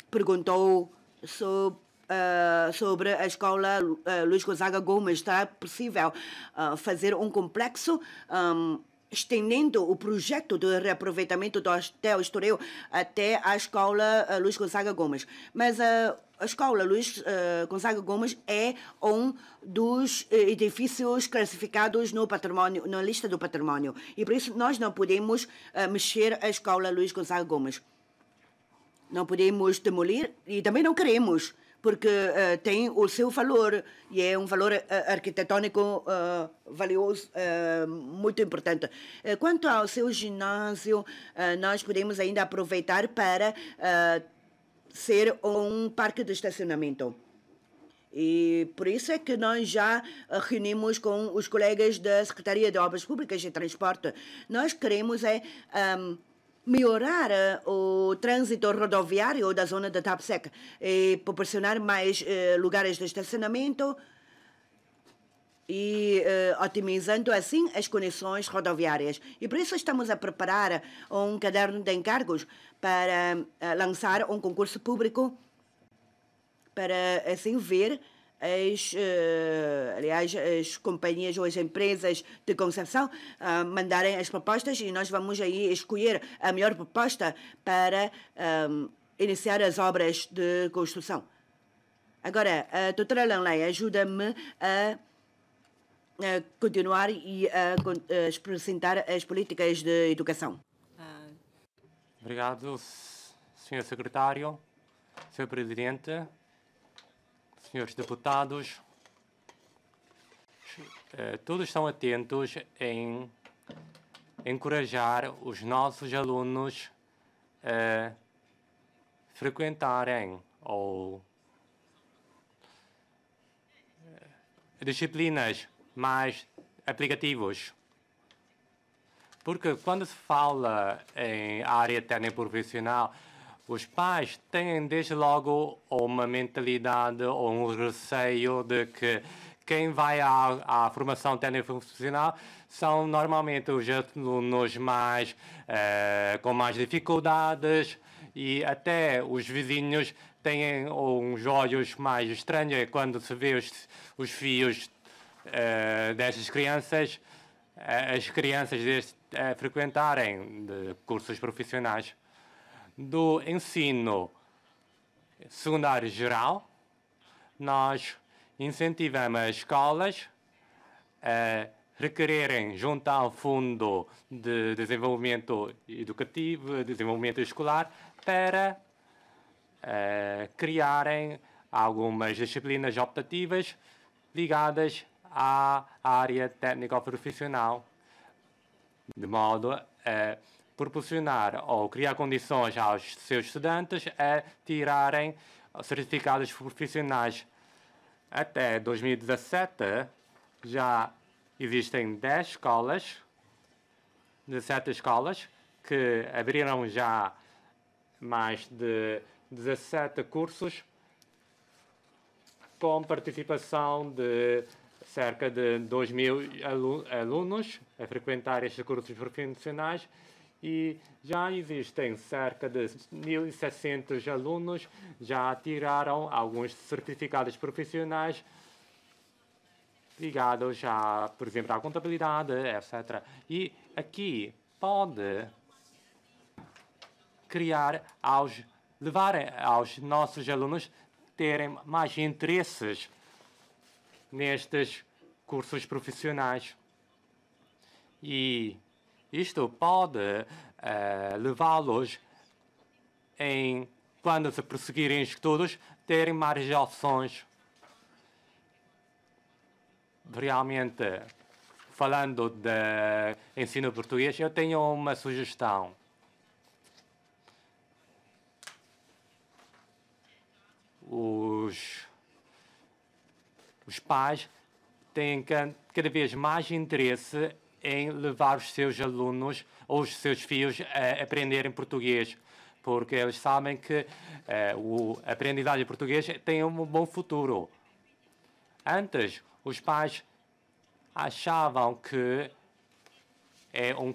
perguntou sobre Uh, sobre a escola uh, Luís Gonzaga Gomes. Está possível uh, fazer um complexo um, estendendo o projeto de reaproveitamento do Hotel Estoril até a escola Luís Gonzaga Gomes. Mas a escola Luís Gonzaga Gomes é um dos edifícios classificados no património, na lista do património. E por isso nós não podemos mexer a escola Luís Gonzaga Gomes. Não podemos demolir e também não queremos porque uh, tem o seu valor e é um valor uh, arquitetônico uh, valioso, muito importante. quanto ao seu ginásio, nós podemos ainda aproveitar para ser um parque de estacionamento. E por isso é que nós já reunimos com os colegas da Secretaria de Obras Públicas e Transporte. Nós queremos é um, melhorar uh, o trânsito rodoviário da zona de Tapsec e proporcionar mais uh, lugares de estacionamento e uh, otimizando assim as conexões rodoviárias. E por isso estamos a preparar um caderno de encargos para lançar um concurso público para assim ver as, uh, aliás, as companhias ou as empresas de concessão uh, mandarem as propostas e nós vamos aí escolher a melhor proposta para um, iniciar as obras de construção. Agora, a doutora Lanley ajuda-me a, a, continuar e a, a as políticas de educação. Obrigado, Sr. Secretário, Sr. Presidente senhores deputados, eh, todos estão atentos em encorajar os nossos alunos a frequentarem ou eh, disciplinas mais aplicativos. Porque quando se fala em área técnica profissional, os pais têm desde logo uma mentalidade ou um receio de que quem vai à, à formação técnico-profissional são normalmente os alunos mais, eh, com mais dificuldades e até os vizinhos têm uns olhos mais estranhos quando se vê os, os fios eh, destas crianças, eh, as crianças deste, frequentarem de cursos profissionais do ensino secundário geral, nós incentivamos as escolas a requererem, junto ao Fundo de Desenvolvimento Educativo, Desenvolvimento Escolar, para criarem algumas disciplinas optativas ligadas à área técnico-profissional, de modo a proporcionar ou criar condições aos seus estudantes a tirarem certificados profissionais. Até 2017 já existem 10 escolas, 17 escolas, que abriram já mais de 17 cursos com participação de cerca de 2 mil alunos a frequentar estes cursos profissionais e já existem cerca de 1.600 alunos, já tiraram alguns certificados profissionais ligados a, por exemplo, à contabilidade, etc. E aqui pode criar aos levar aos nossos alunos terem mais interesses nestes cursos profissionais. E isto pode uh, levá-los, em, quando se prosseguirem estudos, terem mais opções. Realmente, falando de ensino português, eu tenho uma sugestão. Os, os pais têm cada vez mais interesse em levar os seus alunos ou os seus filhos a aprenderem português, porque eles sabem que uh, a aprendizagem português tem um bom futuro. Antes, os pais achavam que é um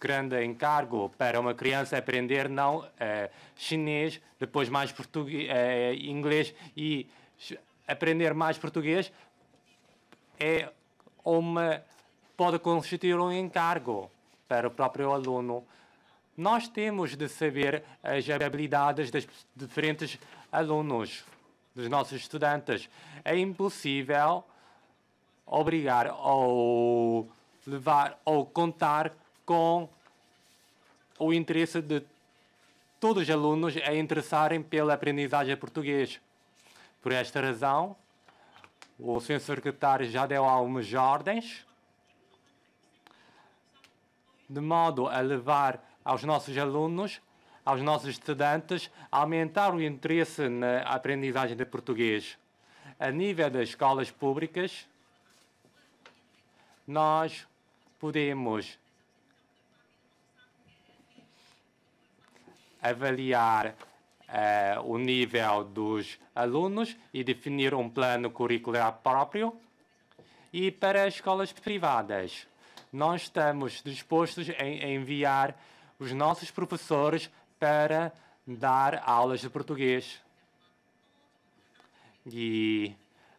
grande encargo para uma criança aprender não uh, chinês, depois mais português, uh, inglês e aprender mais português é uma pode constituir um encargo para o próprio aluno. Nós temos de saber as habilidades dos diferentes alunos, dos nossos estudantes. É impossível obrigar ou levar ou contar com o interesse de todos os alunos a interessarem pela aprendizagem português. Por esta razão, o Sr. Secretário já deu algumas ordens de modo a levar aos nossos alunos, aos nossos estudantes, a aumentar o interesse na aprendizagem de português. A nível das escolas públicas, nós podemos avaliar uh, o nível dos alunos e definir um plano curricular próprio. E para as escolas privadas, nós estamos dispostos a enviar os nossos professores para dar aulas de português. E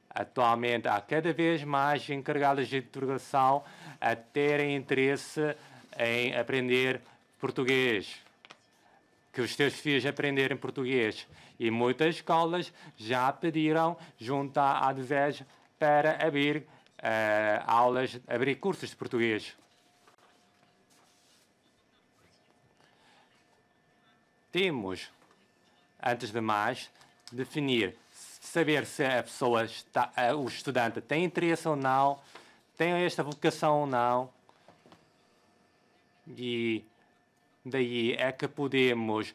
atualmente há cada vez mais encarregados de educação a terem interesse em aprender português, que os seus filhos aprenderem português. E muitas escolas já pediram, junto à DESEJ, para abrir uh, aulas, abrir cursos de português. Temos, antes de mais, definir, saber se a pessoa, está, uh, o estudante, tem interesse ou não, tem esta vocação ou não. E daí é que podemos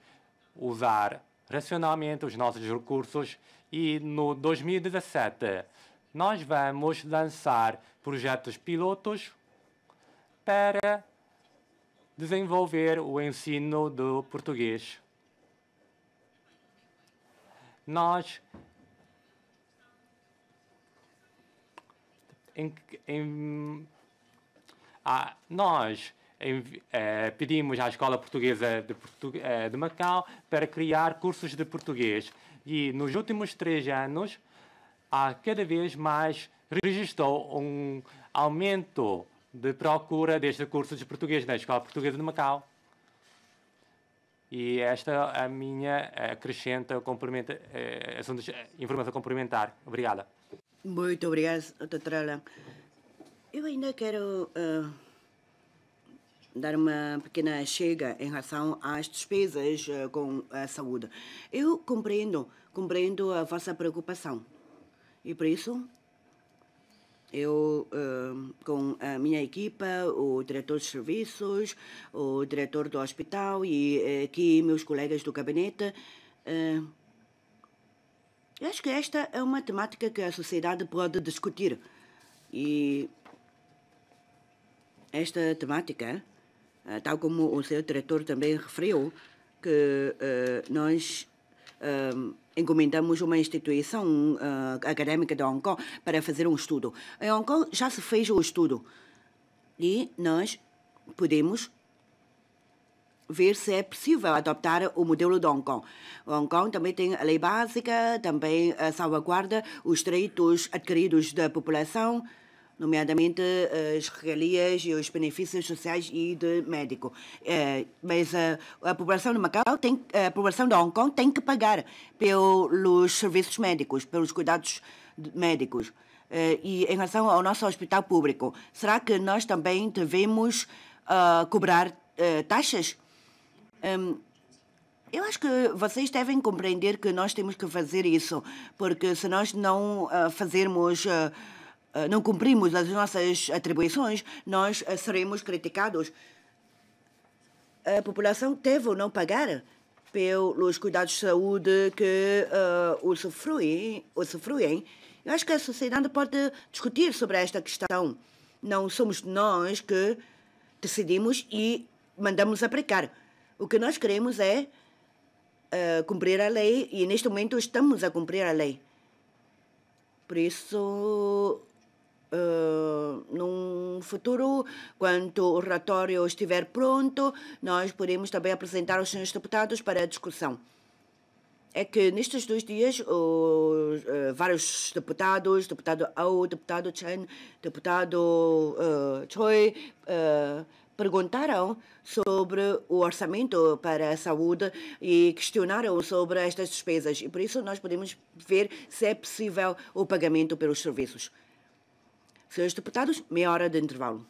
usar racionalmente os nossos recursos e no 2017 nós vamos lançar projetos pilotos para desenvolver o ensino do português. Nós em, em, ah, nós pedimos à Escola Portuguesa de, Portu eh, de Macau para criar cursos de português e nos últimos três anos há cada vez mais registrou um aumento de procura deste curso de português na Escola Portuguesa de Macau. E esta é a minha acrescenta, complementa, é, informação complementar. Obrigada. Muito obrigada, doutora Eu ainda quero uh, dar uma pequena chega em relação às despesas uh, com a saúde. Eu compreendo, compreendo a vossa preocupação. E por isso, eu, uh, com a minha equipa, o diretor de serviços, o diretor do hospital e uh, aqui meus colegas do gabinete, acho que esta é uma temática que a sociedade pode discutir. E esta temática, tal como o seu diretor também referiu, que nós encomendamos uma instituição uh, acadêmica de Hong Kong para fazer um estudo. Em Hong Kong já se fez o estudo e nós podemos ver se é possível adoptar o modelo de Hong Kong. Hong Kong também tem a lei básica, também salvaguarda os direitos adquiridos da população, nomeadamente eh, as regalias e os benefícios sociais e de médico. É, mas a, a, população de Macau tem, a população de Hong Kong tem que pagar pelos serviços médicos, pelos cuidados médicos. E em relação ao nosso hospital público, será que nós também devemos uh, cobrar uh, taxas? Um, eu acho que vocês devem compreender que nós temos que fazer isso, porque se nós não uh, fazermos ah, não cumprimos as nossas atribuições, nós ah, seremos criticados. A população deve ou não pagar pelos cuidados de saúde que uh, o sofrem, o sofrem. Eu acho que a sociedade pode discutir sobre esta questão. Não somos nós que decidimos e mandamos aplicar. O que nós queremos é uh, cumprir a lei e neste momento estamos a cumprir a lei. Por isso, uh, num futuro, quando o relatório estiver pronto, nós podemos também apresentar aos senhores deputados para a discussão. É que nestes dois dias, uh, vários deputados, deputado Au, deputado Chen, deputado uh, Choi, uh, perguntaram sobre o orçamento para a saúde e questionaram sobre estas despesas. E por isso nós podemos ver se é possível o pagamento pelos serviços. Senhores deputados, meia hora de intervalo.